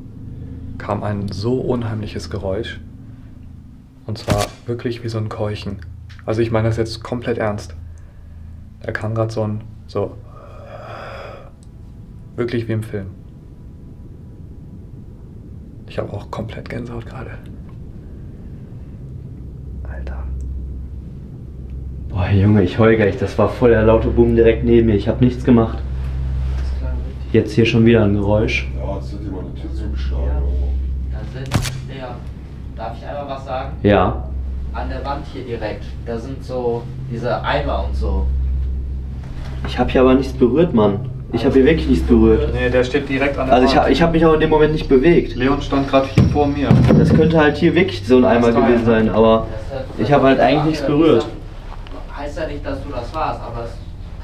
kam ein so unheimliches Geräusch. Und zwar wirklich wie so ein Keuchen. Also ich meine das jetzt komplett ernst. Da kam gerade so ein, so, wirklich wie im Film. Ich habe auch komplett Gänsehaut gerade. Alter. Boah, Junge, ich heul gleich. Das war voll der laute Boom direkt neben mir. Ich habe nichts gemacht. Jetzt hier schon wieder ein Geräusch. Ja, jetzt hat jemand eine Tür zugeschlagen. Da sind, Lea, darf ich einmal was sagen? Ja. An der Wand hier direkt, da sind so diese Eimer und so. Ich habe hier aber nichts berührt, Mann. Ich habe hier wirklich nichts berührt. Nee, der steht direkt an der Also ich habe ich hab mich auch in dem Moment nicht bewegt. Leon stand gerade hier vor mir. Das könnte halt hier wirklich so ein Eimer gewesen sein, aber ich habe halt eigentlich nichts berührt. Heißt ja nicht, dass du das warst, aber es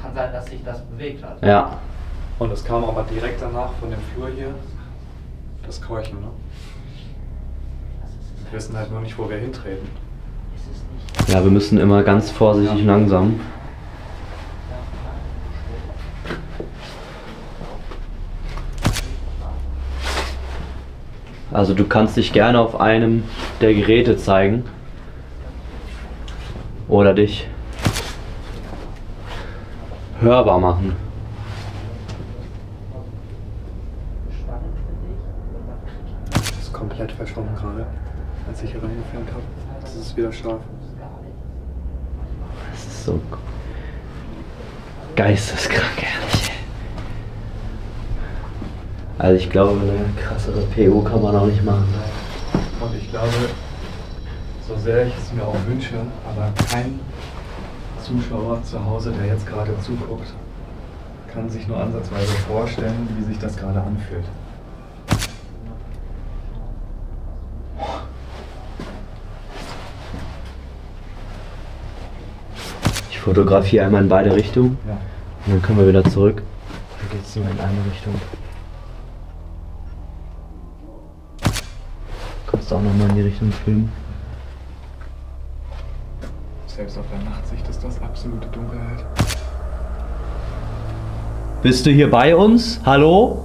kann sein, dass sich das bewegt hat. Ja. Und es kam aber direkt danach von dem Flur hier das Keuchen, ne? Wir wissen halt nur nicht, wo wir hintreten. Ja, wir müssen immer ganz vorsichtig langsam. Also du kannst dich gerne auf einem der Geräte zeigen. Oder dich hörbar machen. Das ist komplett verschwommen gerade, als ich hier reingefilmt habe. Das ist wieder scharf. Das ist so geisteskrank, ehrlich. Also ich glaube, eine krassere PO kann man auch nicht machen. Und ich glaube, so sehr ich es mir auch wünsche, aber kein Zuschauer zu Hause, der jetzt gerade zuguckt, kann sich nur ansatzweise vorstellen, wie sich das gerade anfühlt. Ich fotografiere einmal in beide Richtungen. Ja. Und dann können wir wieder zurück. Dann geht es nur in eine Richtung. Du auch nochmal in die Richtung filmen. Selbst auf der Nachtsicht ist das absolute Dunkelheit. Bist du hier bei uns? Hallo?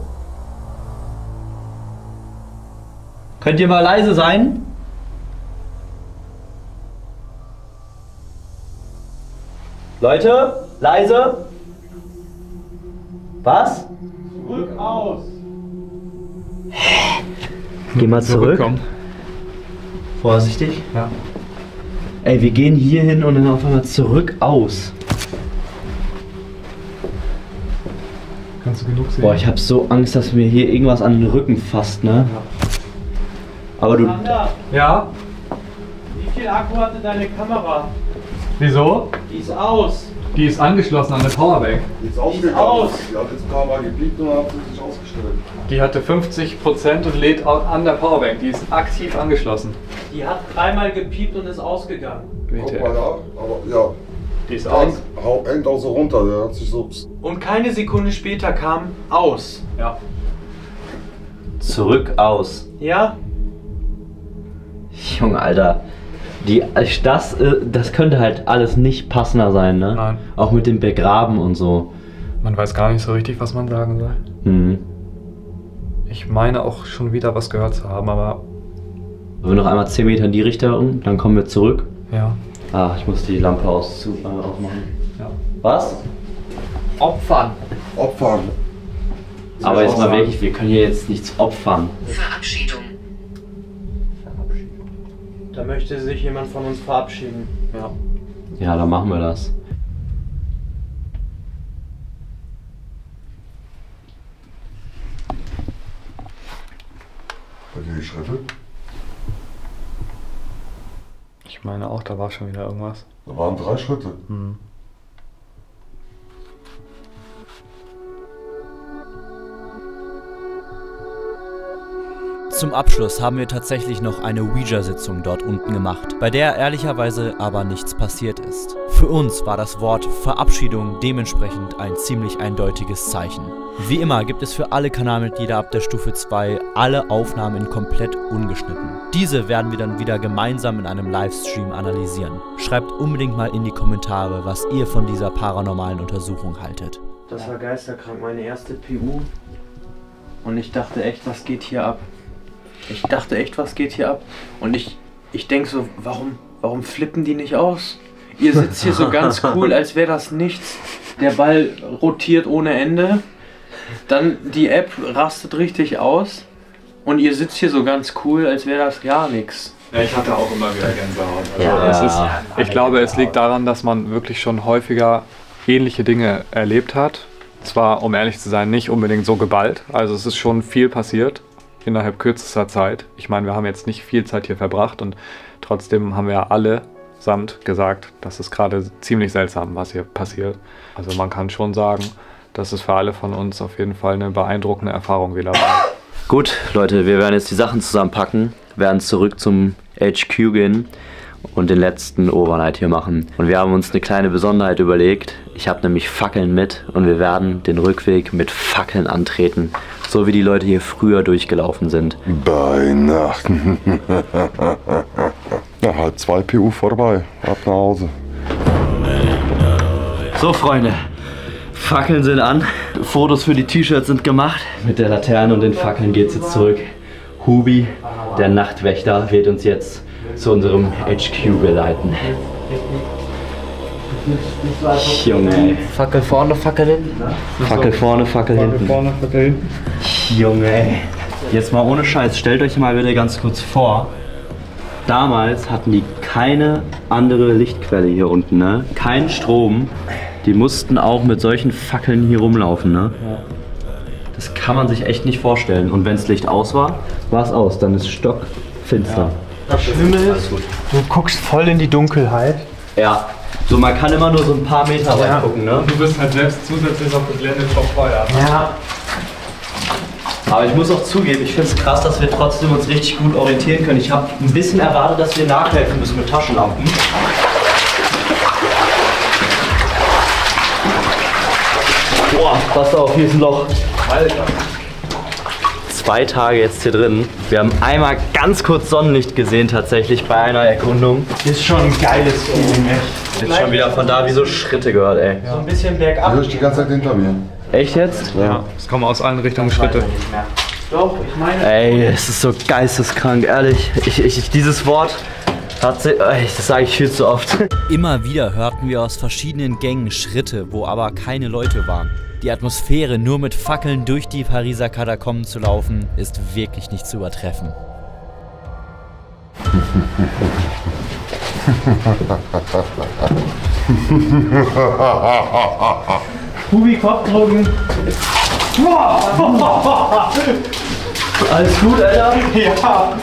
Könnt ihr mal leise sein? Leute, leise? Was? Rück aus! Geh mal zurück. Zurückkommen. Vorsichtig. Ja. Ey, wir gehen hier hin und dann auf einmal zurück aus. Kannst du genug sehen? Boah, ich hab so Angst, dass mir hier irgendwas an den Rücken fasst, ne? Aber du. Ja? Wie viel Akku hatte deine Kamera? Wieso? Die ist aus. Die ist angeschlossen an eine Powerbank. Die ist ausgegangen. aus. Die hat jetzt ein paar Mal gepiept und dann hat sie sich ausgestellt. Die hatte 50% und lädt an der Powerbank. Die ist aktiv angeschlossen. Die hat dreimal gepiept und ist ausgegangen. Guck mal da, aber ja. Die ist aus. hängt- hau- Hängt auch so runter, der hat sich so. Und keine Sekunde später kam aus. Ja. Zurück aus. Ja? Junge, Alter. Die, das, äh, das könnte halt alles nicht passender sein, ne? Nein. Auch mit dem Begraben und so. Man weiß gar nicht so richtig, was man sagen soll. Hm. Ich meine auch schon wieder was gehört zu haben, aber Sollen wir noch einmal 10 Meter in die Richtung, dann kommen wir zurück. ja. Ah, ich muss die Lampe aus, zu, äh, ausmachen. Ja. Was? Opfern. Opfern. Aber jetzt mal wirklich, wir können hier jetzt nichts opfern. Verabschiedung. Da möchte sich jemand von uns verabschieden. Ja. Ja, dann machen wir das. Bei dir Schritte? Ich meine auch, da war schon wieder irgendwas. Da waren drei Schritte. Hm. Zum Abschluss haben wir tatsächlich noch eine Ouija-Sitzung dort unten gemacht, bei der ehrlicherweise aber nichts passiert ist. Für uns war das Wort Verabschiedung dementsprechend ein ziemlich eindeutiges Zeichen. Wie immer gibt es für alle Kanalmitglieder ab der Stufe 2 alle Aufnahmen in komplett ungeschnitten. Diese werden wir dann wieder gemeinsam in einem Livestream analysieren. Schreibt unbedingt mal in die Kommentare, was ihr von dieser paranormalen Untersuchung haltet. Das war geisterkrank, meine erste PU. Und ich dachte echt, was geht hier ab? Ich dachte echt, was geht hier ab? Und ich, ich denke so, warum, warum flippen die nicht aus? Ihr sitzt hier so ganz cool, als wäre das nichts. Der Ball rotiert ohne Ende. Dann die App rastet richtig aus. Und ihr sitzt hier so ganz cool, als wäre das gar nichts. Ja, ich hatte auch immer wieder Gänsehaut. Also Ja. es ist, ich glaube, es liegt daran, dass man wirklich schon häufiger ähnliche Dinge erlebt hat. Zwar, um ehrlich zu sein, nicht unbedingt so geballt. Also es ist schon viel passiert innerhalb kürzester Zeit. Ich meine, wir haben jetzt nicht viel Zeit hier verbracht und trotzdem haben wir alle samt gesagt, das ist gerade ziemlich seltsam, was hier passiert. Also man kann schon sagen, das ist für alle von uns auf jeden Fall eine beeindruckende Erfahrung wieder war. Gut, Leute, wir werden jetzt die Sachen zusammenpacken, werden zurück zum HQ gehen und den letzten Overnight hier machen. Und wir haben uns eine kleine Besonderheit überlegt. Ich habe nämlich Fackeln mit und wir werden den Rückweg mit Fackeln antreten. So wie die Leute hier früher durchgelaufen sind. Bei Nacht. ja, halb zwei PU vorbei. Ab nach Hause. So, Freunde. Fackeln sind an. Fotos für die T-Shirts sind gemacht. Mit der Laterne und den Fackeln geht's jetzt zurück. Hubi, der Nachtwächter, wird uns jetzt zu unserem HQ geleiten. Junge. Fackel vorne, Fackel hinten. Fackel vorne, Fackel hinten. vorne, Fackel hinten. Junge. Jetzt mal ohne Scheiß, stellt euch mal bitte ganz kurz vor. Damals hatten die keine andere Lichtquelle hier unten, ne? Kein Strom. Die mussten auch mit solchen Fackeln hier rumlaufen, ne? Das kann man sich echt nicht vorstellen. Und wenn das Licht aus war, war es aus. Dann ist stockfinster. Das Schlimme ist, du guckst voll in die Dunkelheit. Ja. So, man kann immer nur so ein paar Meter Ja. reingucken, ne? Und du bist halt selbst zusätzlich noch geblendet vom Feuer. Ja. Aber ich muss auch zugeben, ich finde es krass, dass wir trotzdem uns richtig gut orientieren können. Ich habe ein bisschen erwartet, dass wir nachhelfen müssen mit Taschenlampen. Boah, pass auf, hier ist ein Loch. Alter. Zwei Tage jetzt hier drin. Wir haben einmal ganz kurz Sonnenlicht gesehen tatsächlich bei einer Erkundung. Ist schon ein geiles Feeling, echt. Jetzt schon wieder von da wie so Schritte gehört, ey. So ein bisschen bergab. Ich die ganze Zeit hinter mir. Echt jetzt? Ja, es kommen aus allen Richtungen Schritte. Doch, ich meine. Ey, es ist so geisteskrank, ehrlich. Ich, ich, ich, dieses Wort das sage ich viel zu oft. Immer wieder hörten wir aus verschiedenen Gängen Schritte, wo aber keine Leute waren. Die Atmosphäre, nur mit Fackeln durch die Pariser Katakomben zu laufen, ist wirklich nicht zu übertreffen. Hubi, Kopf drücken. Alles gut, Alter? Ja.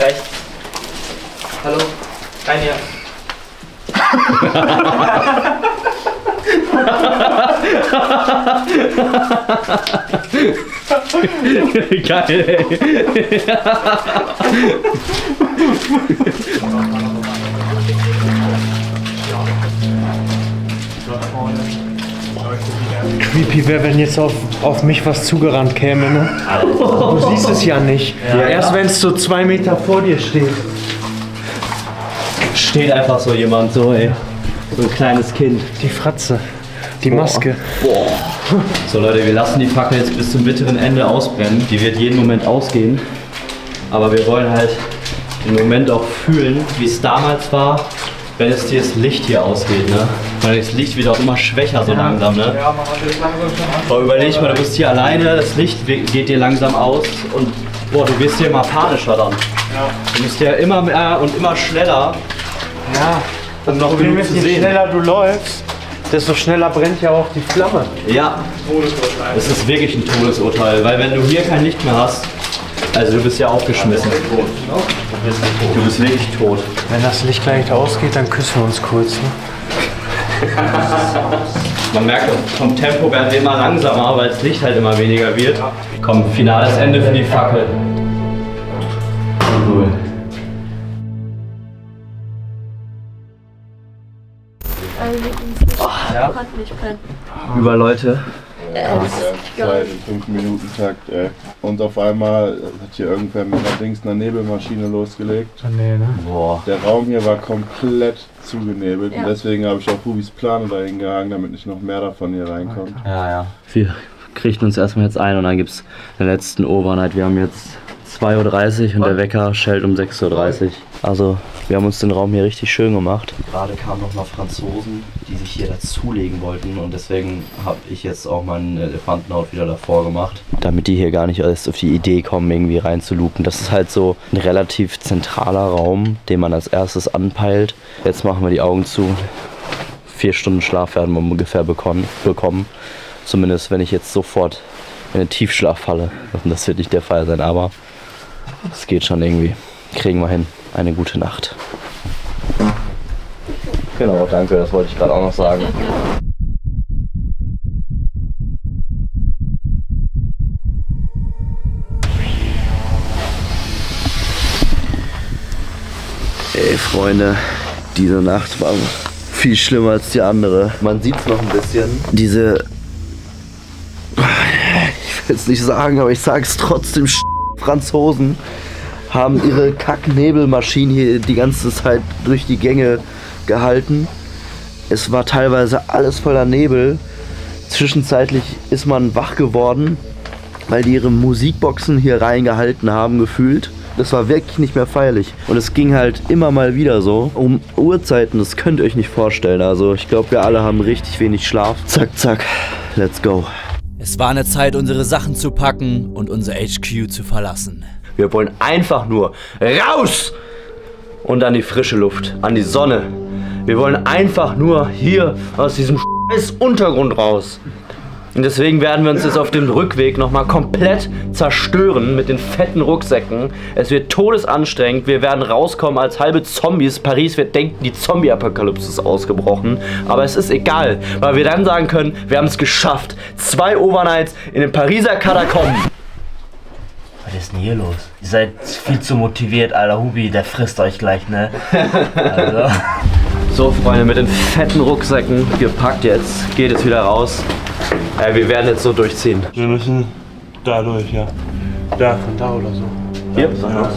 Rechts. Hallo? Rein hier. Geil, ey. Creepy wäre, wenn jetzt auf, auf mich was zugerannt käme, ne? Du siehst es ja nicht. Ja, Erst ja. wenn es so zwei Meter vor dir steht. Steht einfach so jemand, so ey. So ein kleines Kind. Die Fratze. Die Boah. Maske. Boah. So Leute, wir lassen die Fackel jetzt bis zum bitteren Ende ausbrennen. Die wird jeden Moment ausgehen. Aber wir wollen halt den Moment auch fühlen, wie es damals war, wenn es dir das Licht hier ausgeht, ne? Weil das Licht wird auch immer schwächer so langsam, ne? Ja, man hat jetzt langsam schon Aber überleg mal, du bist hier alleine, das Licht geht dir langsam aus und boah, du wirst hier immer panischer dann. Ja. Du musst ja immer mehr und immer schneller, Ja. um noch Problem ist, zu je sehen. schneller du läufst, desto schneller brennt ja auch die Flamme. Ja, Todesurteil. es ist wirklich ein Todesurteil, weil wenn du hier kein Licht mehr hast, also du bist ja aufgeschmissen. Du bist wirklich tot. Wenn das Licht gleich ausgeht, dann küssen wir uns kurz. Ne? Man merkt, vom Tempo werden wir immer langsamer, weil das Licht halt immer weniger wird. Komm, finales Ende für die Fackel. Cool. Nicht pennen. Über Leute. Ja, das ist Zeit im 5-Minuten-Takt, ey. Und auf einmal hat hier irgendwer mit einer Dings einer Nebelmaschine losgelegt. Nee, ne? Boah. Der Raum hier war komplett zugenebelt Ja. und deswegen habe ich auch Rubis Plan dahin gehangen, damit nicht noch mehr davon hier reinkommt. Ja, ja. Wir kriegen uns erstmal jetzt ein und dann gibt's den letzten Overnight. Wir haben jetzt 2.30 Uhr und der Wecker schellt um 6.30 Uhr. Also wir haben uns den Raum hier richtig schön gemacht. Gerade kamen noch mal Franzosen, die sich hier dazulegen wollten und deswegen habe ich jetzt auch meinen Elefantenhaut wieder davor gemacht. Damit die hier gar nicht erst auf die Idee kommen, irgendwie reinzulupen. Das ist halt so ein relativ zentraler Raum, den man als erstes anpeilt. Jetzt machen wir die Augen zu. Vier Stunden Schlaf werden wir ungefähr bekommen. Zumindest wenn ich jetzt sofort in den Tiefschlaf falle. Das wird nicht der Fall sein, aber es geht schon irgendwie. Kriegen wir hin. Eine gute Nacht. Genau, danke, das wollte ich gerade auch noch sagen. Ey, Freunde, diese Nacht war viel schlimmer als die andere. Man sieht es noch ein bisschen. Diese. Ich will es nicht sagen, aber ich sage es trotzdem. Franzosen haben ihre Kacknebelmaschinen hier die ganze Zeit durch die Gänge gehalten. Es war teilweise alles voller Nebel. Zwischenzeitlich ist man wach geworden, weil die ihre Musikboxen hier reingehalten haben, gefühlt. Das war wirklich nicht mehr feierlich. Und es ging halt immer mal wieder so. Um Uhrzeiten, das könnt ihr euch nicht vorstellen. Also ich glaube, wir alle haben richtig wenig Schlaf. Zack, zack, let's go. Es war eine Zeit, unsere Sachen zu packen und unser HQ zu verlassen. Wir wollen einfach nur raus und an die frische Luft, an die Sonne. Wir wollen einfach nur hier aus diesem scheiß Untergrund raus. Und deswegen werden wir uns jetzt auf dem Rückweg nochmal komplett zerstören mit den fetten Rucksäcken. Es wird todesanstrengend. Wir werden rauskommen als halbe Zombies. Paris wird denken, die Zombie-Apokalypse ist ausgebrochen. Aber es ist egal, weil wir dann sagen können, wir haben es geschafft. Zwei Overnights in den Pariser Katakomben. Was ist denn hier los? Ihr seid viel zu motiviert, Alter Hubi, der frisst euch gleich, ne? Also. So, Freunde, mit den fetten Rucksäcken gepackt jetzt. Geht jetzt wieder raus. Äh, wir werden jetzt so durchziehen. Wir müssen da durch, ja. Da, von da oder so. Hier? Ja.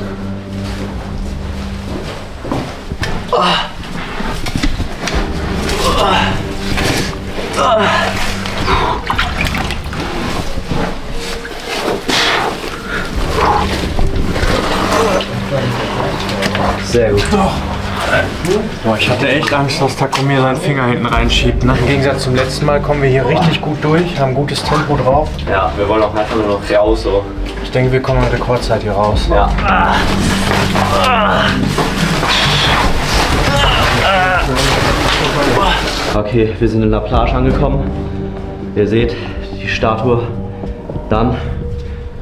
Sehr gut. Boah, ich hatte echt Angst, dass Taco mir seinen Finger hinten reinschiebt. Ne? Im Gegensatz zum letzten Mal kommen wir hier richtig gut durch, haben gutes Tempo drauf. Ja, wir wollen auch einfach nur noch raus. So. Ich denke, wir kommen in Rekordzeit hier raus. Ja. Okay, wir sind in La Plage angekommen. Ihr seht die Statue. Dann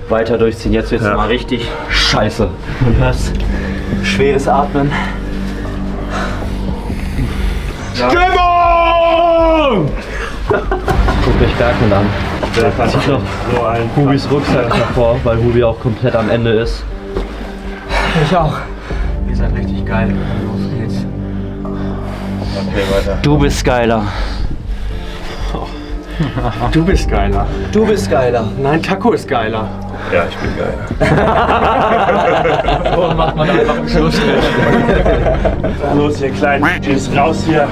weiter durchziehen. Jetzt wird es mal richtig scheiße. Du hörst schweres Atmen. Stimmung! Guckt euch Bergmann an. Da kann ich noch Hubis Rucksack davor, weil Hubi auch komplett am Ende ist. Ich auch. Ihr seid richtig geil. Los geht's. Okay, weiter. Du bist geiler. Du bist geiler. Du bist geiler. Nein, Taco ist geiler. Ja, ich bin geil. so macht man einfach einen Schluss. Los, ihr Kleinen. Tschüss, raus hier.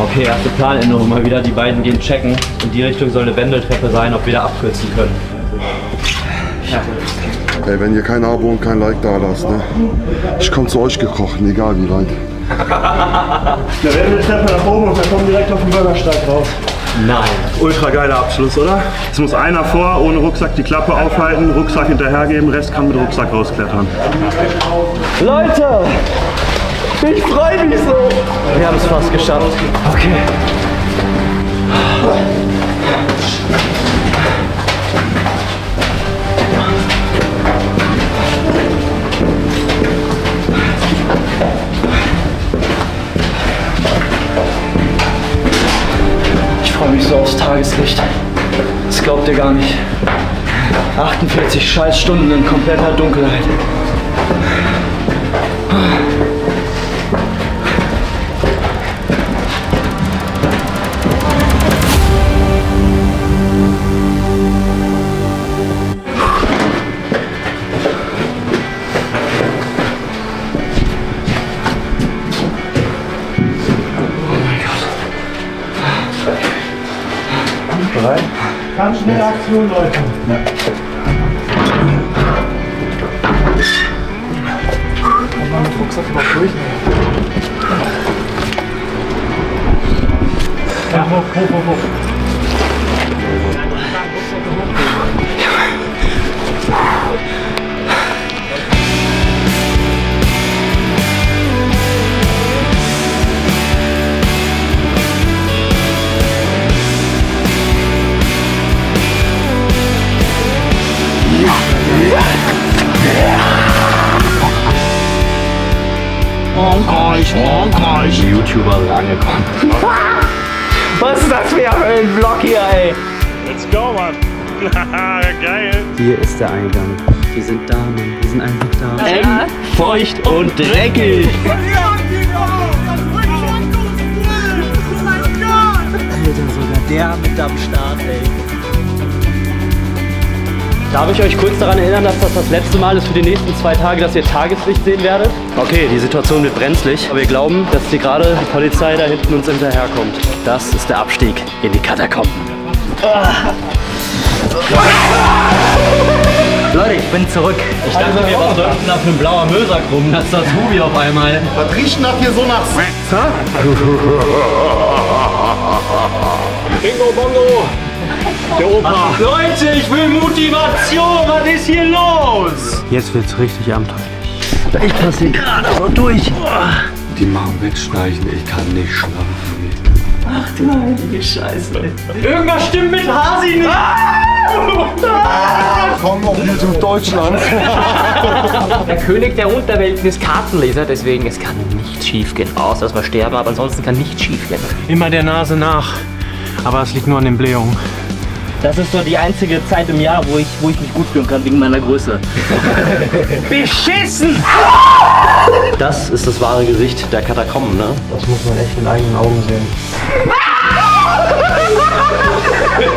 Okay, erste Planänderung mal wieder. Die beiden gehen checken. In die Richtung soll eine Wendeltreppe sein, ob wir da abkürzen können. Ey, wenn ihr kein Abo und kein Like da lasst, ne? Ich komm zu euch gekrochen, egal wie weit. Wir werden eine Treppe nach oben und wir kommen direkt auf den Bürgersteig raus. Nein. Ultra geiler Abschluss, oder? Es muss einer vor, ohne Rucksack die Klappe aufhalten, Rucksack hinterhergeben, Rest kann mit Rucksack rausklettern. Leute! Ich freue mich so! Wir haben es fast geschafft. Okay. 48 Scheißstunden in kompletter Dunkelheit. Ganz schnelle Aktion, Leute. Kann Ja, hoch, hoch, ist der Eingang. Wir sind da, Mann. Wir sind einfach da. Eng, feucht und dreckig. Alter, sogar der mit am Start, ey. Darf ich euch kurz daran erinnern, dass das das letzte Mal ist für die nächsten zwei Tage, dass ihr Tageslicht sehen werdet? Okay, die Situation wird brenzlig, aber wir glauben, dass hier gerade die Polizei da hinten uns hinterherkommt. Das ist der Abstieg in die Katakomben. Leute, ich bin zurück. Ich dachte mir, was läuft denn da für ein blauer Müllsack rum? Das ist das Hubi auf einmal. Was riecht das hier so nach? Bingo Bongo! Der Opa! Leute, ich will Motivation! Was ist hier los? Jetzt wird's richtig abenteuerlich. Ich passe hier gerade so durch. Die machen wegschnarchen, ich kann nicht schlafen. Ach du heilige Scheiße. Irgendwas stimmt mit Hasi nicht! Komm auf YouTube Deutschland. Der König der Unterwelten ist Kartenleser, deswegen es kann nicht schief gehen. Außer dass wir sterben, aber ansonsten kann nicht schief gehen. Immer der Nase nach. Aber es liegt nur an den Blähungen. Das ist so die einzige Zeit im Jahr, wo ich, wo ich mich gut fühlen kann wegen meiner Größe. Beschissen! Das ist das wahre Gesicht der Katakomben, ne? Das muss man echt mit eigenen Augen sehen.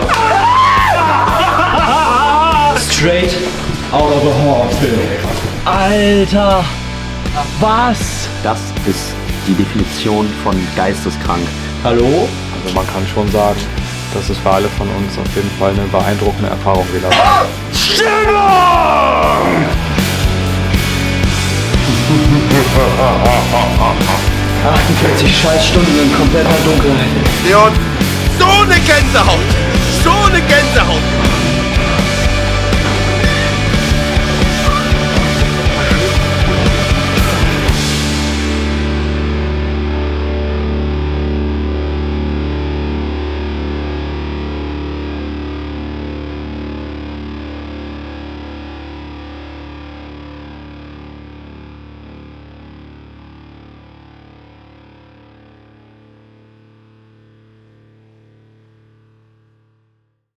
Straight out of a Horrorfilm. Alter! Was? Das ist die Definition von geisteskrank. Hallo? Also man kann schon sagen, dass es für alle von uns auf jeden Fall eine beeindruckende Erfahrung wieder war. Stimmung! 48 Scheißstunden in kompletter Dunkelheit. Leon, so eine Gänsehaut! So eine Gänsehaut!